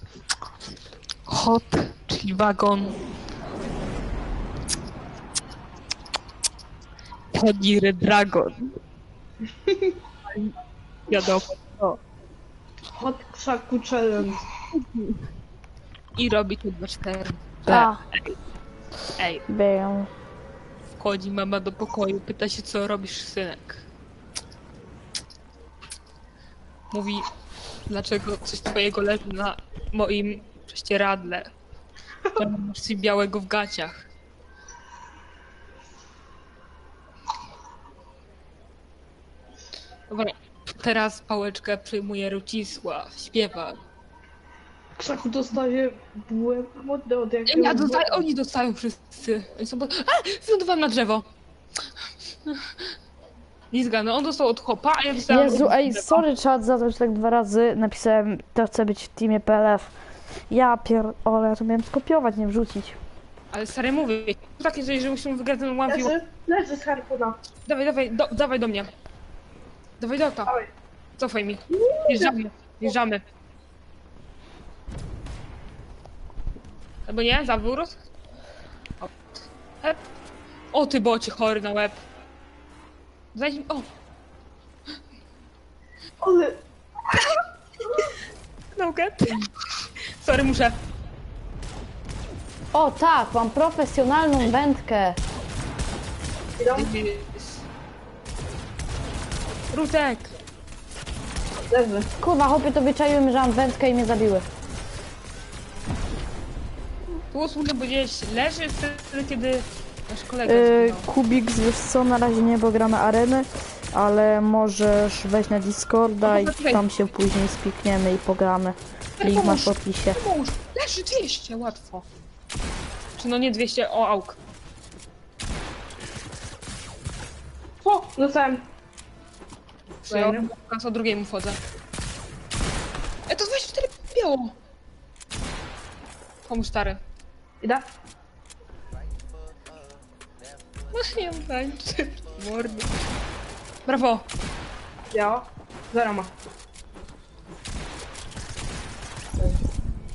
Hot, czyli wagon. Podire Dragon. Wiadomo. co. Hot krzaku challenge. I robi to 2-4. A, Ej, biegam. wchodzi mama do pokoju, pyta się, co robisz, synek. Mówi, dlaczego coś twojego leży na moim prześcieradle. Masz coś białego w gaciach. Dobra, teraz pałeczkę przyjmuje Rucisław, śpiewa. Krzaku dostaje bułę modny od jakiegoś... Ja dostaję, oni dostają wszyscy. Oni są... po- A! Wylądowałem na drzewo. Nie zgadnę, on dostał od chopa, a ja dostałem Jezu, ej, sorry czat za to, że tak dwa razy napisałem, to chcę być w teamie PLF. Ja pier... O, ja to miałem skopiować, nie wrzucić. Ale stary mówię, takie coś, że musimy wygrać ten one Leży, leży z harpuna. Dawaj, dawaj, do, dawaj do mnie. Dawaj do to. Dawaj. Cofaj mi. Wjeżdżamy, wjeżdżamy. Albo nie, zawór. O, Hep. o ty bocie chory na łeb. Mi, o, Ale... nugget. Sorry, muszę. O tak, mam profesjonalną wędkę. Rutek. Leży. Kurwa, chłopie to wyczaiłem, że mam wędkę i mnie zabiły. Tu słuchaj, bo gdzieś leży wtedy, kiedy nasz kolega Yy, zginął. Kubik, wiesz co, na razie nie, bo gramy areny, ale możesz wejść na Discorda i tam się później spikniemy i pogramy. Link masz w opisie. Pomóż. Leży 200, łatwo. Czy no nie 200, o auk. O, dostałem. Ja raz o drugiej mu wchodzę. E, to 24 biało. Komu stary? Idę. No nie tańczy. Mordy. Brawo. Ja. Zero ma.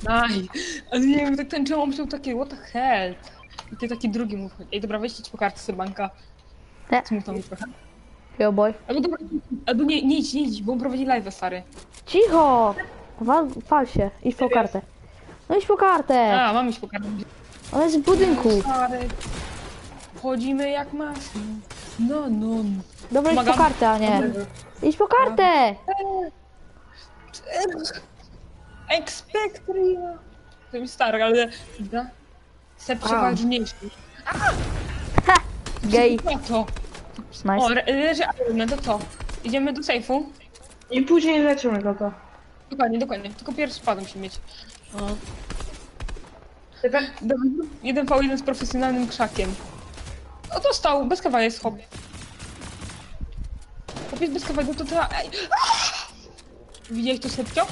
Aj. Ale nie wiem, tak tańczyłam, on myślał takie, what the hell. I ty taki drugi mu wchodzi. Ej, dobra, weźcie ci po kartce z banka. Nie. Smutno mi trochę. Yo boy. Albo dobra, albo nie, nie idź, nie idź, bo on prowadzi live, stary. Cicho! Wal, fal się, idź po kartę. No idź po kartę! A, mam iść po kartę. Ona jest w budynku. Stary. Wchodzimy jak masno. No, no. Dobra, idź po Pomagam. kartę, a nie. Idź po kartę! Expectria. To mi stary, ale... Da? Chcę przeważniejszy. Gej. No to. O, Nice. re- leży to co? Idziemy do sejfu? I później leczymy go to. Dokładnie, dokładnie. Tylko pierwszy spadł musi mieć. O. Dobra, Jeden v jeden z profesjonalnym krzakiem. O, dostał! Bez kawa jest hop. Chłopiec bez kawału, to trzeba... Ej. Widziałeś to sepcio?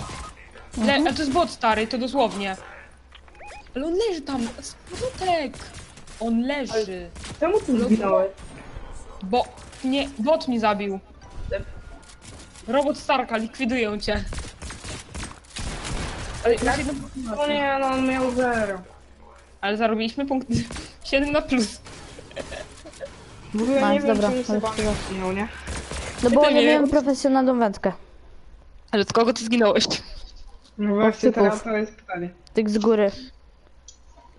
Le... Ale to jest bot stary, to dosłownie. Ale on leży tam. Sprutek! On leży. Czemu tu zginąłeś? Bo... Nie, bot mnie zabił. Robot Starka, likwidują cię. Ale, masz jedną No nie, no on miał zero. Ale zarobiliśmy punkt 7 na plus. W ogóle nie Nice, wiem, dobra, czemu sobie już zginął, nie? No bo nie nie miałem profesjonalną wędkę. Ale od kogo ty zginąłeś? No właśnie, typów. teraz to jest pytanie. Tyk z góry.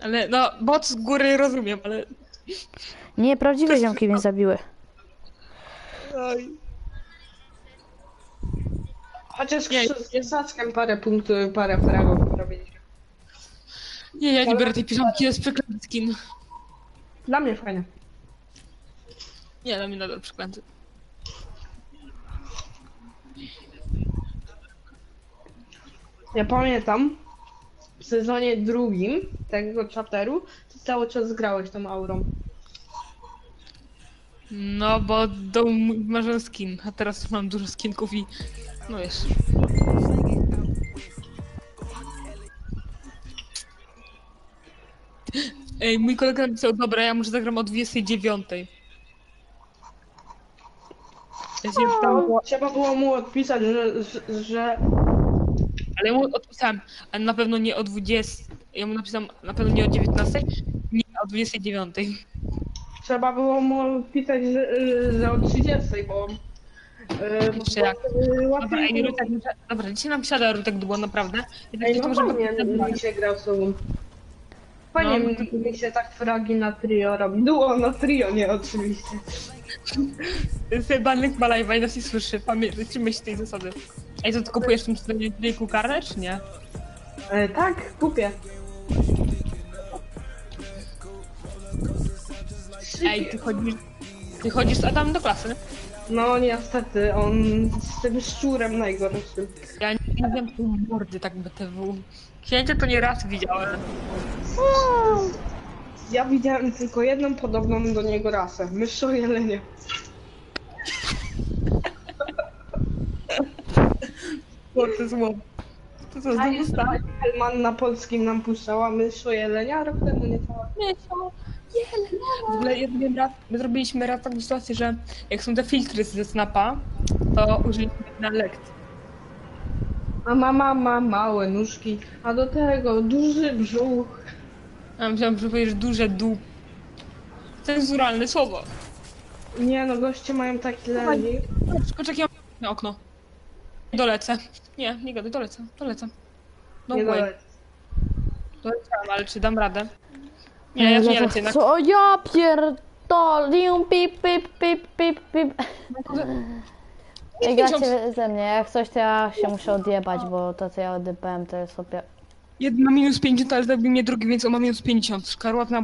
Ale no, bot z góry rozumiem, ale... Nie, prawdziwe ziomki mnie zabiły. Chociaż Nie, z Krzaczkiem parę punktów, parę fragów robiliśmy. Nie, ja nie biorę tej piżamki, jest przeklęty skin. Dla mnie fajne. Nie, dla mnie nadal przeklęty. Ja pamiętam, w sezonie drugim tego chapteru, ty cały czas grałeś tą aurą. No, bo do marzę skin, a teraz już mam dużo skinków i... No wiesz. Ej, mój kolega napisał, dobra, ja może zagram o 29. Ja się pytam, Trzeba było mu odpisać, że, że, że ale ja mu odpisałem, ale na pewno nie o 20. Ja mu napisałem na pewno nie o 19, nie o 29. trzeba było mu odpisać, że, że o 30, bo... Yy, Jeszcze jak? yy, Dobra, łatwiej ej, było- Rutek, dobra, dzisiaj nam siada Rutek długo, naprawdę. Jednak Ej, nie to no możemy... fajnie mi się grał z tobą. Fajnie No, mi, mi się tak fragi na trio robi. Duo na trio, nie oczywiście. Ma live'a i nas nie słyszy. Pamiętaj, trzymaj się tej zasady. Ej, to ty kupujesz w tym studyjku kartę, czy nie? E, tak, kupię. Ej, ty chodzisz... Ty chodzisz z Adamem do klasy? No niestety, on z tym szczurem najgorszym. Ja nie wiem tu mordy tak BTW. Księcia to nie raz widziałem. Ja widziałem tylko jedną podobną do niego rasę. Myszą jelenie. Co to słowo? To co, znowu stać? Helman na polskim nam puszczała myszą jelenia, a rok temu nie cała. W ogóle zrobiłem raz, my zrobiliśmy raz taką sytuację, że jak są te filtry ze Snapa, to użyliśmy na lekcji. A mama ma małe nóżki, a do tego duży brzuch. Ja myślałam, że powiesz duże dup. Cenzuralne słowo. Nie no, goście mają taki. Poczekaj, ja mam na okno. Dolecę. Nie, nie gadaj, dolecę, dolecę. No Nie way. dole. Doleciałam, ale czy dam radę? Nie, ja tu nie lecę jednak. Co ja pierdolę, pip, pip, pip, pip, pip. Ej, gracie ze mnie, jak coś to ja się muszę odjebać, bo to co ja odjebałem to jest sobie... Jeden ma minus 50, ale zabił mnie drugi, więc on ma minus 50. Szkarłatna.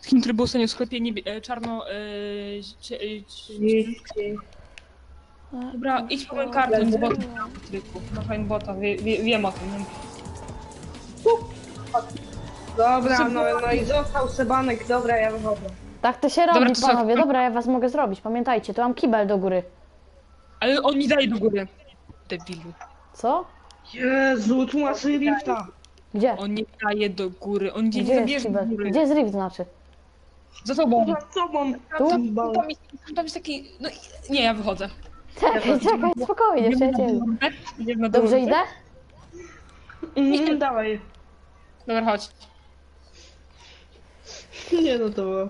Skin, który był ostatnio w sklepie niebie- e, czarno... E, cie, e, cie, dobra, idź po moją kartę z botem. Na fajny bota, wie, wie, wiem o tym. Dobra, no, no i został Sebanek, dobra, ja wychodzę. Tak to się robi, to co? panowie. Dobra, ja was mogę zrobić. Pamiętajcie, tu mam kibel do góry. Ale on nie daje do góry. Debilu. Co? Jezu, tu masz rifta. Gdzie? On nie daje do góry, on nie Gdzie jest zabierze do kibel? góry. Gdzie jest rift znaczy? Za tobą. Za sobą. Tu? Tam jest, tam jest taki... No, i- nie, ja wychodzę. Czekaj, czekaj, spokojnie, przyjacielu. Idziemy na dół. Dobrze idę? Mm, dawaj. Dobra, chodź. Nie no to było.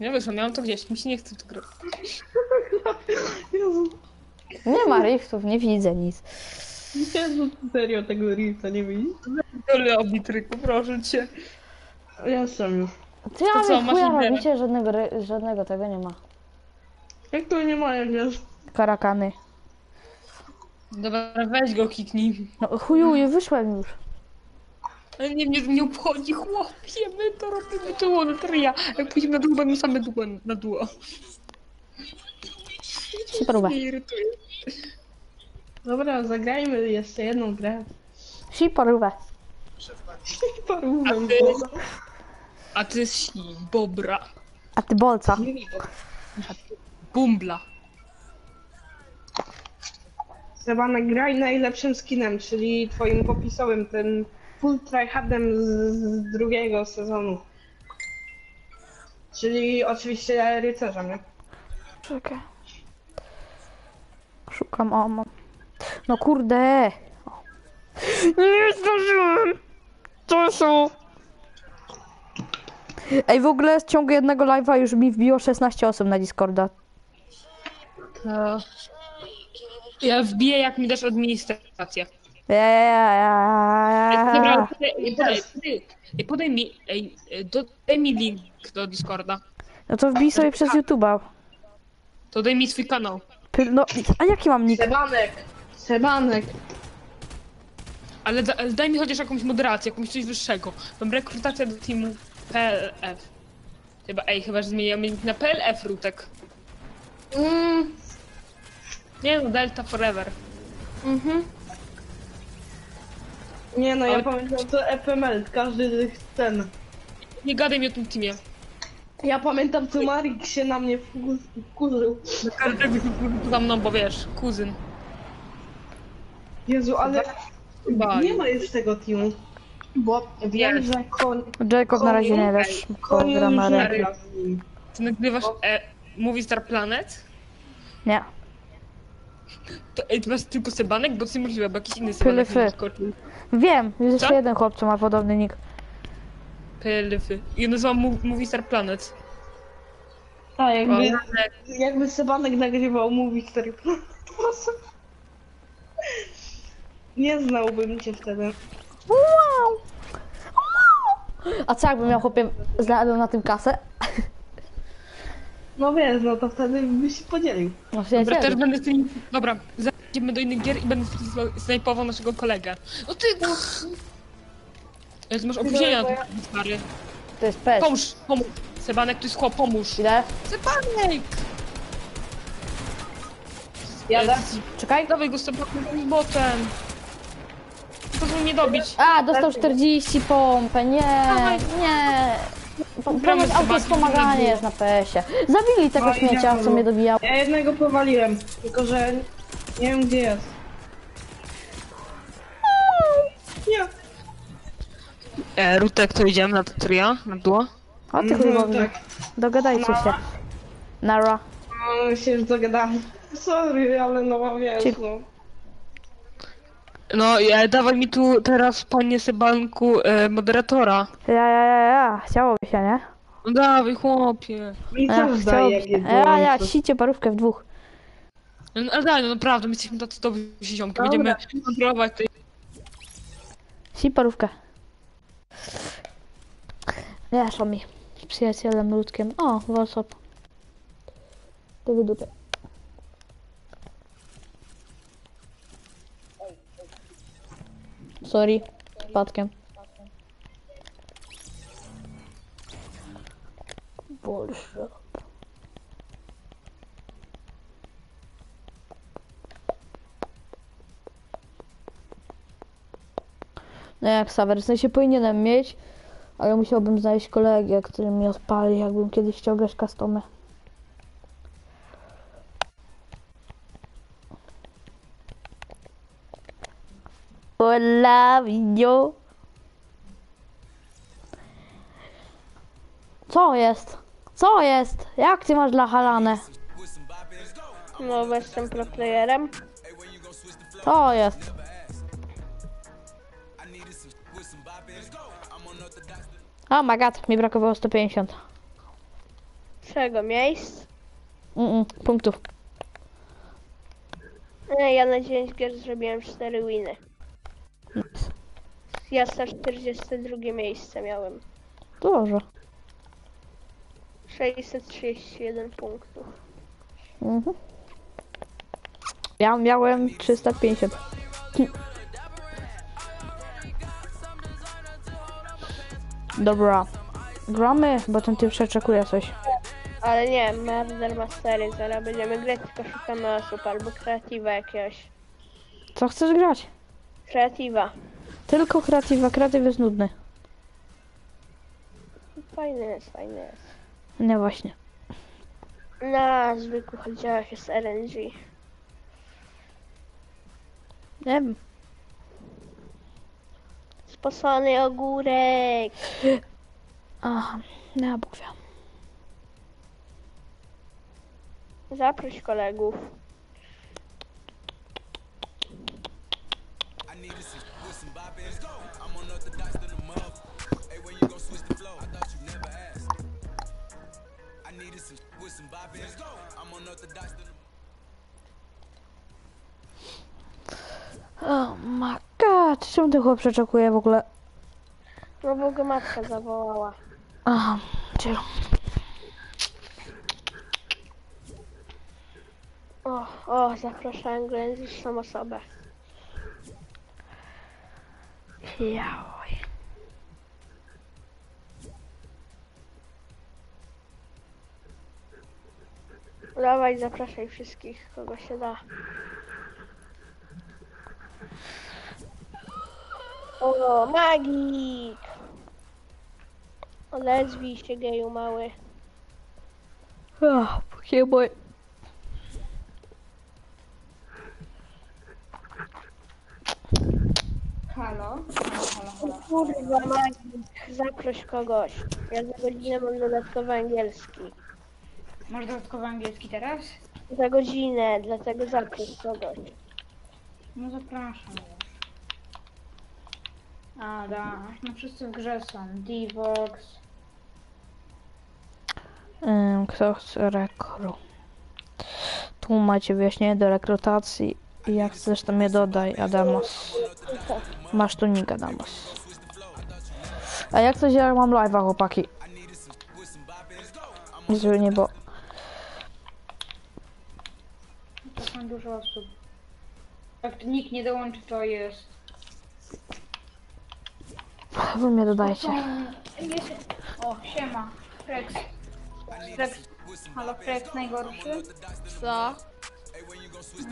Ja wyszłam, miałam to gdzieś, mi się nie chce w to grać. Jezu, Nie ma riftów, nie widzę nic. Jezu, serio tego rifta nie widzisz? Tyle obitryku, proszę cię. Jestem już. Ty ja co, masz chuja robicie, żadnego, żadnego tego nie ma. Jak to nie ma, jak jest? Karakany. Dobra, weź go, kiknij. No chuju, wyszłem już. Ale nie, mnie nie obchodzi, chłopie, my to robimy duo na tria. Jak pójdziemy na dół, będą same duo na duo. Nie irytuje. Dobra, zagrajmy jeszcze jedną grę. Siparówę. Parówę. A ty? A ty si, bobra, A ty bolca. bumbla. Trzeba nagraj najlepszym skinem, czyli twoim popisowym, tym full tryhardem z, z drugiego sezonu. Czyli oczywiście rycerzem, nie? Czekaj. Szukam, o mam. No kurde. Nie zdążyłem. To są. Ej, w ogóle z ciągu jednego live'a już mi wbiło 16 osób na Discorda. To... Ja wbiję, jak mi dasz administrację. Eee, Dobra, podaj, podaj, podaj, ej, podaj mi, ej, e, do, daj mi link do Discorda. No to wbij sobie przez YouTube'a. To daj mi swój kanał. No, a jaki mam nick? Sebanek! Sebanek! Ale, da, ale daj mi chociaż jakąś moderację, jakąś coś wyższego. Mam rekrutację do teamu PLF. Chyba, ej, chyba, że zmieniam nick na PLF Rutek. Mm, Nie no, Delta Forever. mhm. Nie no, ja Ale- pamiętam to FML, każdy z tych ten. Nie gadaj mi o tym teamie. Ja pamiętam co Marik się na mnie wku- wkurzył. Każdego się za mną, bo wiesz, kuzyn. Jezu, ale Chyba. nie ma już tego teamu. Bo wiem, że koń, Jacob na razie nie wiesz, bo gra na. Ty nagrywasz e, Movie Star Planet? Nie. To, ej, ty masz tylko Sebanek? Bo to niemożliwe, bo jakiś inny Sebanek skoczył. Wiem, jest jeszcze jeden chłop, co ma podobny nick. Pylefy. I on nazywa Mo- Movie Star Planet. Tak, jakby, jakby Sebanek nagrywał mówi który po prostu. Nie znałbym cię wtedy. Wow! A co jakbym miał chłopie, znalazłem na tym kasę? No wiesz, no to wtedy byś się podzielił. No Dobra, się też będę z tym... Dobra, zajdziemy do innych gier i będę snaj- snajpował naszego kolegę. No ty... Jezu, masz opóźnienia na tym stary. To jest pes. Pomóż, pomóż. Sebanek, to jest chłop, pomóż. Ile? Sebanek! Jadę. Czekaj. Dawaj go z botem. Pozwól mnie dobić. A, dostał 40 pompę, nie, nie. Pomoc auto wspomaganie jest na PS-ie. Zabili tego No śmiecia, co mnie dobijał. Ja jednego powaliłem, tylko że nie wiem gdzie jest. Nie. E, Rutek, to idziemy na Tetria, na duo? O ty Mhm, tak. Dogadajcie się. Nara. No, się już dogadałem. Sorry, ale no wiesz, Ci- no. No, e, dawaj mi tu teraz, panie Sebanku, e, moderatora. Ja, ja, ja, ja. Chciałoby się, nie? No dawaj, chłopie. Mi Ja, też daje jak jest Ja, ja, gorąco. sicie parówkę w dwóch. No, ale daj, no naprawdę, my jesteśmy tacy dobrzy ziomki, będziemy kontrolować tej... Si parówkę. O mi. Z przyjacielem Ludkiem. O, WhatsApp. To wydupę. Sorry. Przypadkiem. Bolsze. No jak Saver, w sensie powinienem mieć, ale musiałbym znaleźć kolegę, który mi odpali, jakbym kiedyś chciał grać customy. Hola, video. Co jest? Co jest? Jak ty masz dla Halanę? No, jestem pro playerem. Co jest? Oh my god, mi brakowało 150. Czego? Miejsc? Mm -mm, punktów. Nie, ja na 9 gier zrobiłem 4 winy. Ja 142 miejsce miałem. Dużo. 631 punktów. Mhm. Ja miałem 350. Dobra. Gramy, bo ten typ przeczekuje coś. Ale nie, Murder Mastery, zaraz będziemy grać, tylko szukamy osób albo kreatywa jakiegoś. Co chcesz grać? Kreatywa. Tylko kreatywa, kreatyw jest nudny. Fajny jest, fajny jest. Nie właśnie. Na zwykłych oddziałach jest RNG. Nie wiem. Sposony ogórek. A, nie, Bóg wie. Zaproś kolegów. Oh my god, czemu ten chłop przeczekuje w ogóle? No bo go matka zawołała. Aha, chill. O, o, zapraszałem go już osobę. Jałoj. Dawaj, zapraszaj wszystkich, kogo się da. O, magik! Odezwij się, geju mały. Ach, Pokéboj. Halo? Kurwa, magik, zaproś kogoś. Ja za godzinę mam dodatkowy angielski. Masz dodatkowy angielski teraz? Za godzinę, dlatego zaproś kogoś. No zapraszam już. A, da. No wszyscy w grze są. Divox. Ym, Kto chce rekru? Tu macie wyjaśnienie do rekrutacji. I Jak chcesz, to mnie dodaj, Adamos. Masz tu nick, Adamos. A jak coś, ja mam live'a, chłopaki. Żeby nie było. To są dużo osób. Jak nikt nie dołączy, to jest. Wy mnie dodajcie. Jest... O, siema. Frex. Frex. Halo, Frex najgorszy. Co?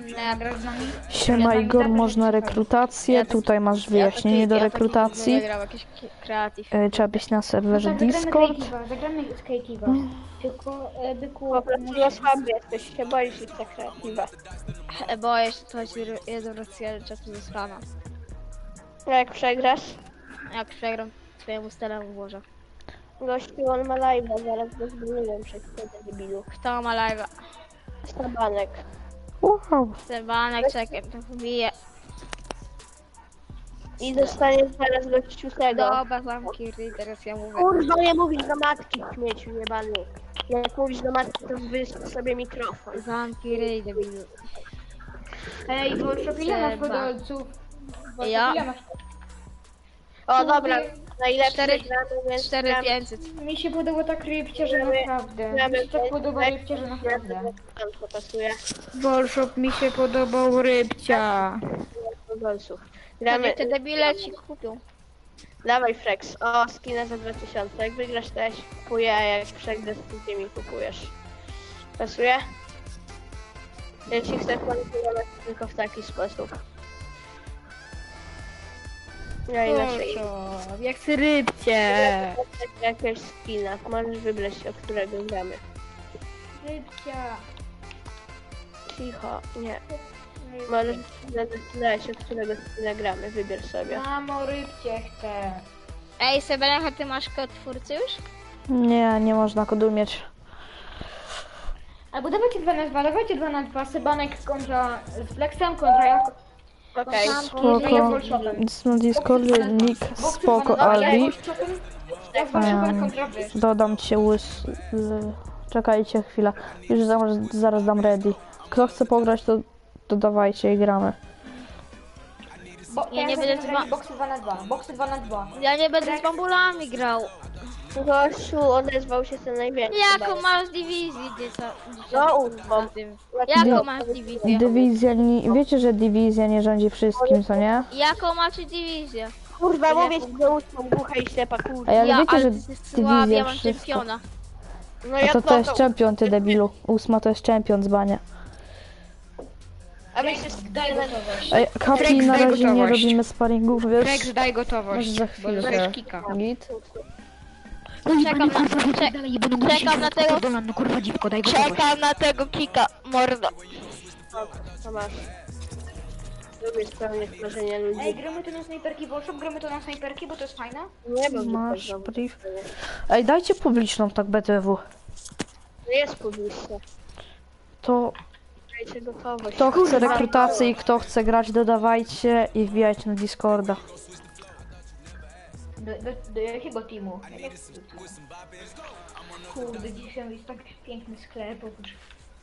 Nie, grasz z nami? Siema Igor, można rekrutację. Tutaj masz wyjaśnienie do rekrutacji. Zagrał jakiś kreatyw. Y, Trzeba być na serwerze Tak, zagramy Discord. Zagramy z. Tylko, e, byku... Po prostu za słaby jesteś, się boisz ich tak kreatywa. E, Boję się, to chodzi jeden rację czatu ze spana. A jak przegrasz? Jak przegram, twojemu staremu włożę. Gościu, on ma live'a, zaraz go zbudujemy przez tego debilu. Kto ma live'a? Stabanek. Wow. Stebanek, czekaj, to wbiję. I dostaniesz zaraz gościu tego. Dobra, zamki ryj, teraz ja mówię. Kurwa, nie mówisz do matki, śmieciu jebany. Jak mówisz do matki, to wyjść sobie mikrofon. Zamki ryj, debilu. Ej, bo ile masz Trzeba. podolców? Bo Ja? ile masz O, dobra, najlepsze Cztery- gramy, więc 4500. Mi się podoba ta krypcia, że naprawdę. Mi się tak podoba rybcia, że naprawdę. pasuje Bolshop mi się podobał rybcia. do golców. Gramy, Te debile ci kupią. dawaj Frex, o, skina za 2000. Jak wygrasz, to ja się kupuję, a jak przegrasz, to ty mi kupujesz. Pasuje? Jeśli chcesz manipulować tylko w taki sposób. Ja inaczej. Bolszop, jak ty rybcie. Jakiegoś skina, możesz wybrać, o którego gramy. Rybcia. Cicho, nie. Możesz zadać, o którego skina gramy, wybierz sobie. Mamo, rybcie chcę. Ej, Sebelenka, ty masz kod twórcy już? Nie, nie można kodu mieć. Albo dawajcie 2 na 2, dawajcie 2 na 2. Sybanek kontra z Flexem, kontra ja. Okej. Spoko. Bolshopem. Na Discordzie nick spoko wy. Dodam cię łys... Czekajcie chwilę. Już zaraz, zaraz dam ready. Kto chce pograć, to dodawajcie i gramy. Bo, Ja nie będę dwa- Boksy 2 na 2, boksy 2 na 2. Ja nie będę z bambulami grał. Gościu odezwał się ten największy. Jaką masz dywizję, dzieca? No, ósmą. Jaką masz dywizję? Dywizja, nie, wiecie, że dywizja nie rządzi wszystkim, co nie? Jaką macie dywizję? Kurwa, mówię ci, że ósmą, głucha i ślepa kurwa. Ej, ale ja, wiecie, ale że ty jesteś słaby, ja dywizja mam wszystko. czempiona. No A to to jest czempion, ty debilu. Ósma to jest czempion z bania. A my się Daj gotowość. Ej, Kapi, na daj razie nie gotowość. robimy sparingów, wiesz? Rex, daj gotowość. Może za chwilę. dostajesz kika. Git? Czekam na, czek, czekam na tego, no kurwa dziwko, daj gotowość. czekam na tego kika, mordo. To masz. Lubię spełniać marzenia Ej, ludzi. gramy to na snajperki Bolshop, gramy to na snajperki, bo to jest fajne. Nie mam Masz brief. Ej, dajcie publiczną tak BTW. To jest publiczne. To Gotowość. kto chce rekrutację i kto chce grać, dodawajcie i wbijajcie na Discorda. Do, do, do jakiego teamu? Kurde, dzisiaj jest tak piękny sklep. oprócz-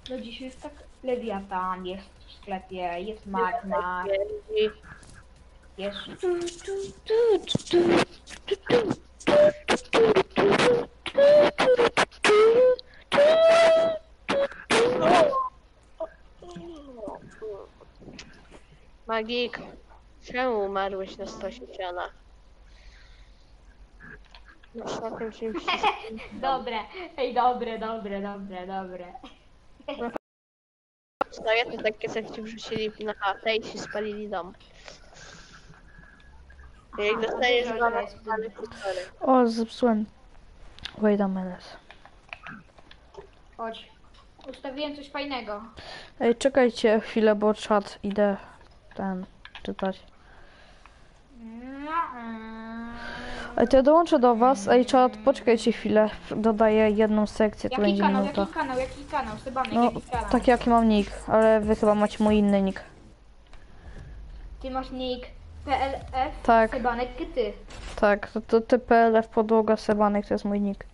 No dzisiaj jest tak Lewiatan, jest w sklepie, jest Magma, jest... Magik. Czemu umarłeś na stosie? Masz na tym czymś. Dobre, ej, dobre, dobre, dobre, dobre. No ja to takie coś ci wrzucili na chatę i ci spalili dom. I Jak Aha, dostajesz dwa ale. O, zepsułem. Wait a minute. Chodź. Ustawiłem coś fajnego. Ej, czekajcie chwilę, bo czat idę ten czytać. Mm. Ej, to ja dołączę do was. Ej, czat, poczekajcie chwilę. Dodaję jedną sekcję, to Jaki będzie kanał, minuta. jaki kanał, jaki kanał? Sebanek, No, jaki kanał? tak jaki mam nick, ale wy chyba macie mój inny nick. Ty masz nick PLF, Tak. Sebanek, ty. Tak, to, to TPLF podłoga Sebanek to jest mój nick.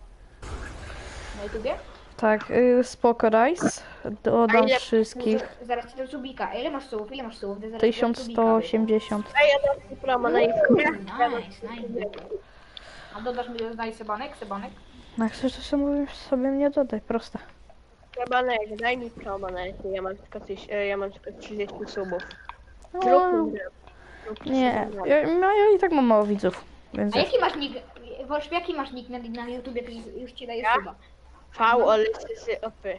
Na YouTubie? Tak, y, spoko Rice. Dodam ile- wszystkich. Z- Zaraz ci dam subika. Ile masz słów? Ile masz słów? Zaraz ci dam subika. 1180. A ja dam promo na YouTubie. Nice, nice. A dodasz mi do daj Sebanek, Sebanek? No chcesz, to sobie, mówisz, sobie mnie dodaj, proste. Sebanek, daj mi promo na YouTube. Ja mam tylko, tyś, e, ja mam tylko 30 subów. No, Zrób mi Zrób mi nie, ja, no, ja i tak mam mało widzów, więc A jaki masz nick? Wolsz, jaki masz nick na, na YouTubie, to już ci daję Ja? suba. V, olysy, opy.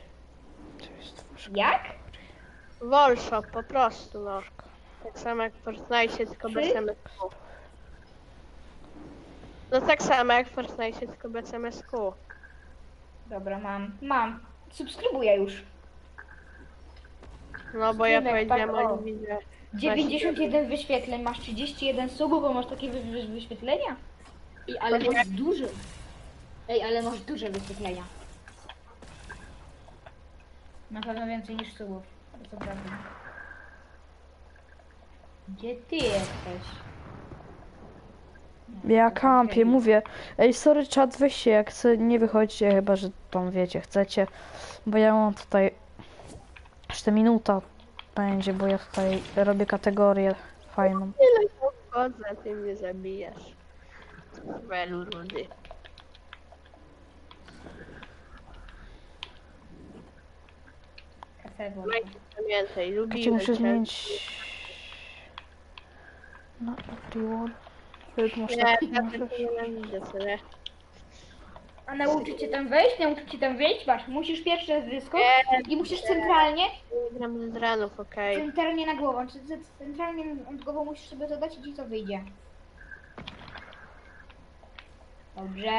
Jak? Wallshop, po prostu, no. Tak samo jak w Fortnite, tylko bez? MSQ. No tak samo jak w Fortnite, tylko bez MSQ. Dobra, mam. Mam. Subskrybuję już. No bo ja Synek, powiedziałem tak, o. o widzę. 91 wyświetleń, masz 31 subów, bo masz takie wy, wy, wyświetlenia? I, ale masz duże. Ej, ale masz duże wyświetlenia. Na pewno więcej niż subów. To co prawda. Gdzie ty jesteś? ja kampię, mówię. Ej, sorry czat, weź się, jak chce, nie wychodźcie, chyba, że tam wiecie, chcecie. Bo ja mam tutaj... Jeszcze minuta będzie, bo ja tutaj robię kategorię fajną. Tyle chodzę, ty mnie zabijasz. Welu rudy. Kafe włączę. Majki, pamiętaj, Czekajcie, lubiłem muszę cię. zmienić... No, reward. Już muszę... Nie, ja nienawidzę sobie. A nauczyć cię tam wejść? Nauczyć cię tam wejść? Masz, musisz pierwszy raz wyskok Nie, i musisz centralnie, nie gram z ranów, okej. centralnie na głową, czy c- centralnie nad głową musisz sobie to dać i ci to wyjdzie. Dobrze.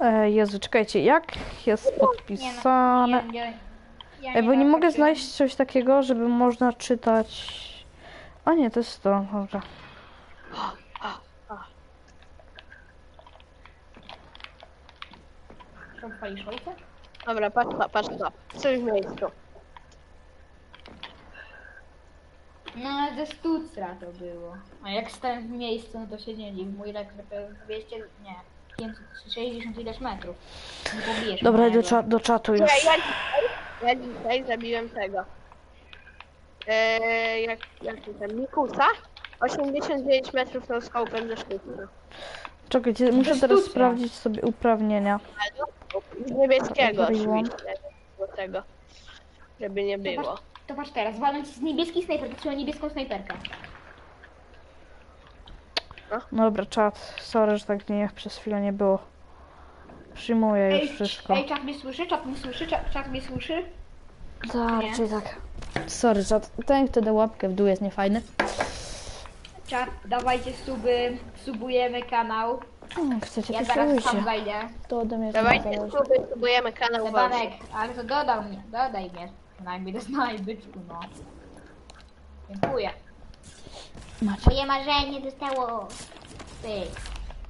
E, Jezu, czekajcie, jak jest no, podpisane? nie, nie, ja Ej, bo nie mogę znaleźć coś takiego, żeby można czytać... A nie, to jest to, dobra. Ojca? Dobra, patrz to, patrz to. Coś w miejscu. No ale ze stucra to było. A jak stałem w miejscu, no to się nie dziw. Mój jest 200, nie, 560 ileś metrów. Nie pobijesz Dobra, do, cza do czatu Ja, już. ja, dzisiaj, ja dzisiaj zabiłem tego. Eee, jak, jak to tam, Mikusa? 89 metrów tą skałpem ze sztuczną. Czekajcie, muszę teraz sprawdzić sobie uprawnienia. Z niebieskiego oczywiście. Do tego. Żeby nie było. To patrz teraz, walnąć z niebieskiej snajperki, trzeba niebieską snajperkę. Dobra, czat. Sorry, że tak nie przez chwilę nie było. Przyjmuję już wszystko. ej, czat mnie słyszy, czat mnie słyszy, czat, czat mnie słyszy. Tak, nie? raczej tak. Sorry, czat. Ten, kto da łapkę w dół jest niefajny. Czat, dawajcie suby, subujemy kanał. Hmm, Chcecie, Ja to zaraz sobie tam zajdę. To ode mnie Dawajcie zależy. suby, spróbujemy kanał Sebanek, Wolf. ale to dodał mnie, dodaj mnie. Przynajmniej do znajbyczku, no. Dziękuję. Macie. Moje marzenie dostało... Ty.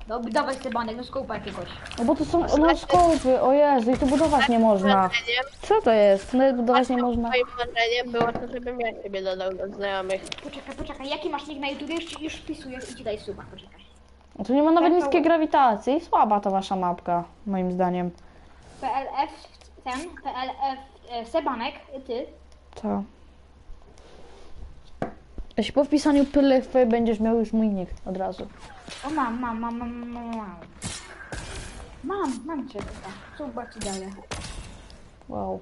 No, dawaj Sebanek, no skupa jakiegoś. No bo to są no, skopy, o Jezu, i tu budować nie można. Marzeniem, Co to jest? Nawet budować nie można. moim marzeniem było to, żebym ja ciebie dodał do znajomych. Poczekaj, poczekaj, jaki masz nick na YouTube? Już, już wpisuję i ci daj suba, poczekaj. No tu nie ma nawet niskiej grawitacji. Słaba to wasza mapka, moim zdaniem. PLF, ten, PLF, e, Sebanek, ty. To. Jeśli po wpisaniu pylefy będziesz miał już mój nick od razu. O, mam, mam, mam, mam, mam, mam. Mam, mam cię chyba. Suba ci daję. Wow.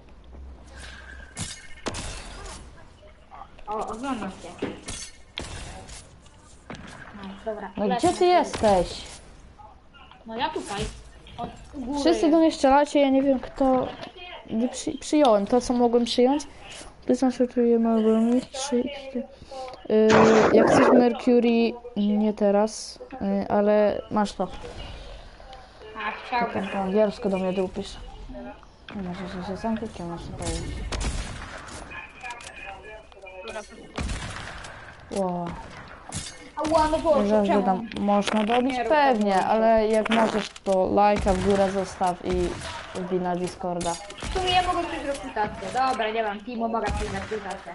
O, oglądam cię. No, dobra. No lecę gdzie ty jesteś? No ja tutaj. Od góry. Wszyscy do mnie strzelacie, ja nie wiem kto... Nie przy, przyjąłem to, co mogłem przyjąć. Mieć trzy... cztery. Yy, jak chcesz Mercury, nie teraz, yy, ale masz to. A, chciałbym. Po angielsku do mnie dupisz. Możesz się zamknąć, nie masz to powiedzieć. Wow. Ała, Boże, Że czemu? tam można dobić? Nie rób Pewnie, tego. ale jak możesz, to lajka w górę zostaw i wbij na Discorda. W sumie ja mogę przyjść rekrutację. Dobra, nie mam teamu, mogę przyjść rekrutację.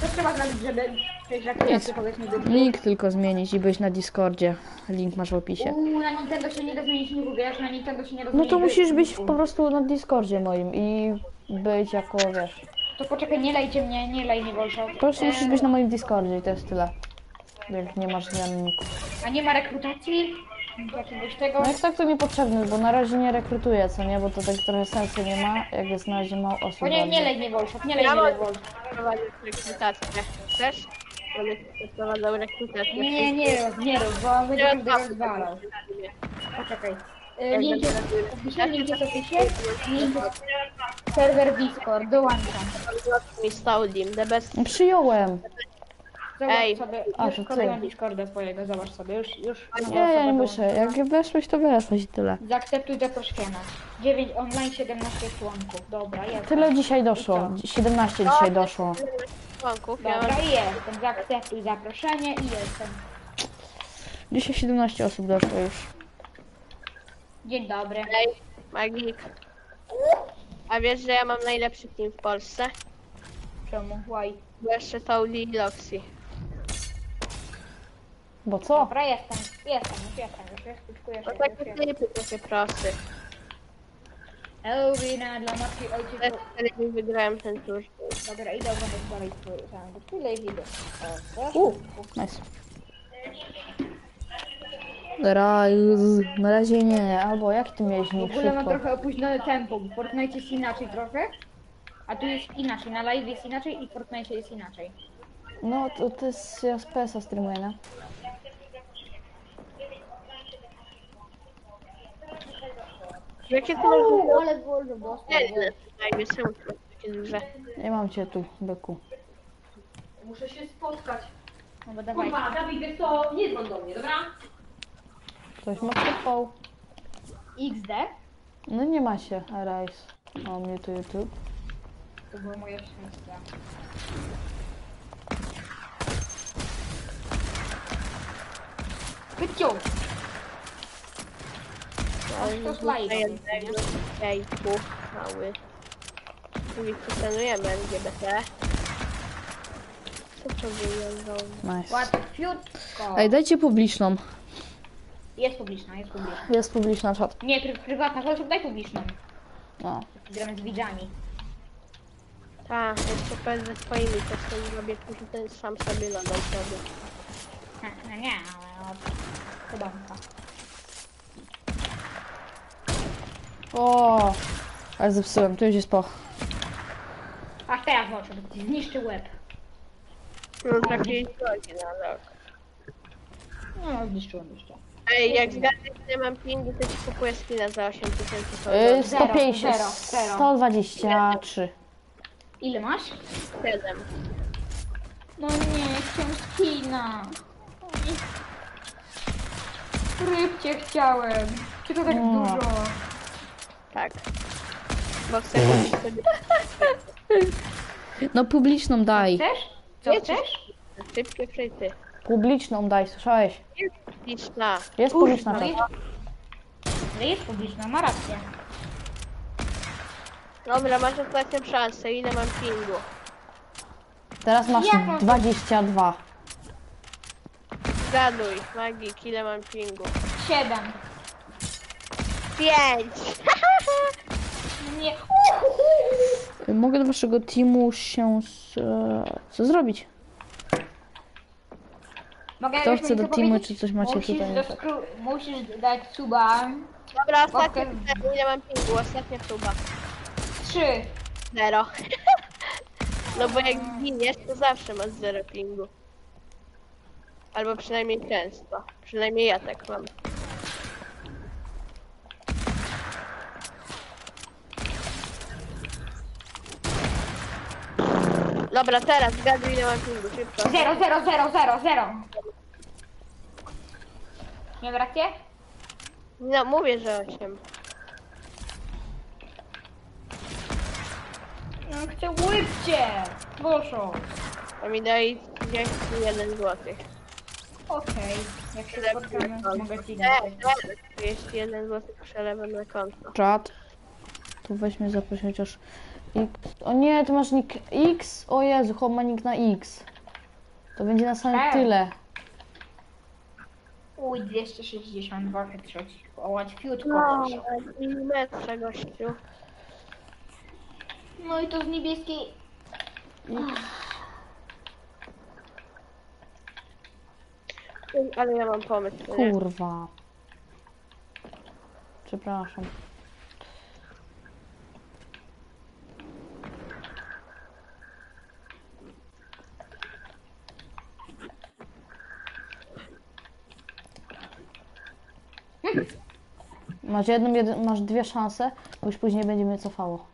Co trzeba zrobić, żeby przejść mi do Link tylko zmienić i być na Discordzie. Link masz w opisie. Uuu, na Nintendo się nie da zmienić niku, wiesz, na Nintendo się nie da No zmienić to musisz być niku. po prostu na Discordzie moim i być jako, wiesz... To poczekaj, nie lejcie mnie, nie lej, nie wolno. Po prostu musisz być na moim Discordzie i to jest tyle. Jak nie masz zmienników. A nie ma rekrutacji? Jakiegoś tego? No jak tak to mi potrzebny, bo na razie nie rekrutuję, co nie? Bo to tak trochę sensu nie ma, jak jest na razie mało osób. O nie, nie lej, nie wolno, nie lej, Ja nie lej, mam-. Prowadzić rekrutację. Chcesz? Będę prowadzał rekrutację. Nie, nie rób, nie rób, bo będzie Nie, każdego rozwalał. Poczekaj. Y, Link jest, opiszę, link jest opisie. Link jest serwer Discord, dołączam. mi the best. No Przyjąłem. Zobacz Ej. sobie, A, już to ty. na Discorda twojego, zobacz sobie, już, już. Nie, ja nie muszę. Jak weszłeś, to weszłeś i tyle. Zaakceptuj zaproszenia. 9 online, 17 członków. Dobra, jest. Tyle dzisiaj doszło. 17 dzisiaj doszło. Członków, ja Dobra, i jestem. Zaakceptuj zaproszenie i jestem. Dzisiaj 17 osób doszło już. Dzień dobry. Ej, Magik. A wiesz, że ja mam najlepszy team w Polsce? Czemu? Why? Bo jeszcze Tauli i Loxi. Bo co? Dobra, jestem. Jestem, już jestem. Już jest, już No już tak już jest. klipy takie prosty. Elwina dla matki ojciec. wtedy wygrałem ten turniej. Dobra, idę oglądać dalej twój sam. Tyle widzę. U, nice. Rise. Na razie nie, albo jak ty miałeś W ogóle mam szybko? trochę opóźnione tempo, bo w Fortnite jest inaczej trochę. A tu jest inaczej, na live jest inaczej i w Fortnite jest inaczej. No to, to jest, ja z PS-a streamuję, nie? Jakie ty masz ale wolno dostał. Jedne, najmniej są takie duże. Nie mam cię tu, byku. Muszę się spotkać. No bo dawaj. Kurwa, Dawid, wiesz co, nie dzwoń do mnie, dobra? Ktoś ma przypał. XD. No nie ma się, Rise. O mnie tu YouTube. To było moje szczęście. Wyciął! To slajd. jednego jajku mały. Czyli przestanujemy LGBT. Co to wyglądało? Nice. Łatwiutko. Ej, dajcie publiczną. Jest publiczna, jest publiczna. Jest publiczna czat. Nie, pry, prywatna, chodź, daj publiczną. No. Gramy z widzami. Tak, jeszcze pewnie ze swoimi też to zrobię, tylko ten sam sobie nadal sobie. No nie, ale od... Chyba tak. O, ale zepsułem, tu już jest po. Aż teraz bo ci zniszczy łeb. No takiej drogi na rok. No, zniszczyłem jeszcze. Ej, jak zgadnę, ile mam pingu, to ci kupuję skina za 8000 Yy, tysięcy. 150, zero, zero. 123. Ile masz? 7. No nie, chciałem skina. Rybcie chciałem. Czy to tak No. dużo? Tak. Bo chcę kupić sobie No publiczną daj. Chcesz? Co Nie, chcesz? szybkie przejty. Publiczną daj, słyszałeś? Liczna. Jest publiczna No jest, jest publiczna, ma rację. Dobra, masz ostatnią szansę. Ile mam pingu? Teraz masz Jak mam- 22. Zgaduj, Magik, ile mam pingu? Siedem. 5! Nie. Mogę do waszego teamu się... Z, co zrobić? Mogę Kto chce do teamu, powiedzieć? czy coś macie musisz tutaj? do skru- musisz dać suba. Dobra, ostatnia Okej. okay. Ile mam pingu? Ostatnia próba. Trzy. Zero. No bo jak zginiesz, to zawsze masz zero pingu. Albo przynajmniej często. Przynajmniej ja tak mam. Dobra, teraz zgaduj ile mam pingu, szybko. Zero, zero, zero, zero, zero. Nie braknie? No, mówię, że 8. No, chcę łybcie. Proszę. A mi daj 31 złotych. Okej, jak się spotkamy, mogę ci E, dać. e, 31 złotych przelewam na konto. Czat. Tu weź mnie zaproś chociaż X. O nie, ty masz nick X? O Jezu, chłop ma nick na X. To będzie na samym E. tyle. Uj, 262 trzeci. O, łatwiutko No, poszło. milimetrze gościu. No i to z niebieskiej... Ej, Ale ja mam pomysł. nie? Kurwa. Przepraszam. Masz jedną, masz dwie szanse, bo już później będzie mnie cofało.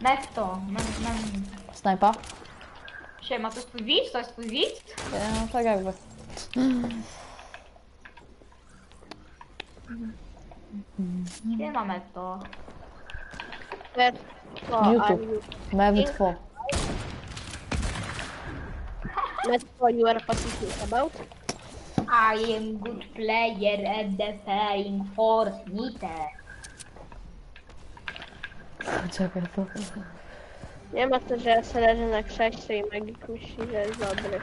Netto. Mam, mam... Snajpa? Siema, to jest twój widz? To jest twój widz? E, No tak jakby. Siema, Netto. Lecz, o, YouTube. Let's what you are particular about. I am good player at the playing Fortnite. Czekaj, to... Nie ma to, że se leży na krześle i magik myśli, że jest dobry.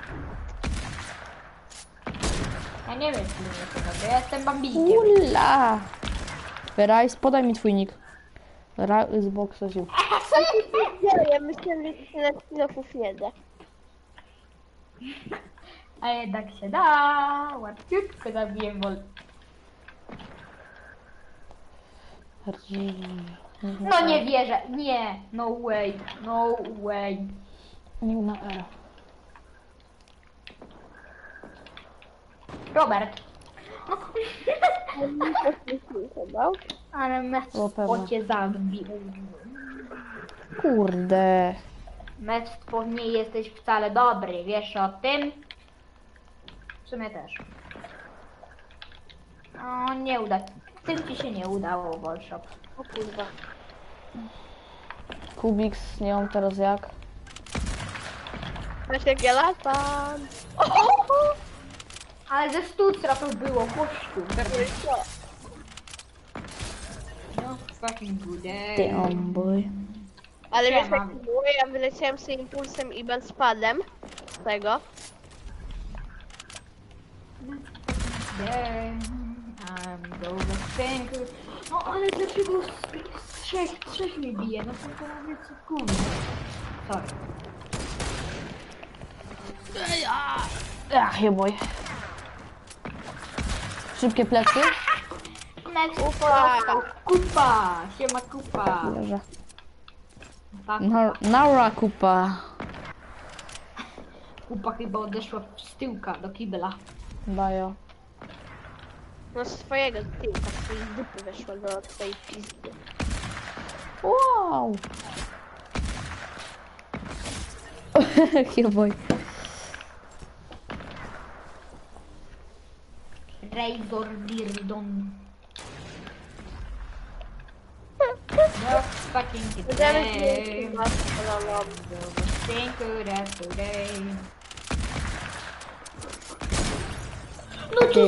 Ja nie wiem, czy mnie to dobrze. Ja jestem bambikiem. Ula! Rajs, podaj mi twój nick. Rajs z boksa ziół. Nie, ja myślałem, że się na spin-offów nie da. A jednak się da. Łatwiutko zabiję wol. No nie wierzę. Nie. No way. No way. Nick na R. Robert. About. Ale po cię zabił. Kurde. Mecz nie jesteś wcale dobry. Wiesz o tym? W sumie też. O, nie uda. Tym ci się nie udało, Bolshop. O kurwa. Kubiks, nie mam teraz jak. Patrz jak ja latam. Ale ze stucra to było, kościół. No, fucking good. Damn boy. Ale wiesz Siema. jak to było? Ja wyleciałem z impulsem i spadem z tego. Yeah, I'm. No ale dlaczego z, z trzech, trzech mi bije? No to to mówię co gówno. Sorry. Ach, boy. Szybkie plecy. Next kupa! Kupa! Siema kupa! Leżę. Tak, Nar- Nara kupa. kupa chyba odeszła z tyłka do kibla. Bajo. No z twojego tyłka, z twojej dupy weszła do twojej pizdy. Wow. boy. Razor Dirdon. No fucking today. no, today. No co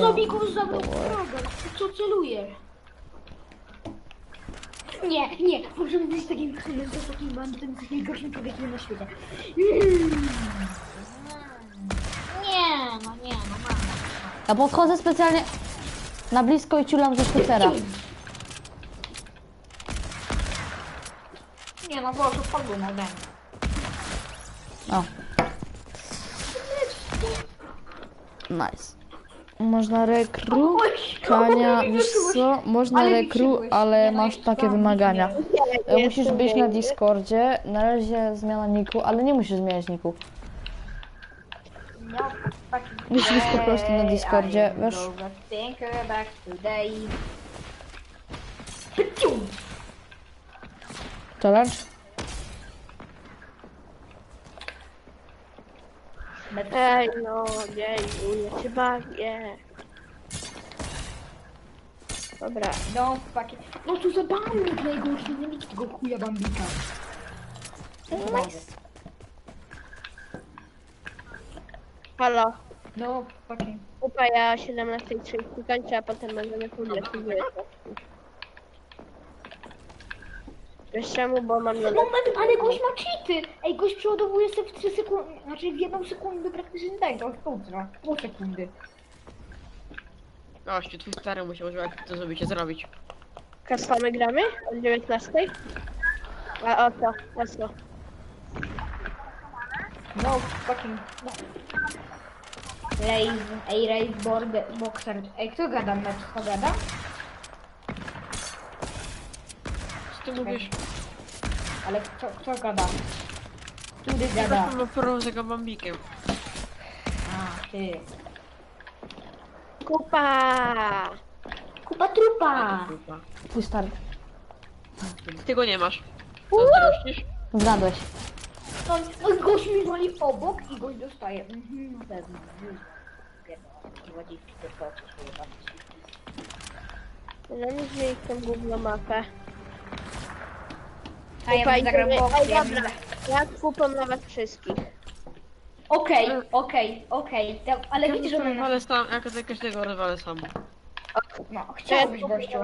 za drogę? Co celuje? Nie, nie, możemy być takim królem, to takim bandytem, z najgorszym człowiekiem na świecie. Mm. Nie, no nie, no mama. Ja podchodzę specjalnie na blisko i ciulam ze sztucera. Nie no, Boże, padło ode mnie. O. Nice. Można rekru, Kania, wiesz co, można Ale rekru, ale Nie, masz takie wymagania. E, Musisz być na. Discordzie, na razie zmiana niku, ale nie musisz zmieniać niku. No, Musisz być po prostu na Discordzie, wiesz? about today. Pyciu! Challenge? Ej, no, jej, ja się bawię. Dobra, No, fucking. No tu za bambik najgorszy, nie mieć tego chuja bambika. halo. No, fucking. Upa, ja 17.30 kończę, a potem będziemy kurde Wiesz czemu, bo mam na Moment, ale gość ma cheaty! Ej, gość przeładowuje sobie w 3 sekundy, znaczy w jedną sekundę praktycznie tego, półtora, pół sekundy. Gościu, twój stary musiał jak to cię zrobić. Kasamy gramy o 19. A o to, o to. No, fucking. No. Raze, ej, Raze board, boxer. Ej, kto gada? Met, kto gada? Ty mówisz? Ale kto, kto gada? Który gada? Ja mam problem z tego bambikiem. A, ty. Kupa! Kupa trupa! Kurwa. Twój stary. Ty go nie masz. Co ty rościsz? Zgadłeś. No, no i gość mi wali obok i gość dostaje. Mhm, na pewno. Kocy, kurwa. No nie zmień tą główną mapę. A ja bym zagrał Ej, boksy, ja bym dobra. Ja kupam na was wszystkich. Okej, okej, okej, ale widzisz, że ona... Rozwalę sam, jak za każdego rozwalę sam. No, chciałbyś gościu.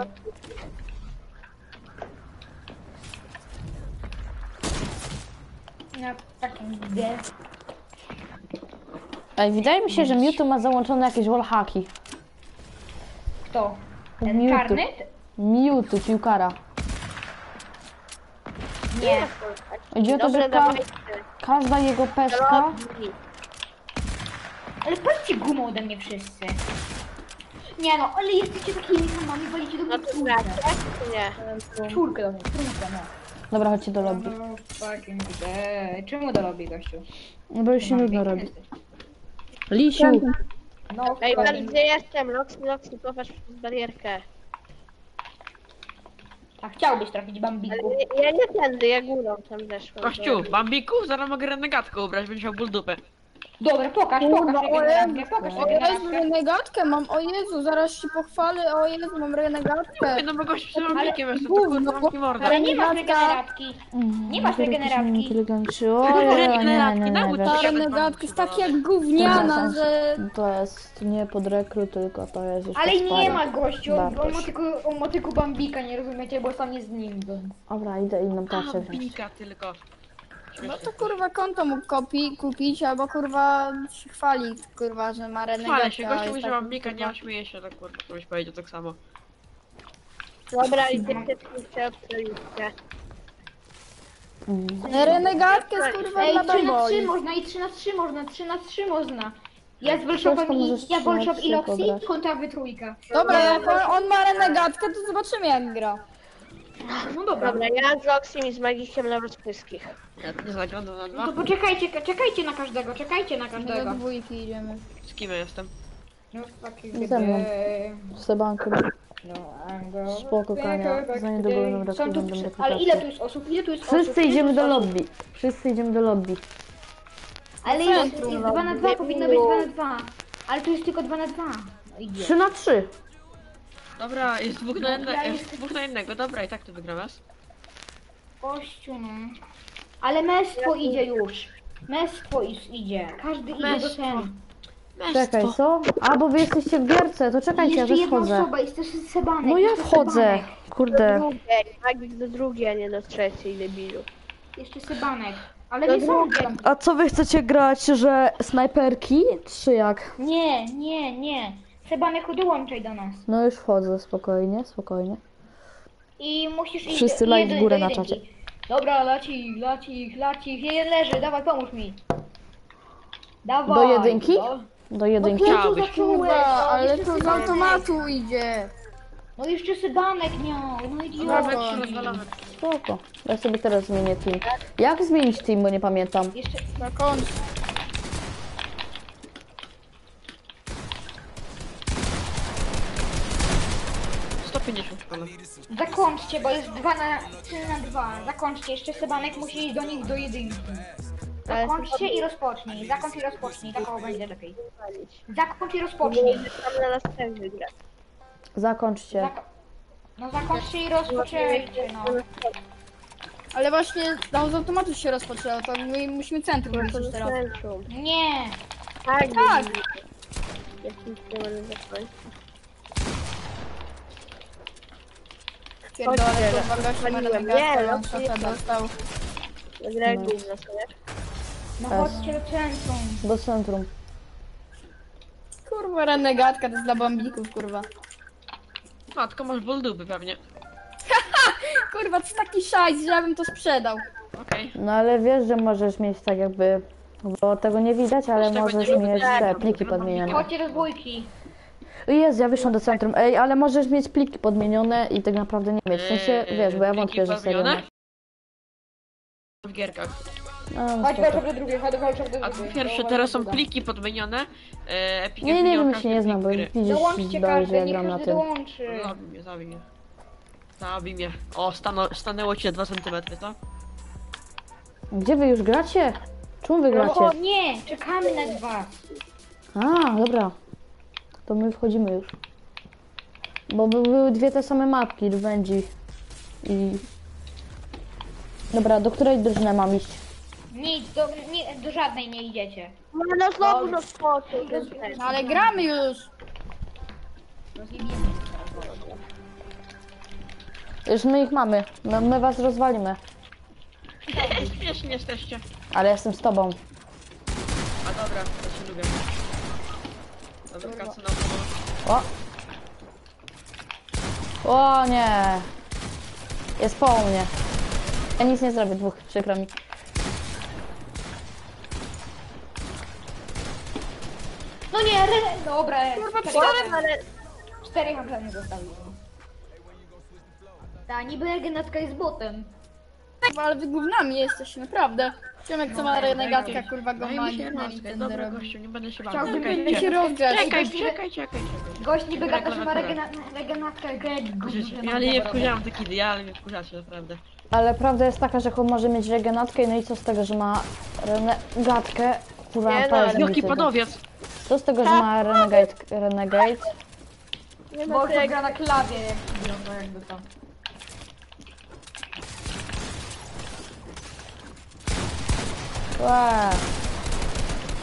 No, takim gdzie? Ej, wydaje mi się, że Mewtwo ma załączone jakieś wallhacki. Kto? Ten Mewtwo. czarny? Mewtwo, piłkara. Nie. Chodzi o to, że ka dawajcie. każda jego peszka... Ale patrzcie gumą ode mnie wszyscy. Nie no, ale jesteście takimi samami, walicie do No mnie to czwórkę. gracie? czy Nie. Czwórkę do mnie, trójkę, no. Dobra, chodźcie do lobby. No, fucking? Czemu do lobby, gościu? No bo już się nudno robi. Lisiu! No, Ej, gdzie jestem? Loxy, Loxy, popatrz przez barierkę. A chciałbyś trafić Ale Bambiku. nie, ja nie tędy, ja górą tam zeszłam. Gościu, bambiku, zaraz mogę renegatkę ubrać, będziesz miał ból dupę. Dobra, pokaż, pokaż regeneratkę, pokaż O Jezu, renegatkę mam, o Jezu, zaraz się pochwalę, o Jezu, mam renegatkę. Ej, no bo gościu z bambikiem jestem, to kurwa mam mordę. Ale nie masz regeneratki. Nie masz regeneratki. O, nie, nie, nie, nie, nie, Naucz. Ta się. renegatka jest tak jak gówniana, że... To jest nie pod rekru, tylko to jest już Ale nie ma gościu, on, on, ma Bartosz. tylko, on ma tylko Bambika, nie rozumiecie, bo sam jest z nim, więc... Dobra, idę inną tarczę wziąć. Bambika tylko. No to kurwa konto mógł kopi, kupić, albo kurwa się chwali, kurwa, że ma renegatkę. Chwalę się, gościu że taki, bambika, nie śmieje się, tak kurwa, ktoś powiedział tak samo. Dobra, idziecie wszyscy odstaliście. Renegatkę jest kurwa Ej, dla 3 na 3 bamboi. można i 3 na 3 można, 3 na 3 można. Ja z Wiesz, Bolshopem to i możesz ja 3 na Bolshop 3 i Loxi pograć. kontra wy trójka. Dobra, jak on, on ma renegatkę, to zobaczymy jak gra. No dobra. Dobra, ja z Loxym i z Magikiem na was wszystkich. Ja nie zaglądam na No dwa. to poczekajcie, czekajcie na każdego, czekajcie na Do każdego. dwójki idziemy. Z kim ja jestem? No fucking Ze mną. gdzie? Z Sebanką. No, I'm go- Spoko, Kania. Za niedługo będą Są tu będą. Ale ile tu jest osób? Ile tu jest osób? Wszyscy Ile tu idziemy jest do osób? lobby. Wszyscy idziemy do lobby. Ale jest, jest lobby. 2 na 2, powinno być 2 na 2. Ale tu jest tylko 2 na 2. No idzie. 3 na 3. Dobra, jest dwóch na jednego, Dobra, jest jest- dwóch na jednego, dobra i tak to wygramy. Kościół, no. Ale mestwo idzie już. Mestwo is- idzie. Każdy idzie do Mestwo. ten. Czekaj, co? A, bo wy jesteście w gierce, to czekajcie, ja Jeszcze też jedna wchodzę. osoba, jest też Sebanek. No ja jeszcze wchodzę. Sebanek. Do Kurde. drugiej, Magik do drugiej, a nie do trzeciej, debilu. Jeszcze Sebanek. Ale Do nie sądzę. A co wy chcecie grać, że snajperki? Czy jak? Nie, nie, nie. Sebanek dołączaj do nas. No już wchodzę, spokojnie, spokojnie. I musisz iść Wszyscy do, like w jedyn- górę do na jedynki. czacie. Dobra, laci, laci, laci. Jeden leży, dawaj, pomóż mi. Dawaj. Do jedynki? No, Do jedynki. no to Chciałbyś. Kurwa, no, ale jeszcze to z automatu idzie. No jeszcze Sebanek miał, no weź się. Spoko. Ja sobie teraz zmienię team. Jak zmienić team, bo nie pamiętam. Jeszcze, Na końcu. Stop. 250 szkoda. Zakończcie, bo jest 2 na 3 na 2. Zakończcie, jeszcze Sebanek musi iść do nich do jedynki. Zakończcie i rozpocznij. Zakończ i rozpocznij, tak o będzie lepiej. Zakończ i rozpocznij. Tam na nas też wygrać. Zakończcie. Zako no zakończcie i rozpoczęcie, no. Ale właśnie no, z automatu się rozpoczęło, to my musimy centrum jest teraz. centrum. Nie! Tak, Tak. Jak Pierdolę, kurwa, gościu ma Paliłem. renegatka, Nie, no, on szota nie. dostał. Zagraj gówno sobie. No chodźcie do centrum. Do centrum. Kurwa, renegatka to jest dla bambików, kurwa. Matko, masz ból dupy pewnie. Kurwa, to jest taki szajs, że ja bym to sprzedał. Okej. No ale wiesz, że możesz mieć tak jakby... Bo tego nie widać, ale Też tego możesz mieć widać. te pliki podmienione. Chodźcie do dwójki. Jest, ja wyszłam do centrum. Ej, ale możesz mieć pliki podmienione i tak naprawdę nie mieć. W sensie, Eee, wiesz, bo ja wątpię, że serio masz. W gierkach. A, no Chodź walczą do drugiej, chodź walczą do A drugiej. po pierwsze, teraz są pliki podmienione. E, Epic Nie, nie wiem, się nie znam, bo gry. widzisz, Dołączcie dalej, że każdy, ja niech gram na każdy tym. dołączy. Zabij mnie, zabij mnie. Zabij mnie. O, stano, stanęło ci na 2 cm, co? Gdzie wy już gracie? Czemu wy gracie? No nie, czekamy na was. A, dobra. To my wchodzimy już. Bo by- były dwie te same mapki, Rwędzi i... Dobra, do której drużyny mam iść? Nic, do, nie, do żadnej nie idziecie. No, no znowu ten ten. No ale gramy już. Już my ich mamy. My, my was rozwalimy. Śmieszni jesteście. Ale jestem z tobą. A dobra, to się lubię. Dobra, na. O! O nie! Jest po mnie. Ja nic nie zrobię, dwóch, przykro mi. No nie, re... dobra. Kurwa, cztery- cztery, Ale Cztery handlami zostawiło. Ta niby regenatka jest botem. Kurwa, ale wy gównami jesteście, naprawdę. Ciemek, co ma renegatka, kurwa, go Daj ma mi się nie Dobra, robi. gościu, nie będę się Chciałbym bawił. Będę się Czekajcie. rozgrzać. Czekaj, czekaj, czekaj, czekaj. Gość niby gada, że ma regena- regenatkę grać Ja nie wkurzałam te kidy, ja ale mnie wkurzacie, naprawdę. Ale prawda jest taka, że chłop może mieć regenatkę, no i co z tego, że ma renegatkę? Kurwa, Nie, no, palec ale- mi Jaki wysypał. padowiec! Co z tego, że ma renegade? renegade? nie ma Bo tego. gra na klawie, jak wygląda jakby to. Łe.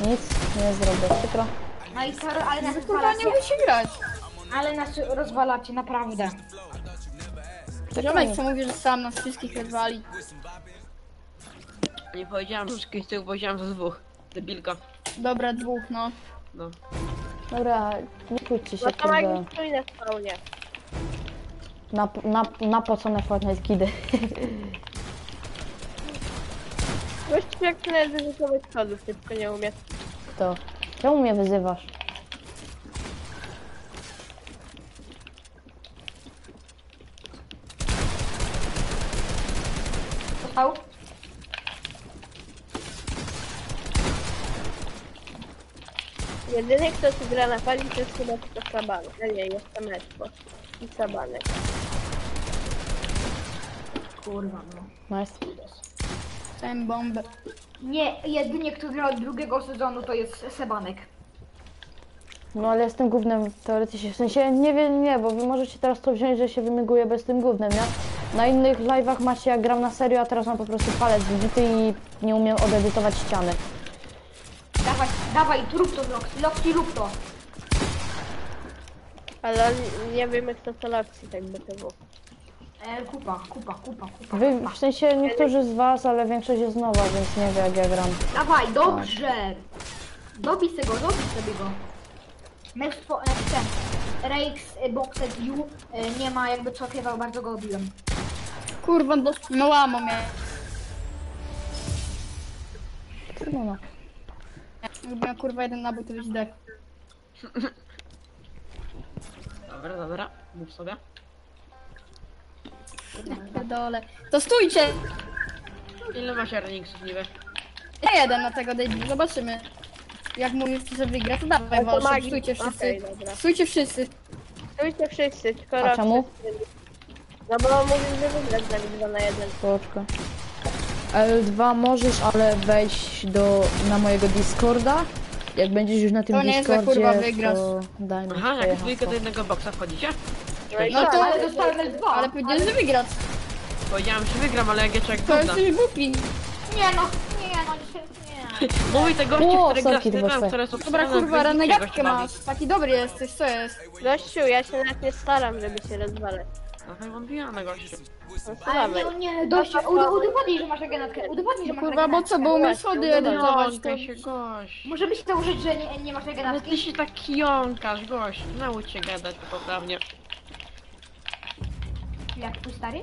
Nic nie zrobię, przykro. No i sorry, ale nas Kurwa, nie rozwalacie. się grać. Ale nas rozwalacie, naprawdę. Ciemek, co mówi, że sam nas wszystkich rozwali. Nie powiedziałam wszystkich tych, powiedziałam za dwóch. Debilka. Dobra, dwóch, no. No. Dobra, nie kłóćcie się, No to jak kurde. stoi na spawnie. Na, na, napocone Fortnite kidy. Gościu jak tyle wyzyskować schodów, tylko nie umie. To. Czemu mnie wyzywasz? Dostał? Jedyny kto tu gra na fali to jest chyba tylko Sabanek. A nie, jest tam Eszpo. I Sabanek. Kurwa, no. Nice. Chciałem bombę. Nie, jedynie kto gra od drugiego sezonu to jest Sebanek. No ale jestem głównym teoretycznie, w sensie nie wiem, nie, bo wy możecie teraz to wziąć, że się wymiguję bez tym głównym, nie? Na innych live'ach macie jak gram na serio, a teraz mam po prostu palec wbity i nie umiem odedytować ściany. Dawaj, dawaj, rób to, Loxi, Loxi, rób to. Ale nie wiemy kto to Loxi tak by to było. E, kupa, kupa, kupa, kupa. Wy, w sensie niektórzy z was, ale większość jest nowa, więc nie wie jak ja gram. Dawaj, dobrze. Dobij sobie go, dobij sobie go. Mnóstwo, e, ten, Rex, e, Boxed U, e, nie ma jakby co chyba bardzo go obiłem. Kurwa, do... no łamo mnie. No, no. Miał kurwa jeden nabój, to byś dek. Dobra, dobra. Mów sobie. Pierdolę. To stójcie! Ile masz earningsów niby? Ja jeden na tego debut, zobaczymy. Jak mówisz, że wygra, to dawaj, to stójcie wszyscy. Okej, dobra. Stójcie wszyscy. Stójcie wszyscy, tylko A Roxy czemu? wtedy. No bo mówił, że wygrać z nami 2 na 1. Poczekaj. L2 możesz, ale wejść do, na mojego Discorda. Jak będziesz już na tym To nie, że, Discordzie, kurwa, wygrasz. to daj mi Aha, jak swoje dwójkę do jednego boksa wchodzicie? No i No tak. to, Ale dostałem L2. ale powiedziałeś, że wygrać. Powiedziałem, że wygram, ale jak ja człowiek To gówna. jesteś głupi. Nie no, nie no, nie. Mówi te goście, O, które gra sorki, z to było tyłem, swoje. które są Dobra, kurwa, niczego renegatkę bawi. masz. Taki dobry jesteś, co jest? Gościu, ja się nawet nie staram, żeby się rozwalać. Aha, mam pijane goście. No Ale nie, nie, dość, ud- udowodnij, że masz regenatkę, udowodnij, że masz Kurwa, bo co, bo umiesz schody edytować, to... Jąkaj się, gość. Może byś założyć, że nie, nie masz Ale regenatki? ty się tak jąkasz, gość. Naucz się gadać poprawnie. Jak twój stary?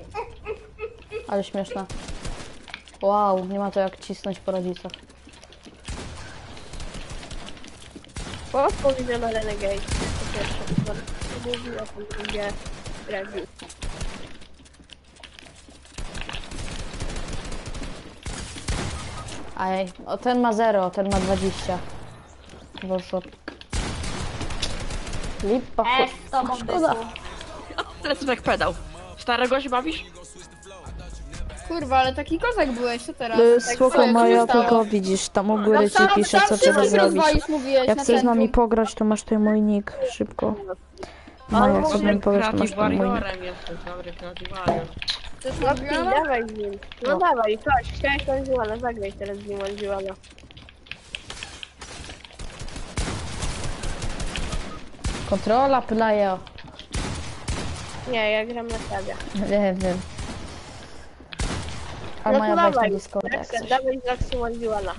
Ale śmieszne. Wow, nie ma to jak cisnąć po rodzicach. Po powiedziano Renegade. Po pierwsze, po drugie, po drugie, Regi. Aj, o ten ma 0, ten ma 20. Workshop. Lipa, E, z tobą szkoda. wysłu. Lecę jak pedał. Starego się bawisz? Kurwa, ale taki kozak byłeś, co teraz? Y, Tak, Spoko co, co Maja, się stało? tylko widzisz, tam u No góry ci pisze co trzeba coś zrobić. rozwalisz, mówiłeś Jak na chcesz z nami centrum. pograć, to masz tutaj mój nick, szybko. Maja, jak chcesz z nami pograć, to masz tutaj mój nick. Jesteś, dobry Warrior. Chcesz Roxy, mówiła? dawaj z nim. No dawaj, chodź, chciałeś Manziłana, zagraj teraz z nim Manziłana. Kontrola, player. Nie, ja gram na tabie. Nie wiem. A No Maja to weź na dawaj. Discorda jak Roxy, chcesz. dawaj z Roxy Manziłana.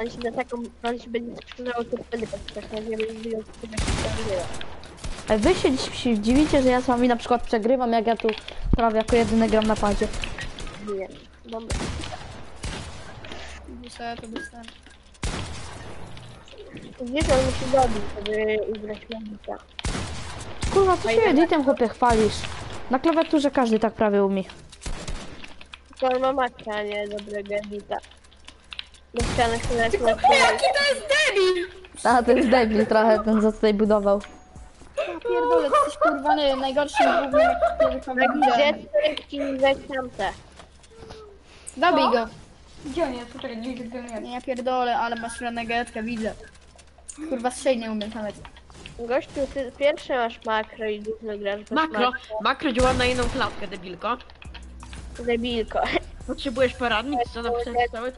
On się na taką, on się będzie sprzedał te wtedy podczas na ziemi i wyjął sobie się stabiluje. Ej, Wy się dziś się dziwicie, że ja z wami na przykład przegrywam, jak ja tu prawie jako jedyny gram na padzie. Nie, dobra. Dostałem, to dostałem. Gdzieś on musi dobić, żeby ugrać Magika. Kurwa, co się editem chłopie chwalisz? Na klawiaturze każdy tak prawie umie. To ma matka, a nie dobrego edita. Do ściany chwilę chwilę Jaki to jest debil! A, to jest debil trochę, ten co tutaj budował. Ja pierdolę, jesteś kurwa, nie wiem, najgorszym głównym, mam Gdzie tamte? Dobij go. Gdzie on jest? Poczekaj, nie widzę, gdzie on jest. Nie, ja pierdolę, ale masz renegatkę, widzę. Kurwa, strzej nie umiem nawet. Gościu, ty pierwszy masz makro i dużo grasz bez Makro, makro działa na jedną klatkę, debilko. Debilko. Potrzebujesz poradnik, co napisać cały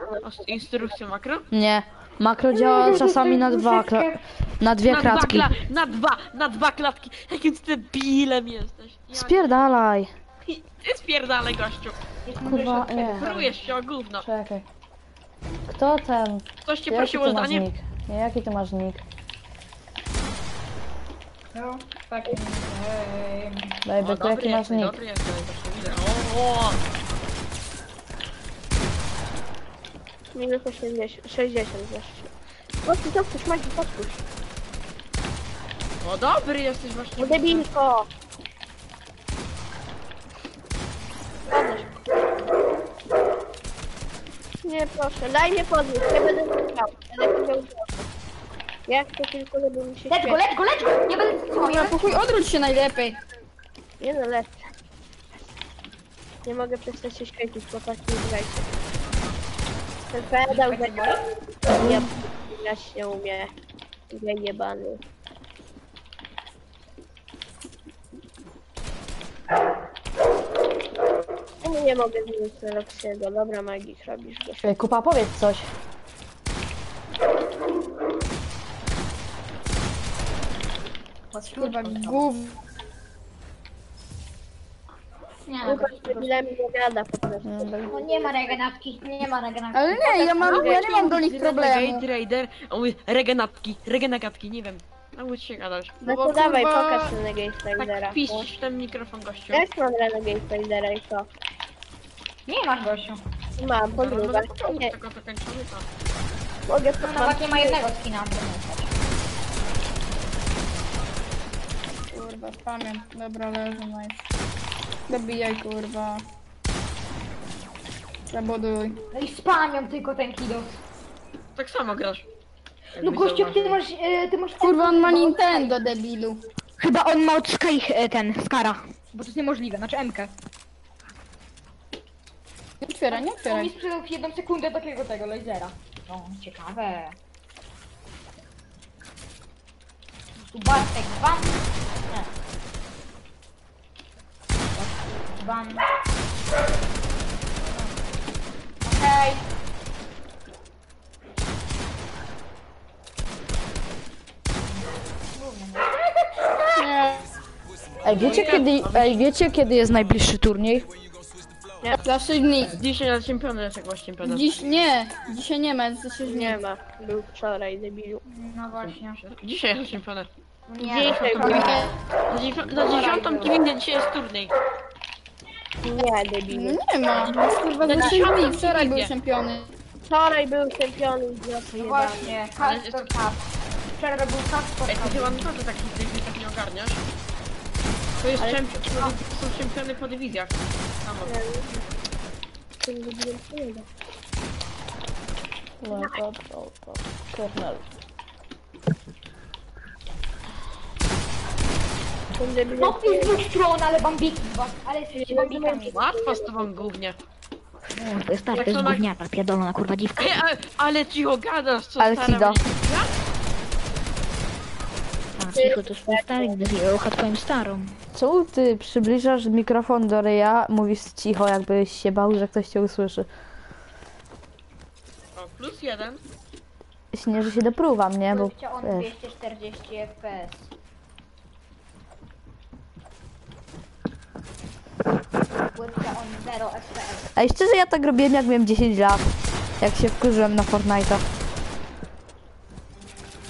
instrukcję makro? Nie. Makro działa czasami na dwa, kla- na dwie na Dwa kratki. kla na dwa, na dwa klatki. Jakim ty debilem jesteś. Ja Spierdalaj. Ty spierdalaj, gościu. Kurwa, nie. Prujesz się o gówno. Czekaj. Kto ten? Ktoś cię Jaki prosił o masz zdanie? nick? Jaki ty masz nick? No, taki. Ej, Daj, O, byku, jaki masz jesteś, nick? dobry jesteś, to widzę. O, o. Minus 80, 60 wreszcie. Podpuść, podpuść, Magik, podpuść. o, dobry jesteś właśnie. No debilko! Podnoś. Nie, proszę, daj mnie podnieść, nie będę grał. Będę chciał. Jak to tylko, żeby mi się Lecz go, świecił. lecz go, lecz go! Nie będę co Kurwa, pokój, odwróć się najlepiej. Nie no, lecz. Nie mogę przestać się świecić, chłopaki, nie grajcie. Ten pedał zagrał. Ja grać nie umie. Ja jebany. Czemu nie mogę zmienić na Roxiego? Dobra, magik, robisz go. Ej, Kupa, powiedz coś. Kurwa, gów. Nie, nie gada po prostu. no nie ma regenatki, nie ma regenatki. Ale nie, ja mam, ja nie mam do nich problemu. Gate Raider, on mówi regenatki, regenatki, nie wiem. Naucz się gadać. No bo to dawaj, pokaż Renegade Slidera. Tak piszesz w ten mikrofon, gościu. Jak mam Renegade Slidera i co? Nie masz gościu. Mam, Dobra, podróbę. no, Nie, Tego to kończymy, to. mogę No mam nawet nie ma jednego skina. Kurwa, spamię. Dobra, leży, nice. Dobijaj, kurwa. Zabuduj. No i spamią tylko ten kido. Tak samo grasz. No gościu, ty masz, e, ty masz... Kurwa, on ma chyba Nintendo, debilu. Chyba on ma od Sky e, ten, Skara. Bo to jest niemożliwe, znaczy MK. Nie otwieraj, nie On mi otwieraj. sprzedał w jedną sekundę takiego tego lasera. No, ciekawe. Tu Bartek, bam! Nie. Bam. Okej. Ej, wiecie kiedy, ej, wiecie kiedy jest najbliższy turniej? Za 6 dni. Dzisiaj na czempiony, dlaczego masz czempiona? Dziś nie, dzisiaj nie ma, jest za 6 dni. Nie ma. Był wczoraj, debilu. No właśnie. Dzisiaj na czempiona. Nie, Dzisiaj to był. Na, dziewią- na dziesiątą dywizję dzisiaj jest turniej. Nie, No debilu. nie ma, jest kurwa za 6 dni, wczoraj był czempiony. Wczoraj był czempion i No właśnie, Castor Cup. Wczoraj był Castor Ej, ty No. Cup. chyba naprawdę takich dywizji tak nie ogarniasz. To jest czempion, to są czempiony po dywizjach. Samo. No z dwóch stron, ale bambiki ale jesteście bambikami. Łatwo z tobą głównie. O, to jest Jak to jest to ma- gówniaka, pierdolona kurwa dziwka. Ej, ale, ale cicho gadasz, co Ale stara mnie- A cicho, to jest twój stary, gdy zjecha twoją starą. Czemu ty przybliżasz mikrofon do ryja, mówisz cicho, jakbyś się bał, że ktoś cię usłyszy? O, plus jeden. Nie, że się dopruwam, nie? Bo Płytcia on wiesz. 240 FPS. Płytcia on 0 FPS. Ej, szczerze ja tak robiłem jak miałem 10 lat. Jak się wkurzyłem na Fortnite'a.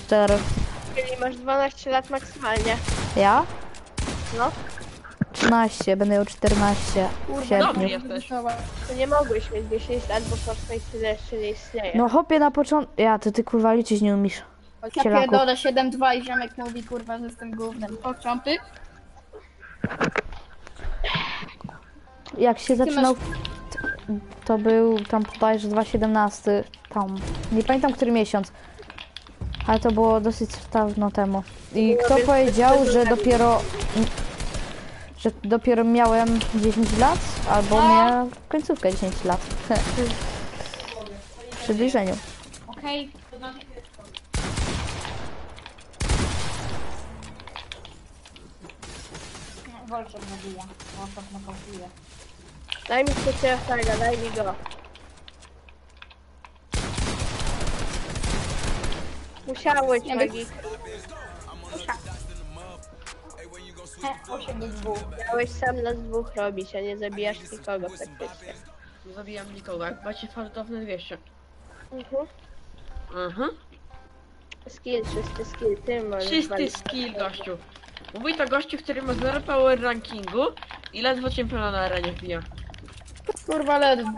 Szczerze. Czyli masz 12 lat maksymalnie. Ja? No. 13, będę miał 14 w Dobry sierpniu. jesteś. To nie mogłeś mieć 10 lat, bo Fortnite tyle jeszcze nie istnieje. No hopie na początku... Ja, to ty kurwa liczyć nie umiesz. Ja Cielaku. pierdolę 7-2 i ziomek mówi kurwa, że jestem głównym. Począty? Jak się zaczynał... To był tam bodajże 2017, tam. Nie pamiętam który miesiąc. Ale to było dosyć dawno temu. I kto powiedział, że dopiero... Że dopiero miałem 10 lat? Albo miałem końcówkę 10 lat. W przybliżeniu. Okej. No. Wolczek nokautuje. Daj mi fraga, daj mi go. He, 8 do 2. Miałeś sam nas dwóch robić, a nie zabijasz nikogo praktycznie. Nie zabijam nikogo, jak macie fartowne 200. Mhm. Mhm. Skill, czysty skill, ty możesz Czysty skill, gościu. Mówi to gościu, który ma 0 power rankingu i ledwo czempiona na arenie wbija. Kurwa ledwo.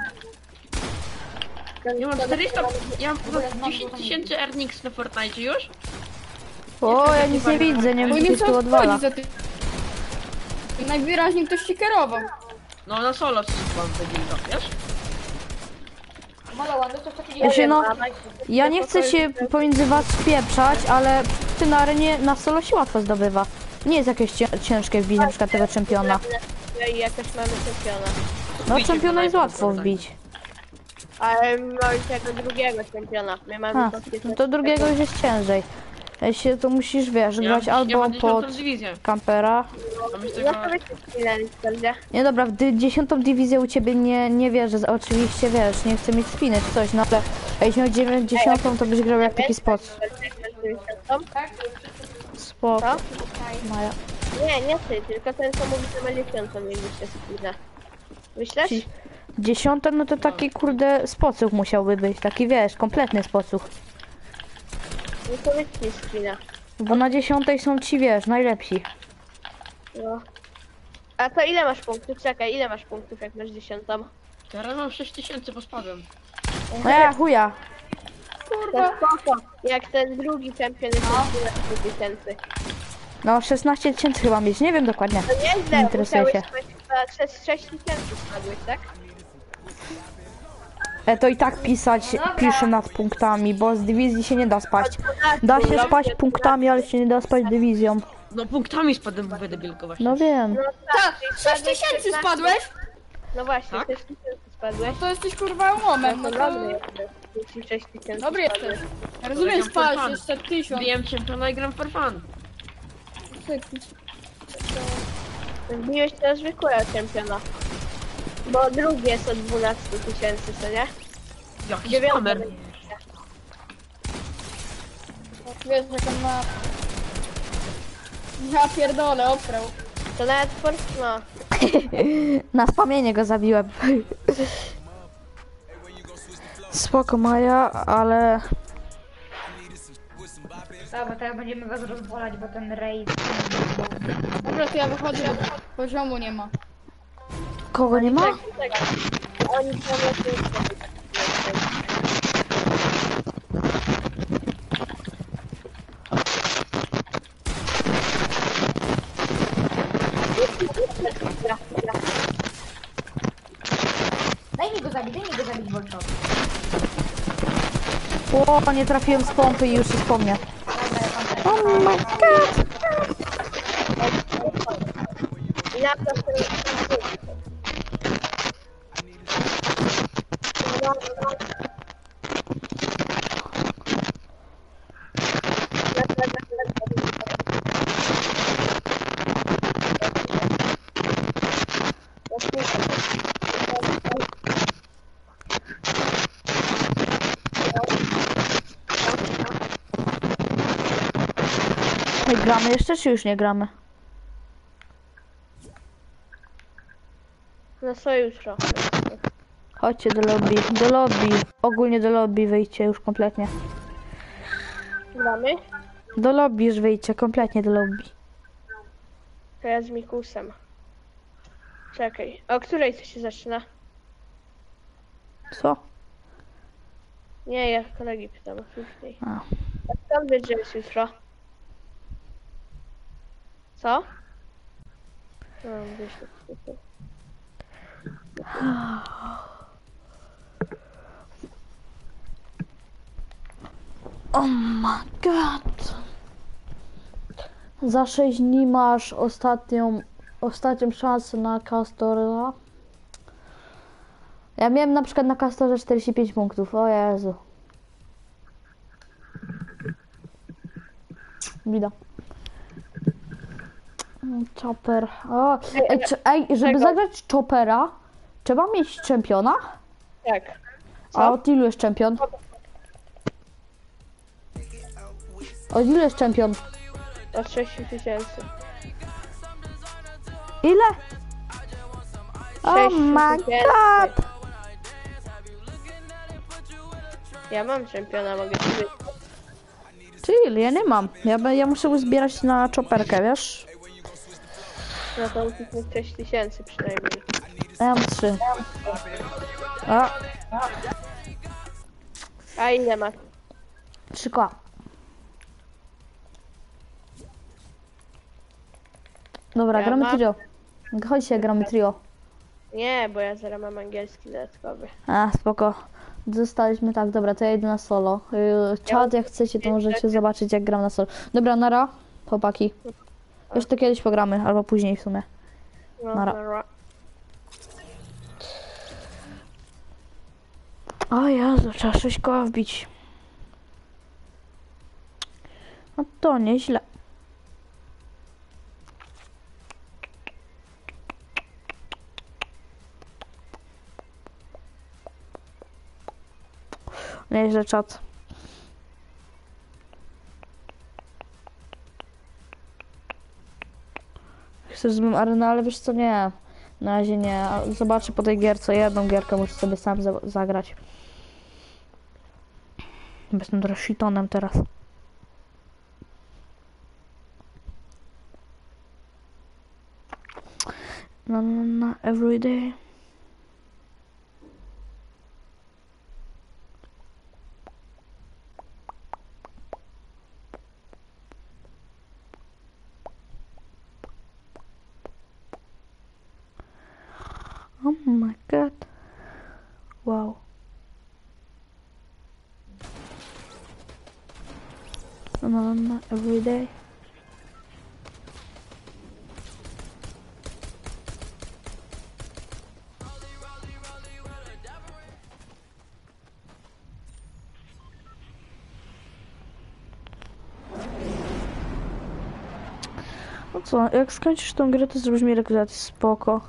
Ja mam 400, ja mam 10 tysięcy earnings na Fortnite już. O, ja nic nie widzę, nie Bo wiem, nie czy tu co odwala. za. Najwyraźniej ktoś ci kierował. No na solo mam tego, wiesz? Malowan, dostał 130 Ja się no... A, Magik, Ja nie chcę się pomiędzy was spieprzać, ale ty na arenie na solo się łatwo zdobywa. Nie jest jakieś cię- ciężkie wbić na przykład tego czempiona. I jakoś mamy czempiona. No czempiona jest łatwo wbić. Ale mamy tego drugiego czempiona. My mamy A, po no to drugiego już jest ciężej. Ja się to musisz, wiesz, Ja grać ja albo mam 10 pod dywizję. kampera. Już tego... No to weźcie chwilę, Discordzie. Nie dobra, w dy- dziesiątą dywizję u ciebie nie, nie wierzę, z- oczywiście wiesz, nie chcę mieć spiny czy coś, no ale jakbyś miał dziewięćdziesiątą, to byś grał jak taki spot. Spot. Co? Maja. Nie, nie ty, tylko ten co mówi, że ma dziesiątą mieliście skina. Myślisz? Ci- Dziesiąta, no to taki kurde spocuch musiałby być, taki wiesz, kompletny spocuch. No to wyślij skina. Bo na dziesiątej są ci, wiesz, najlepsi. No. A to ile masz punktów? Czekaj, ile masz punktów jak masz dziesiątą? Teraz mam 6000, bo spadłem. No ja chuja. To spoko. Jak ten drugi czempion jest no. 12 tysięcy. No 16 tysięcy chyba mieć, nie wiem dokładnie. To nieźle, Nie interesuję się. chyba 6, 6 tysięcy spadłeś, tak? E, to i tak pisać, piszę nad punktami, bo z dywizji się nie da spaść. Da się spać punktami, ale się nie da spać dywizją. No punktami spadłem w debilko właśnie. No wiem. Tak, 6 tysięcy spadłeś? No właśnie, Tak? 6 tysięcy spadłeś. To jesteś kurwa łomem, No no to to... dobry jesteś. Jeśli 6 tysięcy Dobry spadłeś. jesteś. Rozumiem, Gram for spałeś jeszcze tysiąc. Wbiłem czempiona i gram for fun. Wbiłeś teraz zwykłego czempiona. Bo drugi jest od 12 tysięcy, co nie? Jaki Dziewiąty będzie. Wiesz, jak on ma... Ja pierdolę, oprał. To nawet Fortuna. Na spamienie go zabiłem. Spoko Maja, ale Dobra, teraz będziemy was rozwalać, bo ten raid... Dobra, to ja wychodzę, bo poziomu nie ma. Kogo nie ma? Oni są. Daj mi go zabić, daj mi go zabić, Bolczot. O, nie trafiłem z pompy i już się wspomnię. Oh my god! No. My gramy jeszcze, czy już nie gramy? Na co jutro? Chodźcie do lobby, do lobby. Ogólnie do lobby wyjdźcie już kompletnie. Gramy? Do lobby już wyjdźcie, kompletnie do lobby. To ja z Mikusem. Czekaj, o której to się zaczyna? Co? Nie, ja kolegi pytam o później. A. A skąd wiesz, że jest jutro? Co? No, wiesz. Oh my god. Za 6 dni masz ostatnią, ostatnią szansę na Castora. Ja miałem na przykład na Castorze 45 punktów, o Jezu. Bida. Chopper. O, ej, ej, żeby zagrać Choppera, trzeba mieć czempiona? Tak. A od ilu jest czempion? Od ilu jest czempion? Od 6 tysięcy. Ile? Oh my god! Ja mam czempiona, mogę ci wyjść. Chill, ja nie mam. Ja, ja muszę uzbierać na chopperkę, wiesz? No to musisz mieć 6 tysięcy przynajmniej. Ja mam trzy. A, A ile masz? trzy koła. Dobra, Ja gramy mam- trio. Chodźcie, gramy trio. Nie, bo ja zaraz mam angielski dodatkowy. A, spoko. Zostaliśmy tak, dobra, to ja idę na solo. Yy, Czad, jak chcecie, to możecie zobaczyć, jak gram na solo. Dobra, nara, chłopaki. Jeszcze kiedyś pogramy, albo później w sumie. No, Nara. nara. O Jezu, trzeba 6 koła wbić. No to nieźle. Nieźle czat. Chcesz żebym arenę, ale wiesz co, nie. Na razie nie. Zobaczę po tej gierce. Jedną gierkę muszę sobie sam za zagrać. Jestem teraz shitonem teraz. Na, na, na, everyday. Oh my god. Wow. Na everyday. No co, jak skończysz tą grę, to zrobisz mi rekrutację, spoko.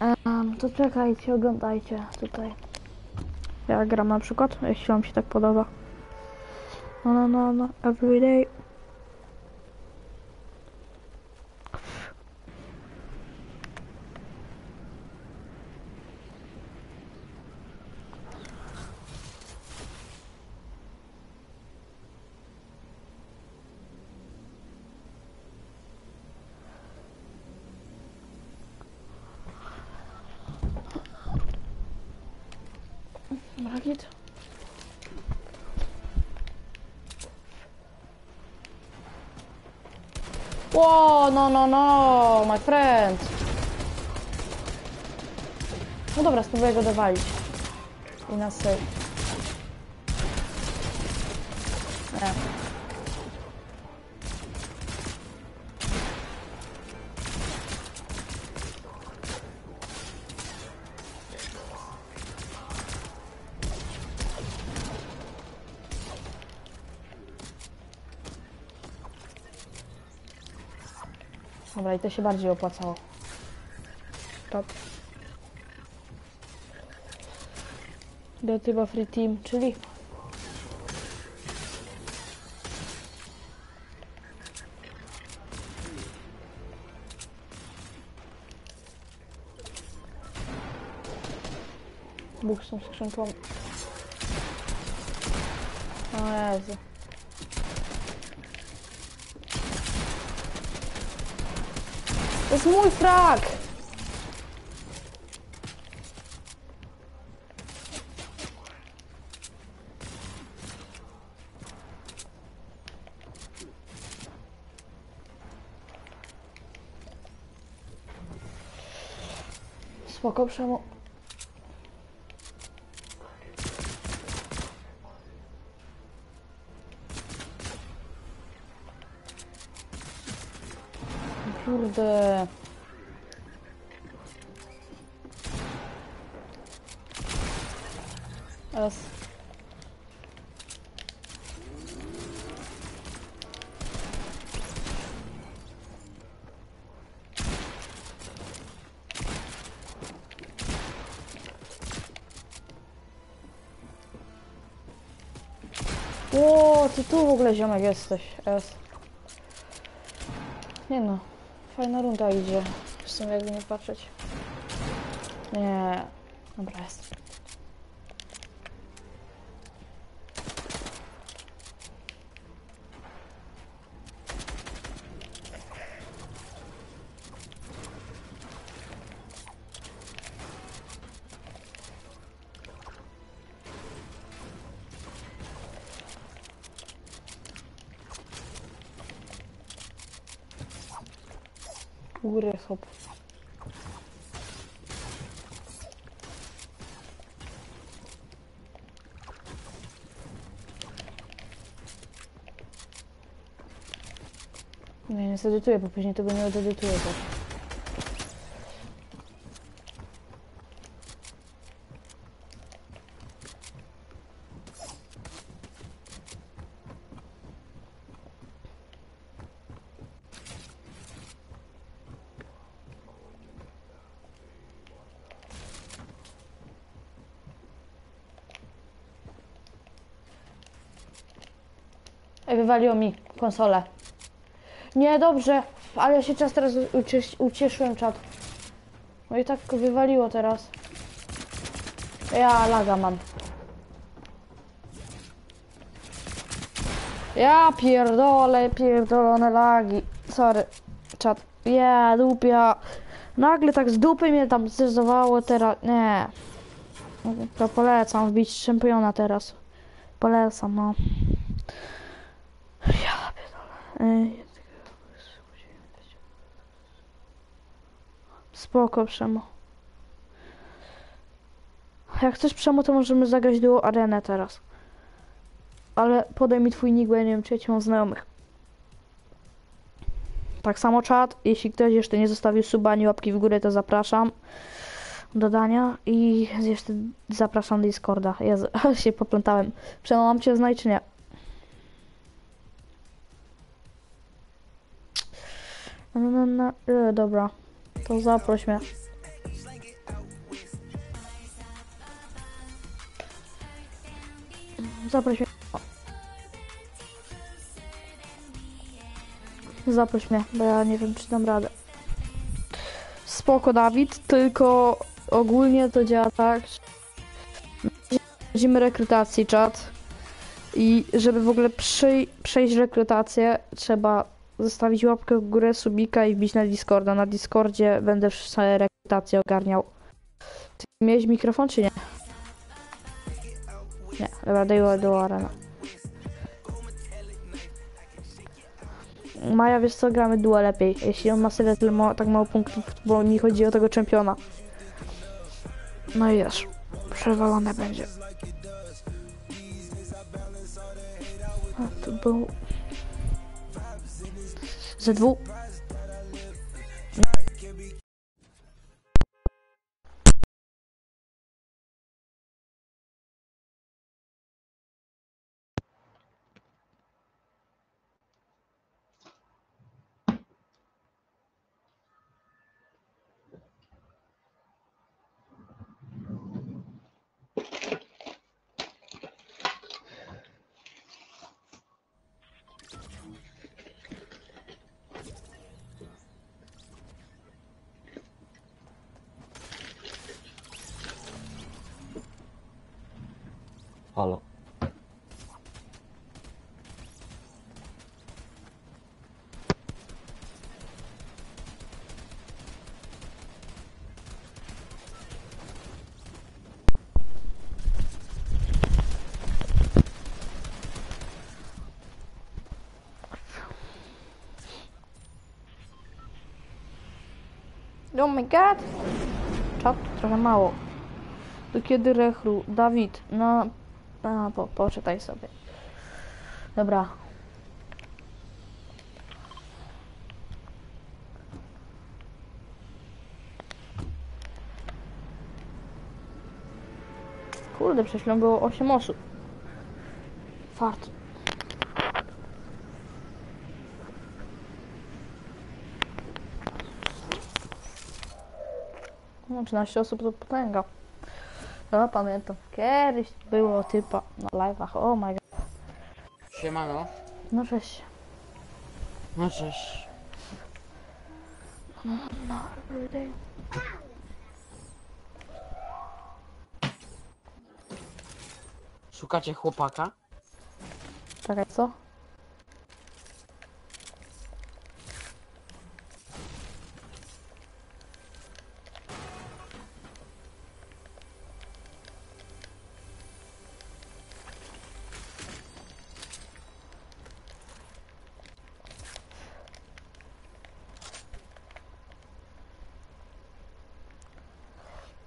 Em, to czekajcie, oglądajcie tutaj. Ja gram na przykład, jeśli wam się tak podoba. No, no, no, no, everyday. No, no, no, my friend. No dobra, spróbuję go dowalić. I na save. Nie. Dobra, i to się bardziej opłacało. Top. Do typa free team, czyli Bóg z tą skrzynką. O Jezu. To jest mój frak! Spoko, przemo. W ogóle ziomek jesteś. Es. Nie no, fajna runda idzie. W sumie jakby nie patrzeć. Nie, dobra jest. Góry hop. Nie, nie zedytuję, bo później tego nie odedytuję też. Ej, wywaliło mi konsolę. Nie, dobrze, ale się czas teraz ucies ucieszyłem czat. No i tak wywaliło teraz. Ja laga mam. Ja pierdolę, pierdolone lagi. Sorry, czat. Ja, dupia. Nagle tak z dupy mnie tam zdezowało teraz. Nie. To polecam wbić czempiona teraz. Polecam, no. Ja pierdolę. Ej, Spoko, Przemo. Jak chcesz Przemo, to możemy zagrać duo arenę teraz. Ale podaj mi twój nick, bo ja nie wiem, czy ja cię mam znajomych. Tak samo czat, jeśli ktoś jeszcze nie zostawił suba ani łapki w górę, to zapraszam do dania i jeszcze zapraszam do Discorda. Jezu, się poplątałem. Przemo, mam cię znać czy nie? No, no, no, dobra, to zaproś mnie. Zaproś mnie. Zaproś mnie, bo ja nie wiem, czy dam radę. Spoko, Dawid, tylko ogólnie to działa tak, przechodzimy rekrutacji, czat. I żeby w ogóle przej- przejść rekrutację, trzeba zostawić łapkę w górę, subika i wbić na Discorda. Na Discordzie będę rekrutację ogarniał. Ty miałeś mikrofon, czy nie? Nie, dobra, daj do arena. Maja, wiesz co, gramy duo lepiej. Jeśli on ma sobie tyle ma, tak mało punktów, bo mi chodzi o tego czempiona. No i wiesz, przewalone będzie. A to był... Ze dwóch. Halo. Oh my god! Czap, trochę mało. Do kiedy rechru? Dawid, no... A, po, poczytaj sobie. Dobra. Kurde, przecież było 8 osób. Fart. 13 osób to potęga. No, pamiętam. Kiedyś było typa na live'ach. Oh my god. Siemano. No cześć. No cześć. No, no. Szukacie chłopaka? Czekaj, co?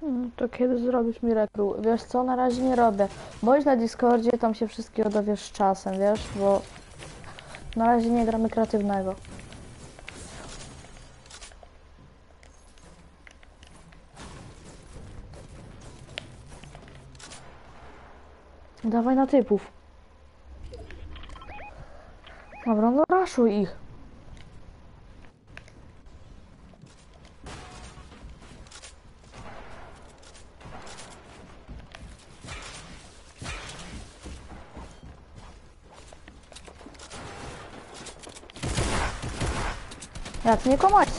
Hmm, To kiedy zrobisz mi rekru? Wiesz co, na razie nie robię. Bądź na Discordzie, tam się wszystkiego dowiesz z czasem, wiesz, bo na razie nie gramy kreatywnego. Dawaj na typów. Dobra, no raszuj ich. Jak nie komać,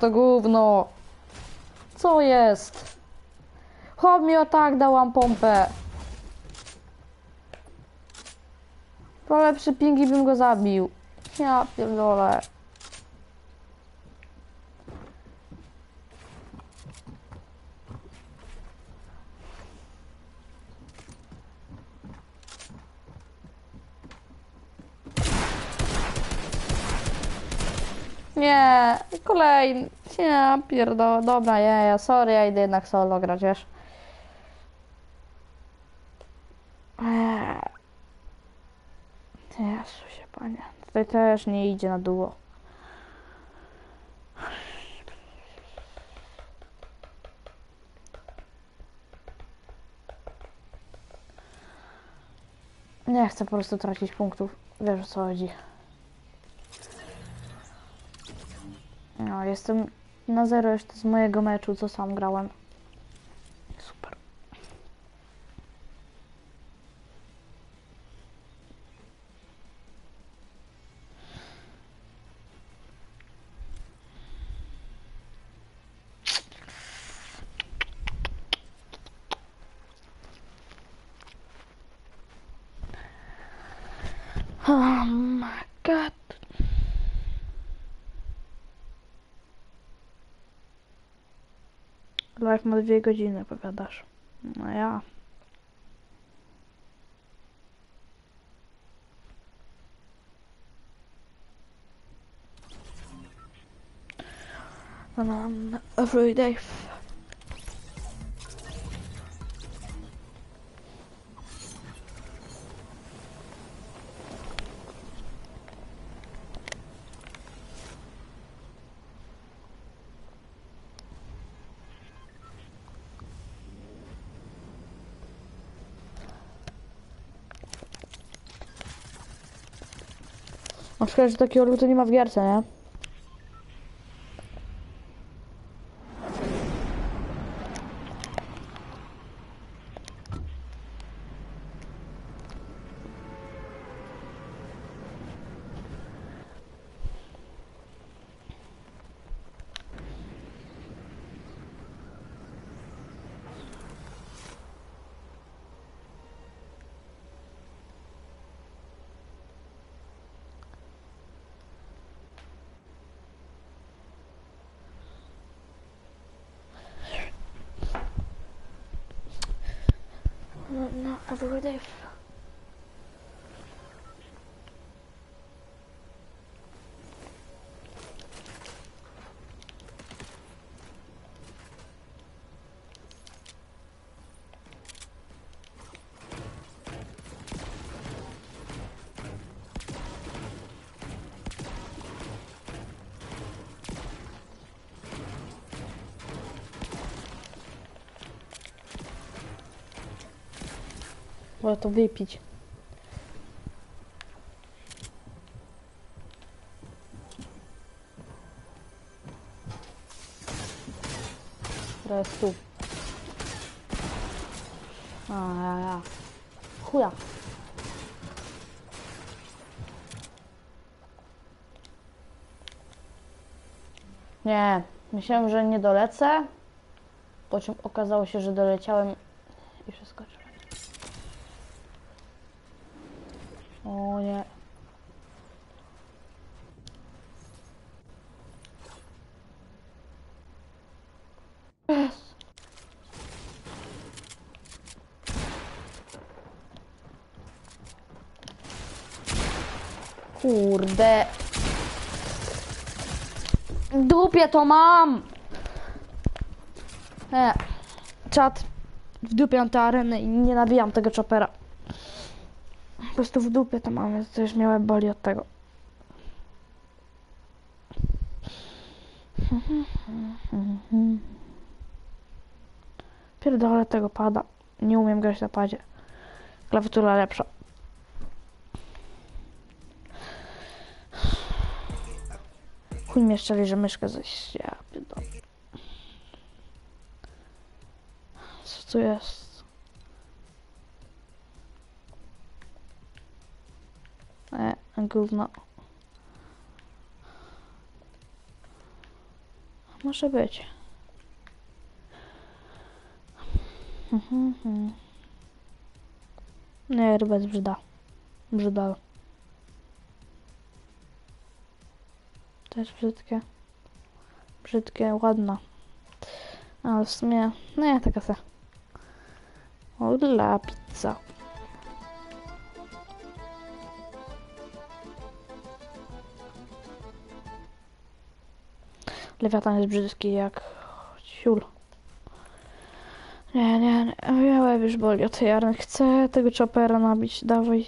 to gówno. Co jest? Chłop mi o tak dałam pompę. Po lepszy pingi bym go zabił. Ja pierdolę. Nie, kolejny. Nie, pierdolę. Dobra, nie, ja sorry, ja idę jednak solo grać, wiesz. Eee. Jezusie, panie. Tutaj też nie idzie na duo. Nie chcę po prostu tracić punktów. Wiesz o co chodzi. No, jestem na zero jeszcze z mojego meczu, co sam grałem. Super. Oh my god. Live ma dwie godziny, powiadasz. No ja. No, no, every day. Przykład, że takiego lutu nie ma w gierce, nie? No, no, every to wypić. Teraz tu. A, ja, ja. Chuja. Nie, myślałem, że nie dolecę. Po czym okazało się, że doleciałem i wszystko. O nie. Yes. Kurde. Dupie to mam. Nie. Czat. W dupie mam tę arenę i nie nabijam tego chopera. Po prostu w dupie to mam, więc już miałem boli od tego. Pierdolę tego pada. Nie umiem grać na padzie. Klawiatura lepsza. Chuj mnie szczeli, że myszkę zaś... Ja pierdolę. Co tu jest? E, gówno. może być. Nie, ryba jest brzyda. Brzyda. Też brzydkie. Brzydkie, ładna. Ale w sumie, nie, taka se. Ola, pizza. Lewiatan jest brzydki jak siul. Nie, nie, nie. Ja już boli od tej army. Chcę tego chopera nabić. Dawaj.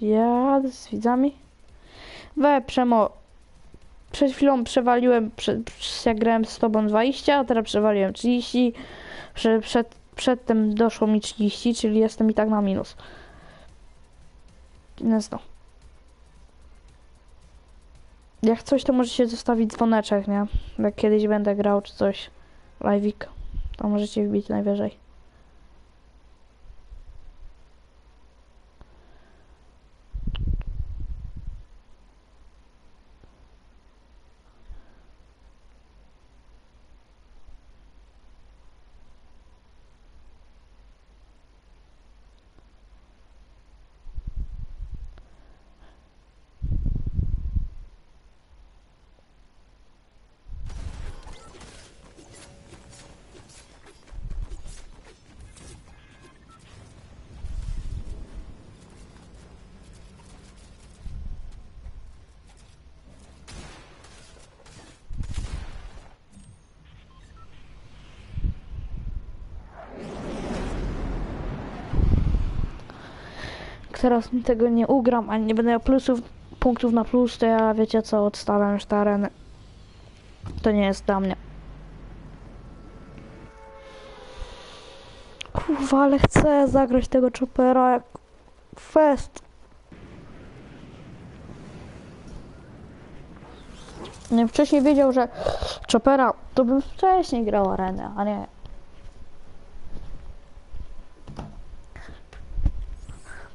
Jad z widzami. We, Przemo. Przed chwilą przewaliłem, przed, jak grałem z tobą 20, a teraz przewaliłem 30. Prze, przed, przedtem doszło mi 30, czyli jestem i tak na minus. Nie znam. Jak coś, to możecie zostawić dzwoneczek, nie? Jak kiedyś będę grał czy coś. Live'ik. To możecie wbić najwyżej. Teraz tego nie ugram, ani nie będę miał plusów, punktów na plus, to ja wiecie co, odstawiam już te areny. To nie jest dla mnie. Kurwa, ale chcę zagrać tego chopera jak fest. Nie wcześniej wiedział, że chopera to bym wcześniej grał arenę, a nie.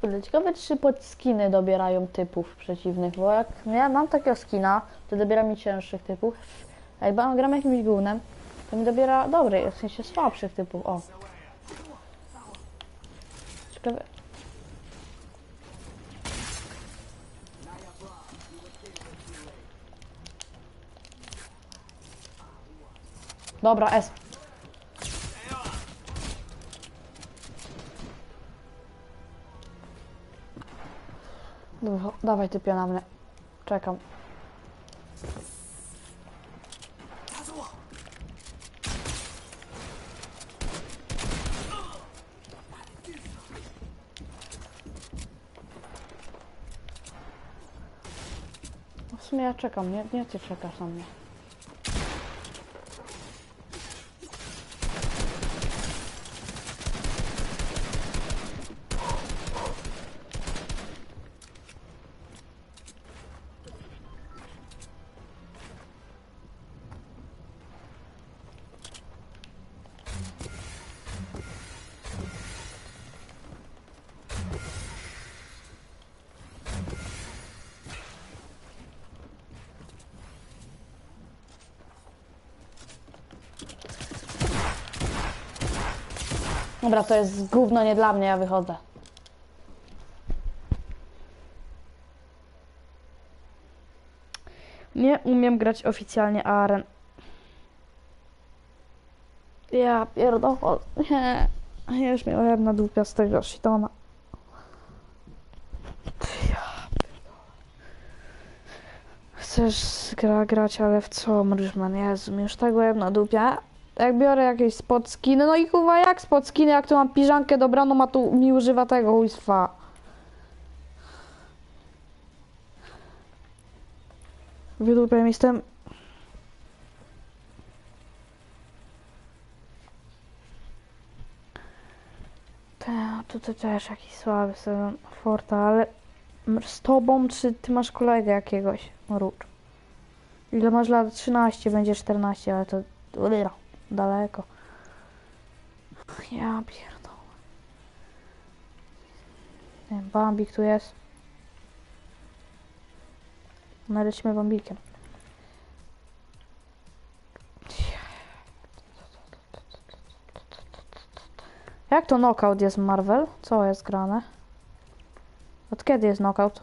Kurde, ciekawe czy pod skiny dobierają typów przeciwnych, bo jak ja mam takiego skina, to dobiera mi cięższych typów, a jak gram jakimś gównem, to mi dobiera dobrych, w sensie słabszych typów, o. Ciekawe. Dobra, S. Dobra, dawaj typie na mnie. Czekam. No W sumie ja czekam, nie, nie ty czekasz na mnie. Dobra, to jest gówno nie dla mnie, ja wychodzę. Nie umiem grać oficjalnie aren. Ja pierdolę. Ja już miałem na dupia z tego shitona. Chcesz gra, grać, ale w co, Mryżman? Jezu, już tak byłem na dupia. Jak biorę jakieś spod skiny, no i kurwa jak spod skiny, jak tu mam piżankę dobraną, a tu mi używa tego chujstwa. Wydupem jestem. Ta, tutaj też jakiś słaby sezon Forta, ale z tobą czy ty masz kolegę jakiegoś? Rucz. Ile masz lat? 13, będzie 14, ale to udyra, daleko. Ja pierdolę. Nie, Bambik tu jest. No Bambikiem. Jak to knockout jest Marvel? Co jest grane? Od kiedy jest knockout?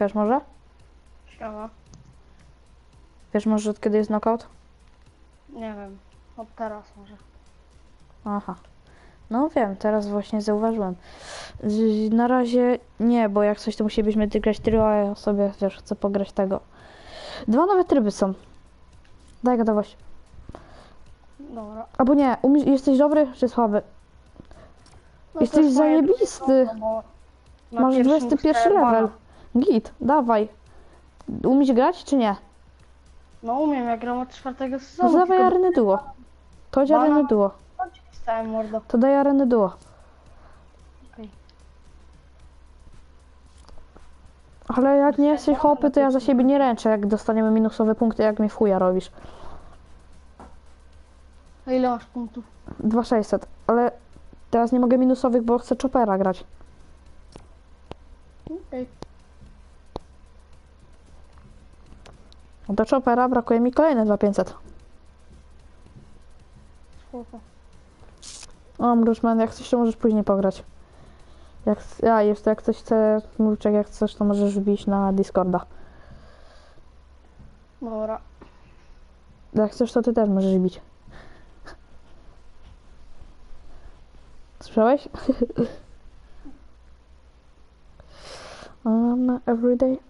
Wiesz może? Wiesz może od kiedy jest knockout? Nie wiem. Od teraz może. Aha. No wiem, teraz właśnie zauważyłem. Z- Na razie nie, bo jak coś to musielibyśmy ty grać trio, a ja sobie wiesz, chcę pograć tego. Dwa nowe tryby są. Daj gotowość. Dobra. Albo nie, umiesz, jesteś dobry czy słaby? No Jesteś to jest moje zajebisty. drugie konto, bo na Masz pierwszym 21 dostałem level. bana. Git, dawaj. Umiesz grać czy nie? No umiem, ja gram od czwartego No sezonu. dawaj tylko areny duo. To Bana. areny duo. Stałem mordo. To daj areny duo. Ale jak nie jesteś hopy, to ja za siebie nie ręczę, jak dostaniemy minusowe punkty, jak mi w chuja robisz. A ile masz punktów? 2600, ale teraz nie mogę minusowych, bo chcę chopera grać. Okej. No do chopera brakuje mi kolejne 2500. Spoko. O, Mruczman, jak coś, to możesz później pograć. Jak, ja jeszcze jak coś chce, Mruczek, jak chcesz, to możesz wbić na Discorda. Dobra. Jak chcesz, to ty też możesz bić. Słyszałeś? um, everyday. To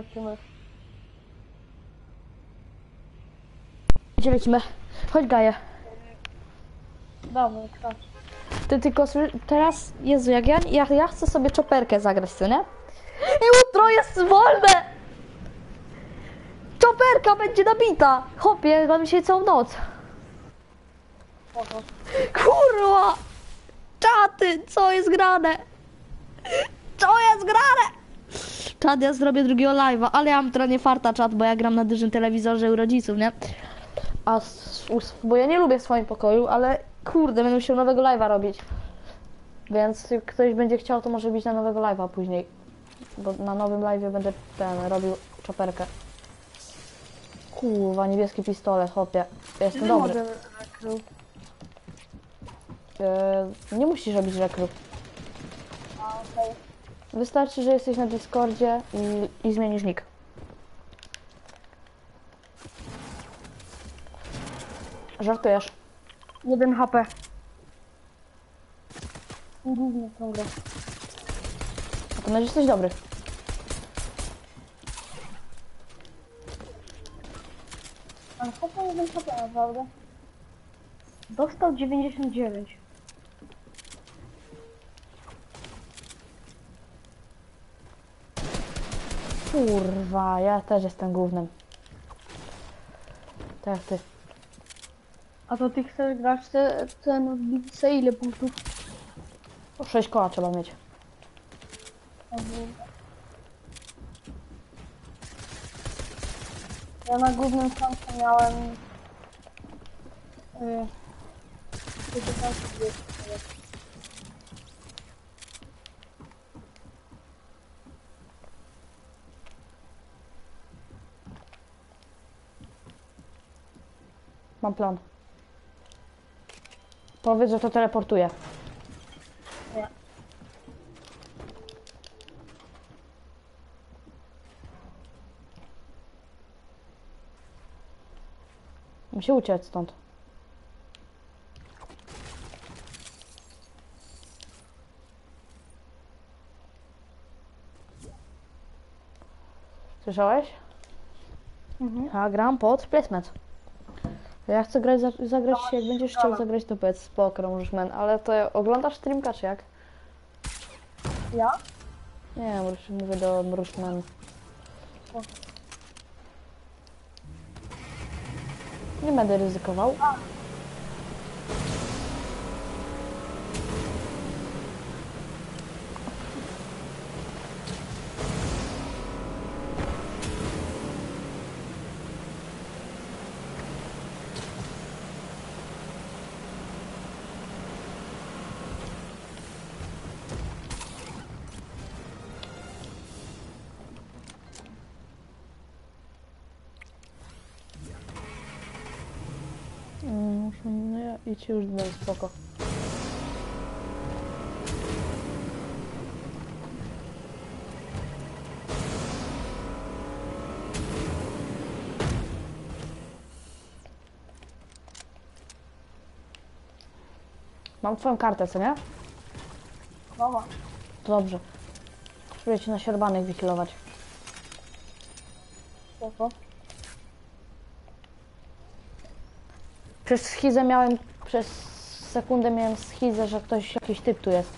lecimy. Gdzie lecimy? Chodź, Gaję. Dobra, tak. Ty tylko teraz, Jezu, jak ja, ja, ja chcę sobie czoperkę zagrać, co nie? I jutro jest wolne! Czoperka będzie nabita! Chopie, mam dzisiaj całą noc. Kurwa! Czaty, co jest grane? Co jest grane? Czad, ja zrobię drugiego live'a, ale ja mam trochę nie farta czat, bo ja gram na dużym telewizorze u rodziców, nie? A, bo ja nie lubię w swoim pokoju, ale kurde, będę musiał nowego live'a robić. Więc jak ktoś będzie chciał, to może bić na nowego live'a później. Bo na nowym live'ie będę ten, robił czoperkę. Kurwa, niebieski pistolet, hopie. Jestem dobry. E, nie musisz robić rekrut. Wystarczy, że jesteś na Discordzie i, i zmienisz nick. Żartujesz. 1 HP. Głównie grę. A to jesteś dobry. Ale 1 HP naprawdę. Dostał 99. Kurwa, ja też jestem głównym. Tak ty. A to ty chcesz grać te, ten Bibice ile punktów? 6 koła trzeba mieć. Ja na głównym koncie miałem... Yy, Mam plan. Powiedz, że to teleportuje. Nie. Muszę uciec stąd. Słyszałeś? Ja gram pod placement. Ja chcę grać, za- zagrać, jak będziesz chciał zagrać to powiedz, spoko, Mruszman, ale to oglądasz streamka czy jak? Ja? Nie, mówię do Mruszman. Nie będę ryzykował. Idź już będę spoko. Mam twoją kartę, co nie? Mama. To dobrze. Spróbuję cię na sierbanych wykilować. Spoko. Przez schizę miałem, przez sekundę miałem schizę, że ktoś, jakiś typ tu jest.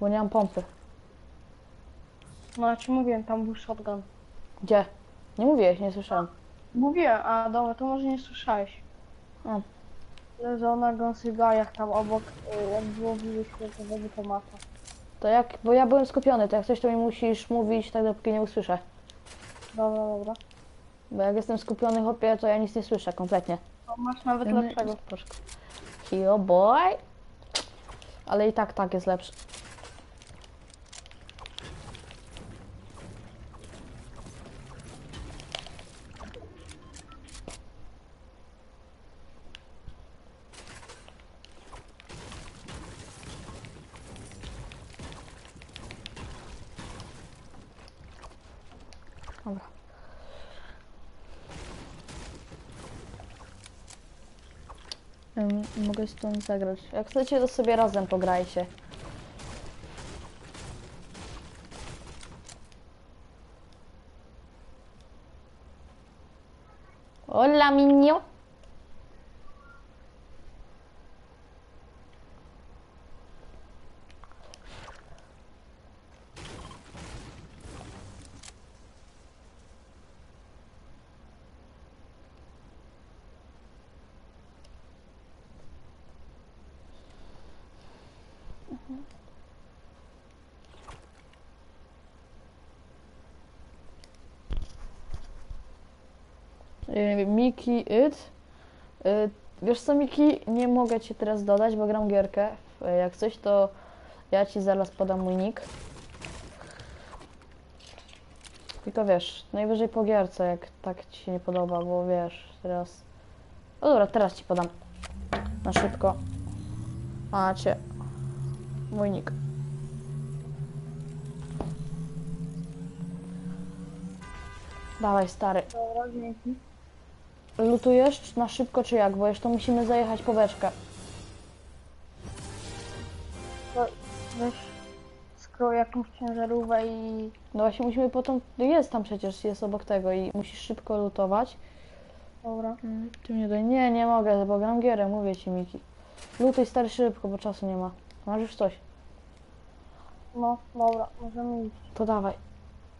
Bo nie mam pompy. No ja ci mówiłem, tam był shotgun. Gdzie? Nie mówiłeś, nie słyszałem. Mówiłem, a dobra, to może nie słyszałeś. A. Leżał na gąsygajach tam obok, y, jak było blisko tego automata. To jak, bo ja byłem skupiony, to jak coś to mi musisz mówić tak dopóki nie usłyszę. Dobra, dobra. Bo jak jestem skupiony chłopie, to ja nic nie słyszę kompletnie. To masz nawet lepszego. Hero boy. Ale i tak tak jest lepszy. Dobra. Ym, Mogę stąd zagrać. Jak chcecie, to sobie razem pograjcie. Hola, minio. Miki, It. Y, Wiesz co, Miki, nie mogę ci teraz dodać, bo gram gierkę. Y, Jak coś, to ja ci zaraz podam mój nick. Tylko wiesz, najwyżej po gierce, jak tak ci się nie podoba, bo wiesz, teraz... No dobra, teraz ci podam. Na szybko. Macie. Mój nick. Dawaj, stary. Dobra, dzięki. Lutujesz na szybko czy jak? Bo jeszcze musimy zajechać po beczkę. To weź skroję jakąś ciężarówkę i... No właśnie musimy potem... Jest tam przecież, jest obok tego i musisz szybko lutować. Dobra. Ty mnie daj. Nie, nie mogę, bo gram gierę, mówię ci Miki. Lutuj stary szybko, bo czasu nie ma. Masz już coś. No, dobra, możemy iść. To dawaj.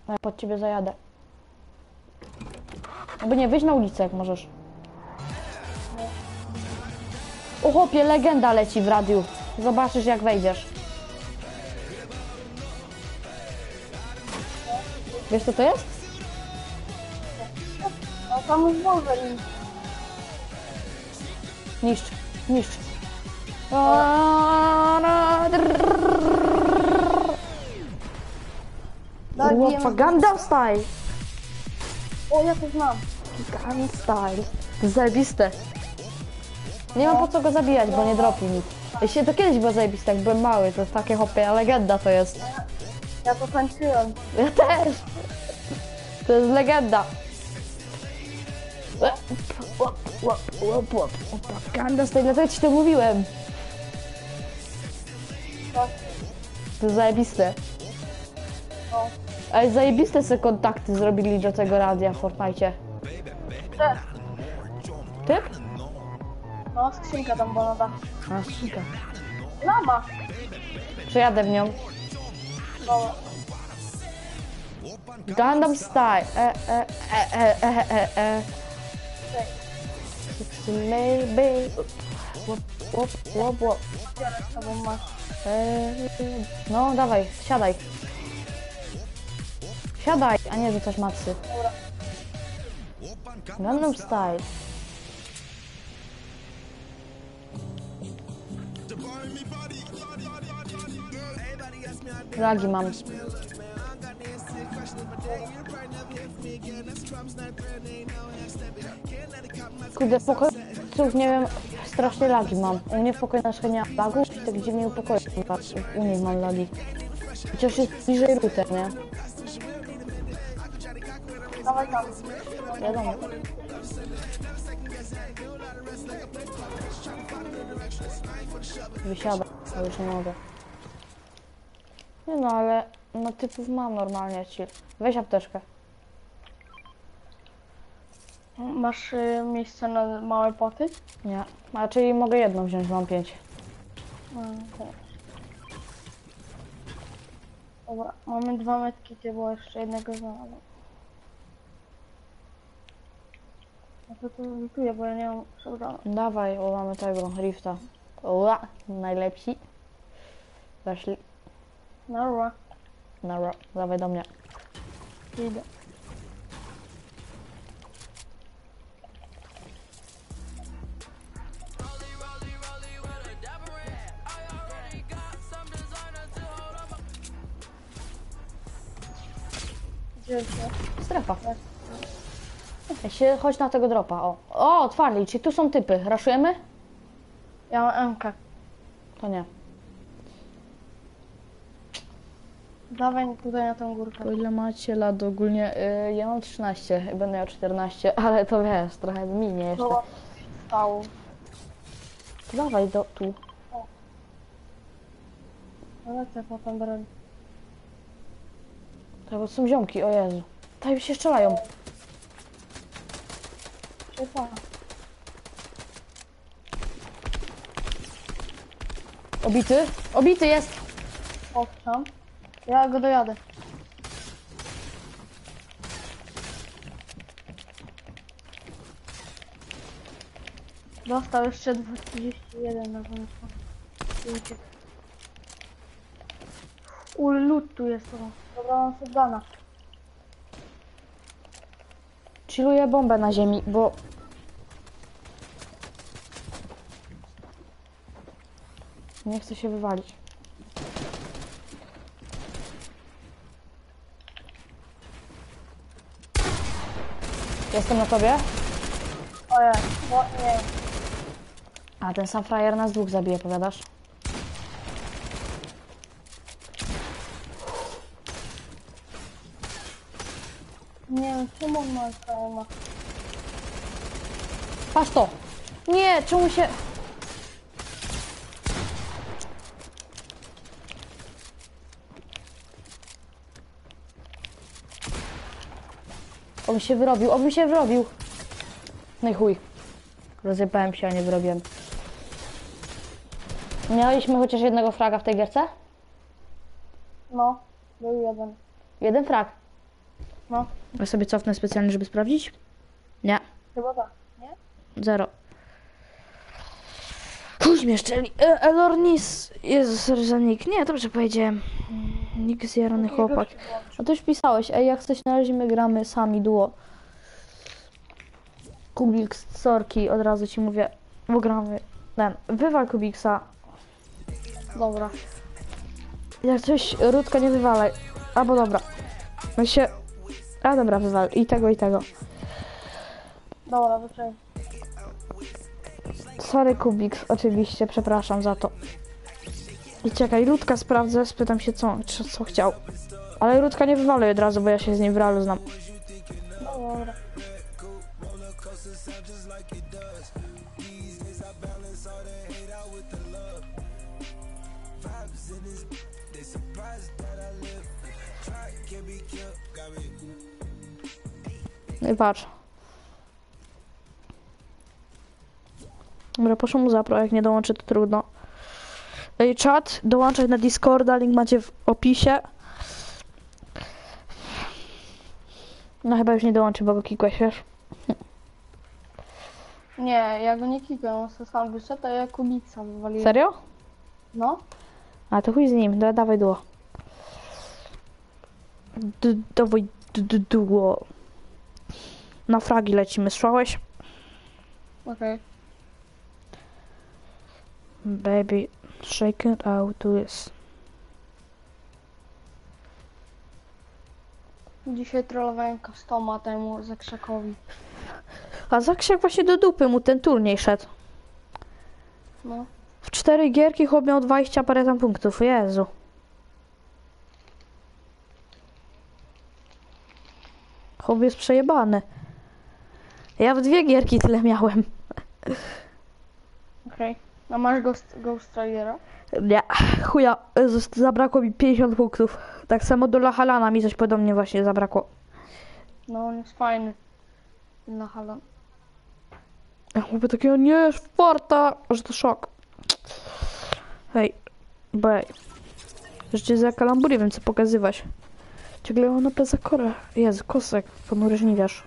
A ja pod ciebie zajadę. Albo nie, wyjdź na ulicę jak możesz. O chłopie, legenda leci w radiu. Zobaczysz jak wejdziesz. Wiesz co to jest? A tam jest Wolverine. Niszcz, niszcz. Propaganda style. O, ja to znam. Gun style. Zajebiste. Nie mam po co go zabijać, bo nie dropi nic. Jeśli to kiedyś było zajebiste, jak byłem mały, to jest takie hopie, legenda to jest. Ja to tańczyłem. Ja też. To jest legenda. Łap, łap, łap, łap, łap. Propaganda tej, dlatego ci to mówiłem. To jest zajebiste. Ale zajebiste se kontakty zrobili do tego radia w Fortnite. Typ? No, skrzynka tam była na dachu. A, skrzynka. Lama. Przejadę w nią. Dobra. Gundam Style. E, e, e, e, e, e, e. Sexy lady. Łop, łop, łop, łop. E, No, dawaj, siadaj. Siadaj, a nie rzucasz matsy. Gundam Style. Lagi mam. Kurde, pokoju, nie wiem, strasznie lagi mam. U mnie w pokoju na nie ma lagów, tak dziwnie u pokoju. U nich mam lagi. Chociaż jest bliżej router, nie? Dawaj tam. Wiadomo. Wysiada, ale już nie mogę. Nie no, ale no typów mam normalnie, chill. Weź apteczkę. Masz y, miejsce na małe poty? Nie. A czyli mogę jedną wziąć, mam pięć. Okej. Dobra, mamy dwa metki, ty było jeszcze jednego znalazłem. No to to lutuję, bo ja nie mam shotguna. Dawaj, bo mamy tego, rifta. Ła, najlepsi. Weszli. Dobra, Dobra, dawaj do mnie. idę. Gdzie jest? Strefa. Ja się, chodź na tego dropa, o. O, otwarli, czyli tu są typy. Raszujemy? Ja mam MK. To nie. Dawaj tutaj na tą górkę. To ile macie lat ogólnie? Y, ja mam 13, będę miał 14, ale to wiesz, trochę minie jeszcze. No, stał. To dawaj do, tu. No lecę potem broń. To bo są ziomki, o Jezu. Tutaj się strzelają. Szefa. Obity? Obity jest! Owszem. Ja go dojadę. Dostał jeszcze 31 na uciekł. Ul, lód tu jest. o. Dobra, mam shotguna. Chilluję bombę na ziemi, bo... Nie chcę się wywalić. Jestem na tobie. Ojej, bo nie. A ten sam frajer nas dwóch zabije, powiadasz? Nie wiem, czemu on ma trauma. Patrz to! Nie, czemu się... On się wyrobił, on mi się wyrobił. No i chuj. Rozjebałem się, a nie wyrobiłem. Mieliśmy chociaż jednego fraga w tej gierce? No, był jeden. Jeden frag. No, Ja sobie cofnę specjalnie, żeby sprawdzić? Nie, chyba tak. zero. Chuj mnie szczeli. E, Elornis. Jezus, sorry za nick. Nie, dobrze powiedziałem. Nick zjarany chłopak. A to już pisałeś. Ej, jak coś na razie my gramy sami, duo. Kubik z sorki, od razu ci mówię. Bo gramy. Ten, wywal Kubiksa. Dobra. Jak coś, Rudka nie wywalaj. Albo dobra. My się... A dobra, wywal. I tego, i tego. Dobra, wyczaj. Sorry Kubiks, oczywiście, przepraszam za to. I czekaj, Ludka sprawdzę, spytam się co, czy, co chciał. Ale Ludka nie wywaluje od razu, bo ja się z nim w realu znam. No i patrz. Dobra, poszło mu zapro, jak nie dołączy to trudno. Ej, czat, dołączaj na Discorda, link macie w opisie. No chyba już nie dołączy, bo go kikłeś, wiesz? Nie, ja go nie kikłem, on sobie sam wyszedł, a ja kubica wywaliłem. Serio? No. A to chuj z nim, da, dawaj duo. D dawaj duo. Na fragi lecimy, słyszałeś? Okej. Baby, shake it out, do this. Dzisiaj trollowałem customa temu zakrzakowi. A Zaksiak właśnie do dupy mu ten turniej szedł. No. W cztery gierki chłop miał 20 parę tam punktów, Jezu. Chłop jest przejebany. Ja w dwie gierki tyle miałem. Okej. A masz Ghost, Ghost Ridera? Nie, chuja, zabrakło mi 50 punktów. Tak samo do Lahalana mi coś podobnie właśnie zabrakło. No, on jest fajny. Na halo. Ja mówię takiego, nie, Sparta, że to szok. Hej, bej. Rzeczy za kalambury, wiem co pokazywać. Ciągle mam na pezakorę. Jezu, kosek, ponury żniwiarz.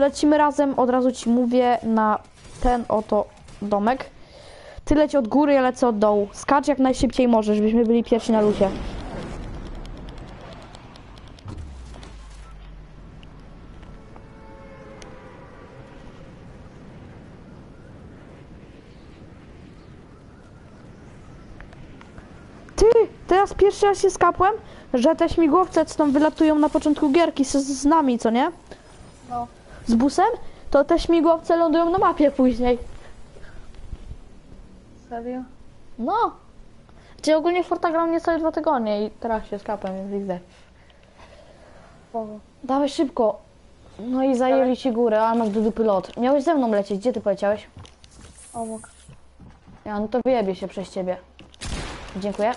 Lecimy razem, od razu ci mówię, na ten oto domek. Ty leć od góry, ja lecę od dołu. Skacz jak najszybciej możesz, żebyśmy byli pierwsi na luzie. Ty, teraz pierwszy raz się skapłem, że te śmigłowce, co tam wylatują na początku gierki z, z nami, co nie? No. Z busem, to te śmigłowce lądują na mapie później. Serio? No. Czyli ogólnie Forta grał niecałe dwa tygodnie i teraz się skapłem, więc widzę. Dawaj szybko. No i zajęli ci górę, a masz do dupy lot. Miałeś ze mną lecieć, gdzie ty poleciałeś? Obok. Ja, no to wyjebie się przez ciebie. Dziękuję.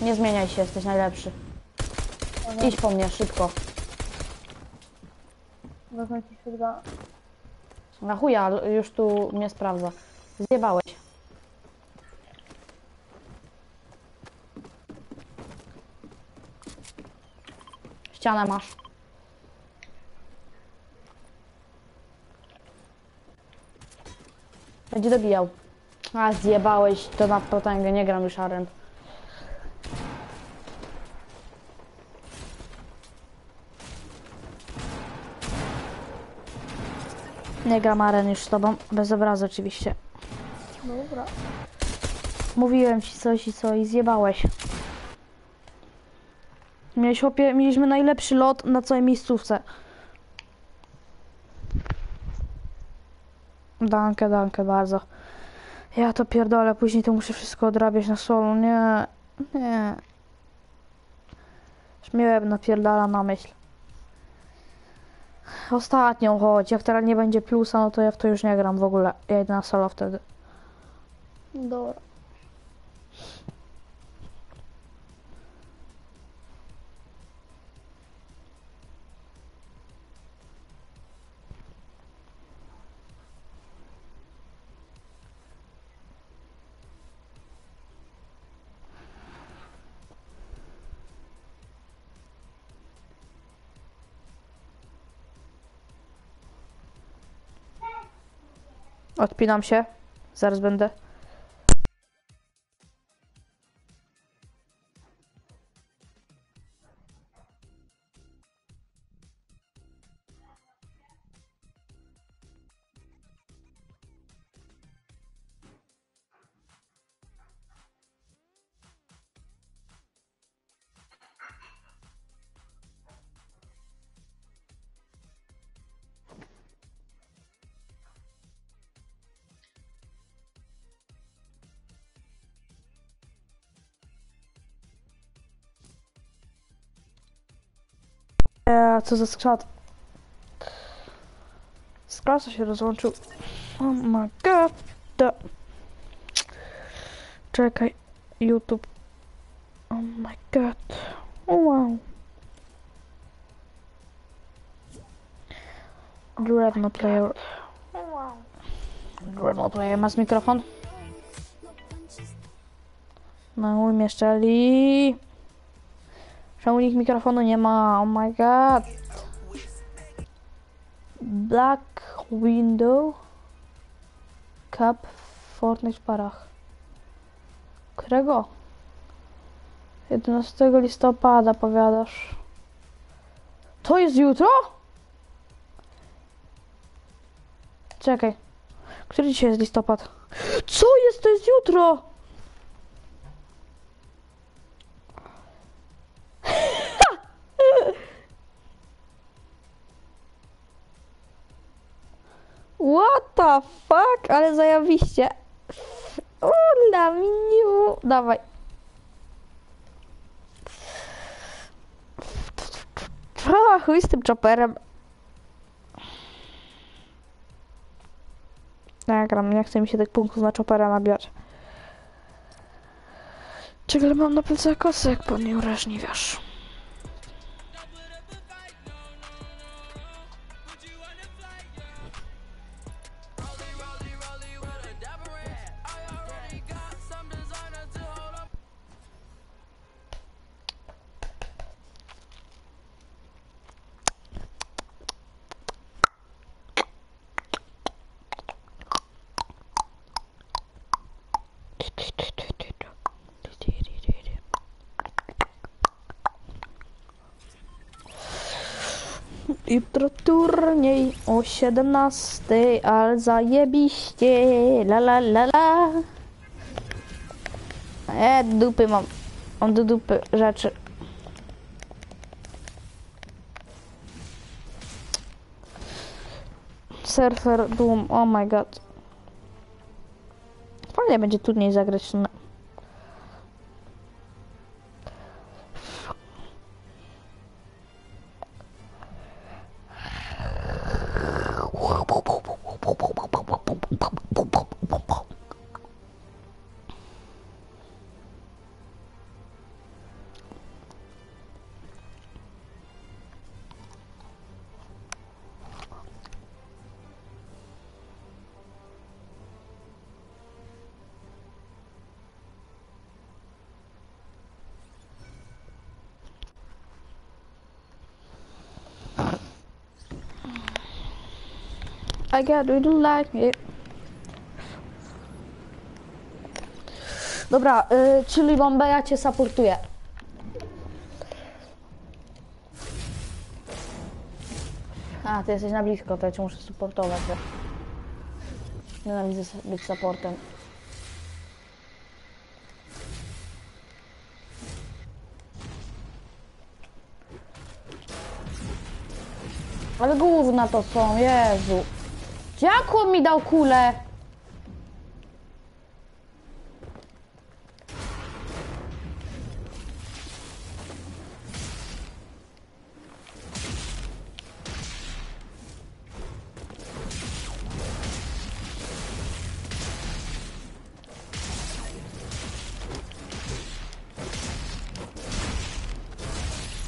Nie zmieniaj się, jesteś najlepszy. Idź po mnie, szybko. Wezmę ci shotguna. Na chuja, już tu mnie sprawdza. Zjebałeś. Ścianę masz. Będzie dobijał. A, zjebałeś, to na potęgę, nie gram już aren. Nie gram aren już z tobą, bez obrazu oczywiście. Dobra. Mówiłem ci coś i co i zjebałeś. Miałeś, chłopie, mieliśmy najlepszy lot na całej miejscówce. Dankę, dankę bardzo. Ja to pierdolę, później to muszę wszystko odrabiać na solo. Nie, nie. Już miałem napierdala na myśl. Ostatnią chodź, jak teraz nie będzie plusa, no to ja w to już nie gram w ogóle. Ja idę na solo wtedy. Dobra. Odpinam się. Zaraz będę. Co za skrzat. Skrasa się rozłączył. Oh my god. Czekaj. YouTube. Oh my god. Wow. Drewno player. Drewno player. Masz mikrofon? No, umieszczali. Czemu nikt mikrofonu nie ma? Oh my god. Black window. Cup Fortnite w parach. Którego? 11 listopada powiadasz. To jest jutro? Czekaj. Który dzisiaj jest listopad? Co jest? To jest jutro! What the fuck? Ale zajawiście. Ula, miniu. Dawaj. A, chuj z tym chopperem. Nagram, nie chce mi się tych punktów na choppera nabijać. Czego mam na plecach kosek, bo mnie urażliwiasz. Jutro turniej o 17, ale zajebiście, la la la la. E, dupy mam, mam do dupy rzeczy. Surfer Doom, oh my god. Fajnie będzie trudniej zagrać na... got really like it. Dobra, y, czyli bombę ja cię supportuję. A, ty jesteś na blisko, to ja cię muszę supportować. wiesz. Nienawidzę być supportem. Ale gówna to są, Jezu. Jak mi dał kulę?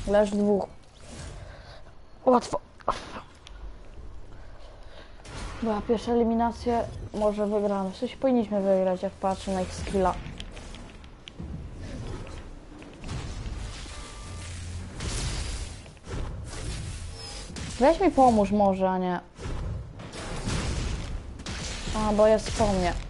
Leż dwóch. Łatwo. Była pierwsza eliminacja, może wygramy. W sensie powinniśmy wygrać, jak patrzę na ich skilla. Weź mi pomóż może, a nie. A, bo jest po mnie.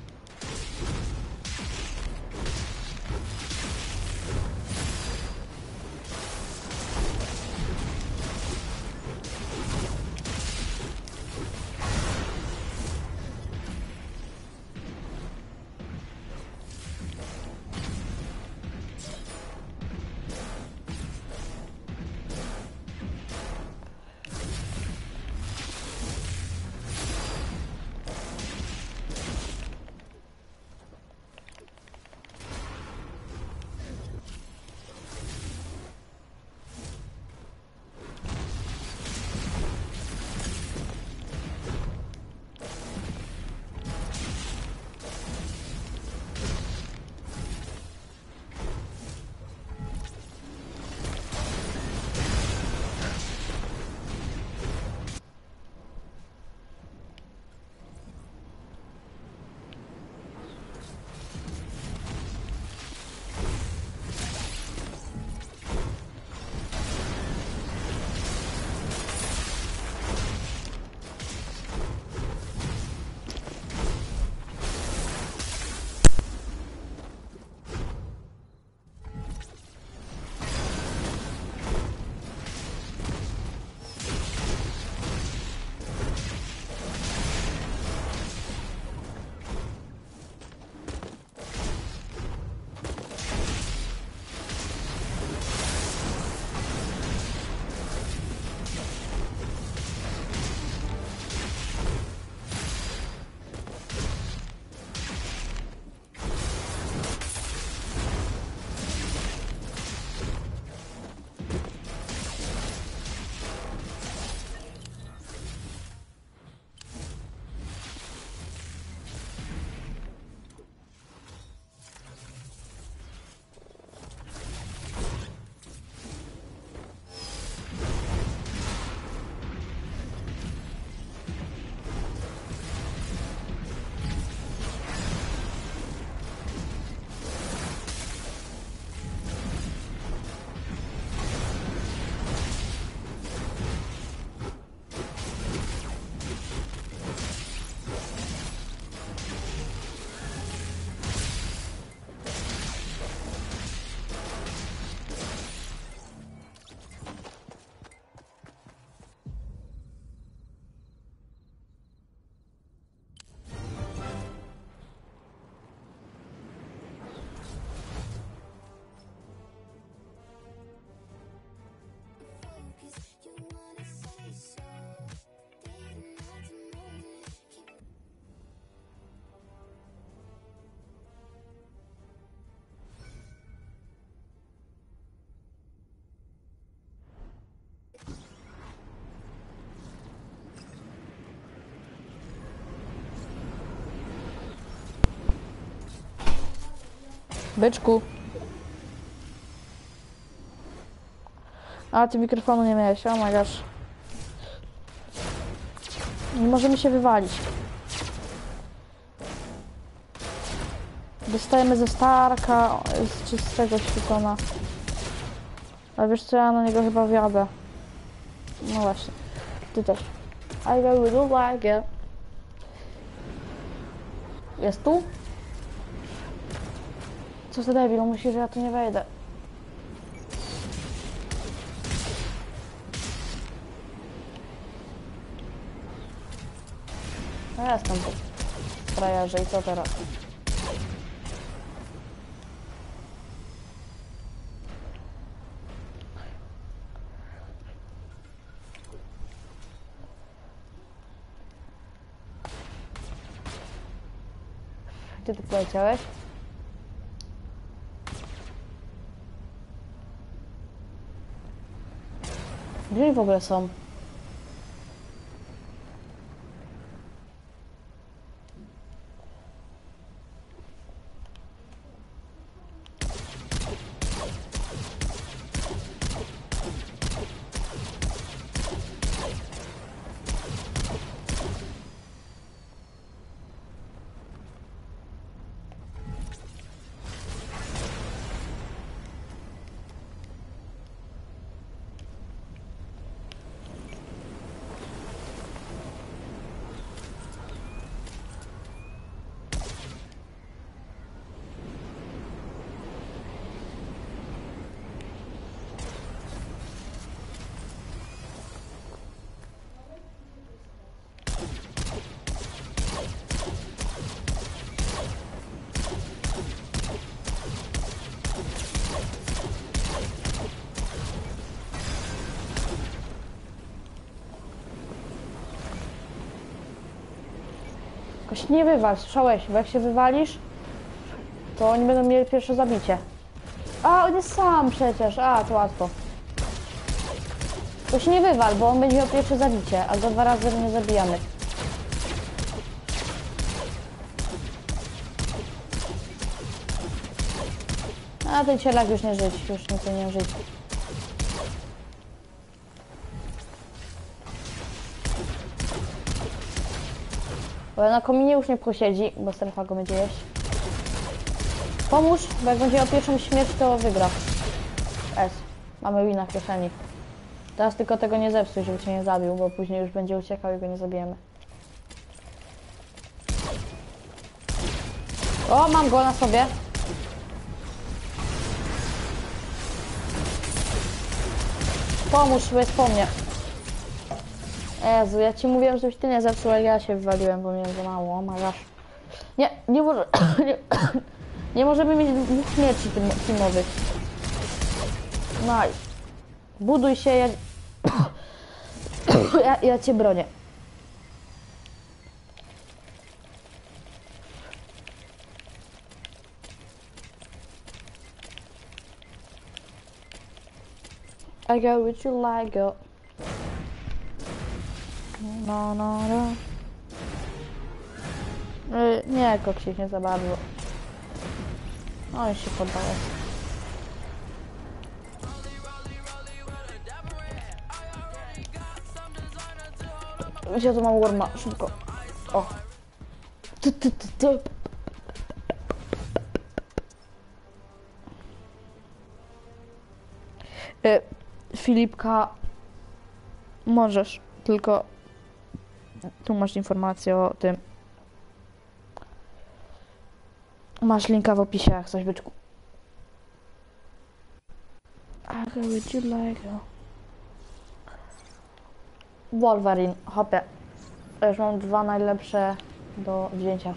Byczku. A, ty mikrofonu nie miałeś, oh my gosh. Nie możemy się wywalić. Dostajemy ze Starka, z czystego świetona. Ale wiesz co, ja na niego chyba wjadę. No właśnie. Ty też. I go a like it. Jest tu? Co za debil, myśli, że ja tu nie wejdę. No ja jestem tu. Frajerze i co teraz? Gdzie ty poleciałeś? Gdzie w ogóle są? Się nie wywal, słyszałeś? Bo jak się wywalisz, to oni będą mieli pierwsze zabicie. A, on jest sam przecież. A, to łatwo. To się nie wywal, bo on będzie miał pierwsze zabicie, a go dwa razy nie zabijamy. A ten cielak już nie żyć, już nie powinien żyć. Bo na kominie już nie posiedzi, bo strefa go będzie jeść. Pomóż, bo jak będzie miał pierwszą śmierć, to wygra. S. Mamy wina w kieszeni. Teraz tylko tego nie zepsuj, żeby cię nie zabił, bo później już będzie uciekał i go nie zabijemy. O, mam go na sobie. Pomóż, bo jest po mnie. Jezu, ja ci mówiłem, żebyś ty nie zepsuł, ale ja się wywaliłem, bo miałem za mało, o my gosh. Nie, nie może... Nie, nie możemy mieć dwóch śmierci tym, teamowych. Nice. Buduj się, ja... ja... Ja cię bronię. I go with you like go. No, no, no. Y, Nie, koksik nie za bardzo. No i się poddałeś. Gdzie tu mam worma? Szybko. O. Tu, tu, tu, tu. Y, Filipka, możesz, tylko tu masz informację o tym. Masz linka w opisie, jak coś byczku. I with you like a... Wolverine, hopie. Już mam dwa najlepsze do wzięcia.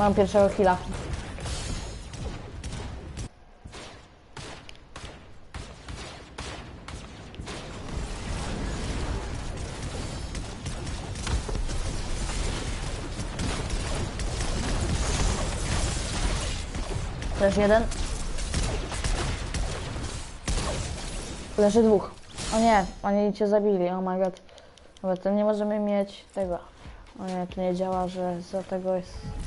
Mam pierwszego killa. Leż jeden. Leży dwóch. O nie, oni cię zabili, oh my god. Dobra, to nie możemy mieć tego. O nie, to nie działa, że za tego jest...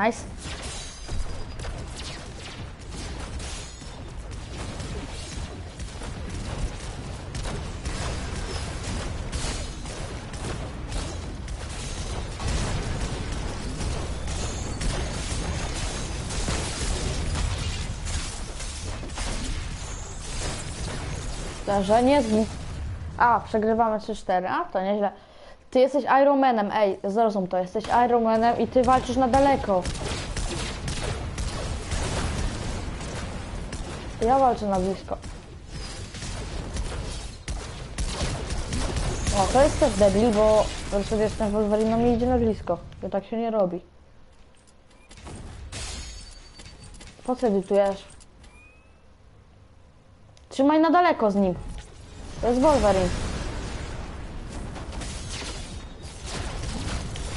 Nice. Dobrze, nie zgin. A, przegrywamy 3-4. A, to nieźle. Ty jesteś Ironmanem, ej, zrozum to. Jesteś Ironmanem i ty walczysz na daleko. Ja walczę na blisko. O, to jest też debil, bo sobie jestem Wolveriną i idzie na blisko. To tak się nie robi. Po co edytujesz? Trzymaj na daleko z nim. To jest Wolverine.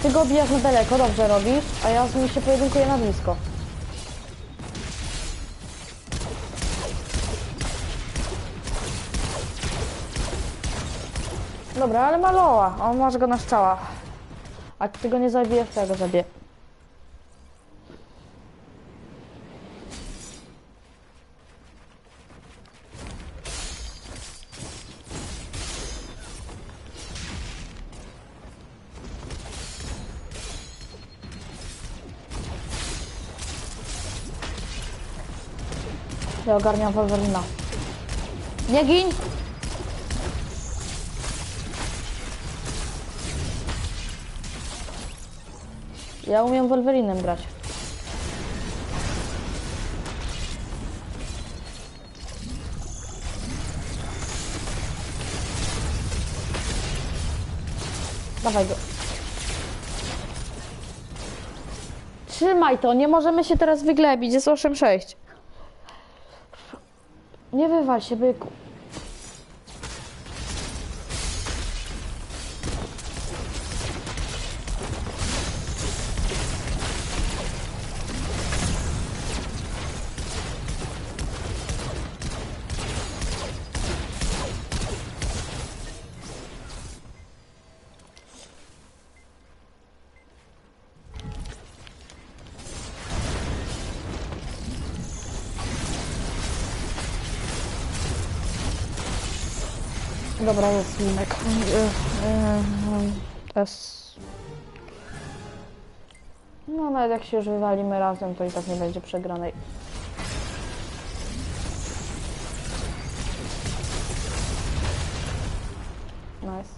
Ty go bijasz na daleko, dobrze robisz, a ja z nim się pojedynkuję na blisko. Dobra, ale maloła. On masz go na strzała. A ty go nie zabijesz, to ja go zabiję. Ja ogarniam Wolverina. Nie gin! Ja umiem Wolverinem grać. Dawaj go. Trzymaj to, nie możemy się teraz wyglebić, jest 8-6. Nie wywal się, byku. Dobra, jest linek. S. No nawet jak się już wywalimy razem, to i tak nie będzie przegranej. Nice.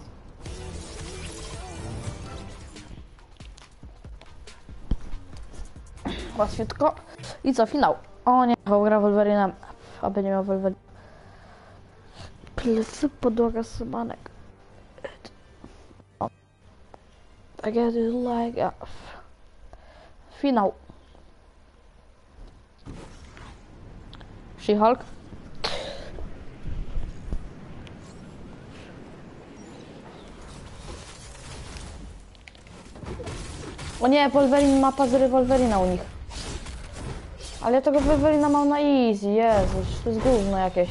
Łatwiutko. I co, finał. O nie, gra Wolverinem. Aby nie miał Wolverine. Plecy, podłoga symanek. I get it like. Finał. She-Hulk. O nie, Wolverine ma pazury Wolverina u nich. Ale ja tego Wolverina mam na easy, Jezus, to jest gówno jakieś.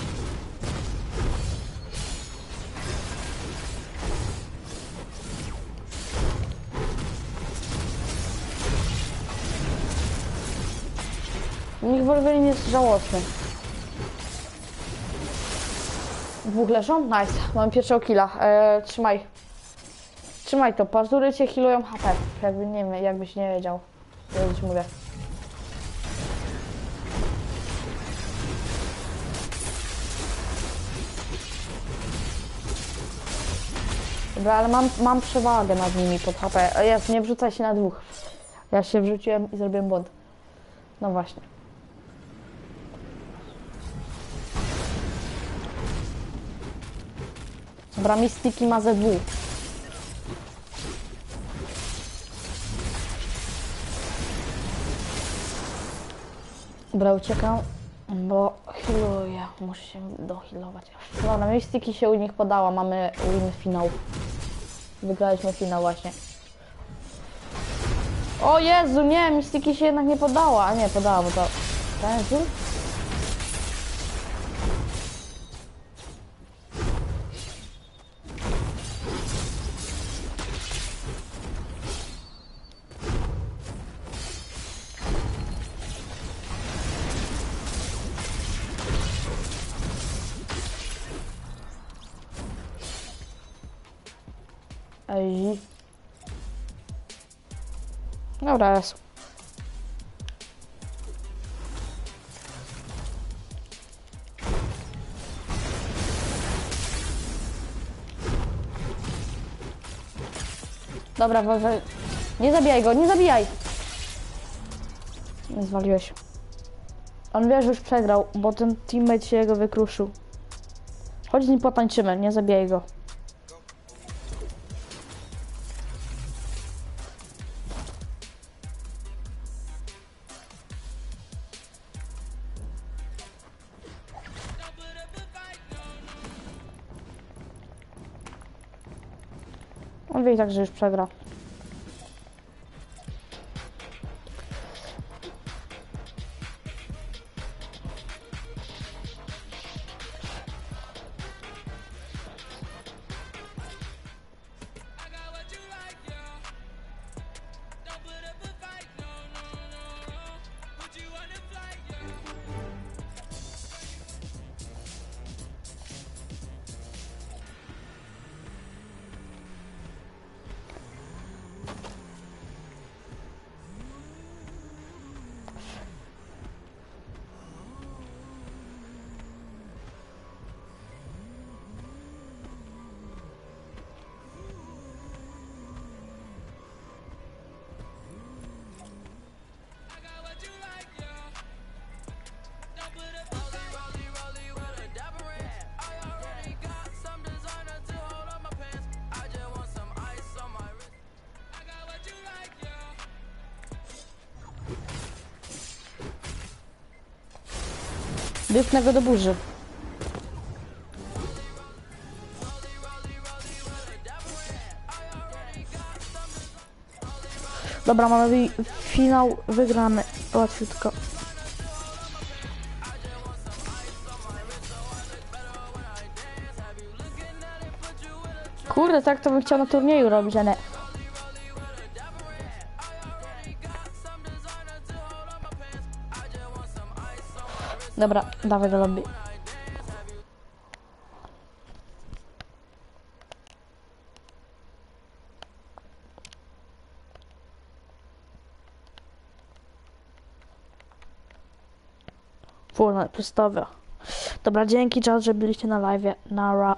Wolverine jest żałosny. Dwóch leżą? Nice. Mam pierwszego killa. Eee, trzymaj. Trzymaj to. Pazury cię healują HP. Jakby nie jakbyś nie wiedział. Ja ci mówię. Dobra, ale mam, mam przewagę nad nimi pod HP. Jest, nie wrzucaj się na dwóch. Ja się wrzuciłem i zrobiłem błąd. No właśnie. Dobra, Mistiki ma ZW. Dobra, uciekam, bo healuję. Muszę się dohealować. Dobra, Mistiki się u nich podała, mamy win finał. Wygraliśmy finał właśnie. O Jezu, nie, Mistiki się jednak nie podała. A nie, podała, bo to... Ten Jest. Dobra, nie zabijaj go, nie zabijaj! Nie zwaliłeś. On wie, że już przegrał, bo ten teammate się jego wykruszył. Chodź z nim potańczymy, nie zabijaj go. Wie i tak, że już przegra. Wypnę do burzy. Dobra, mamy finał wygrany. Łatwiutko. Kurde, tak to bym chciał na turnieju robić, a nie. Dobra, dawaj do lobby. Full przedstawia. Dobra, dzięki czas, że byliście na live. Nara.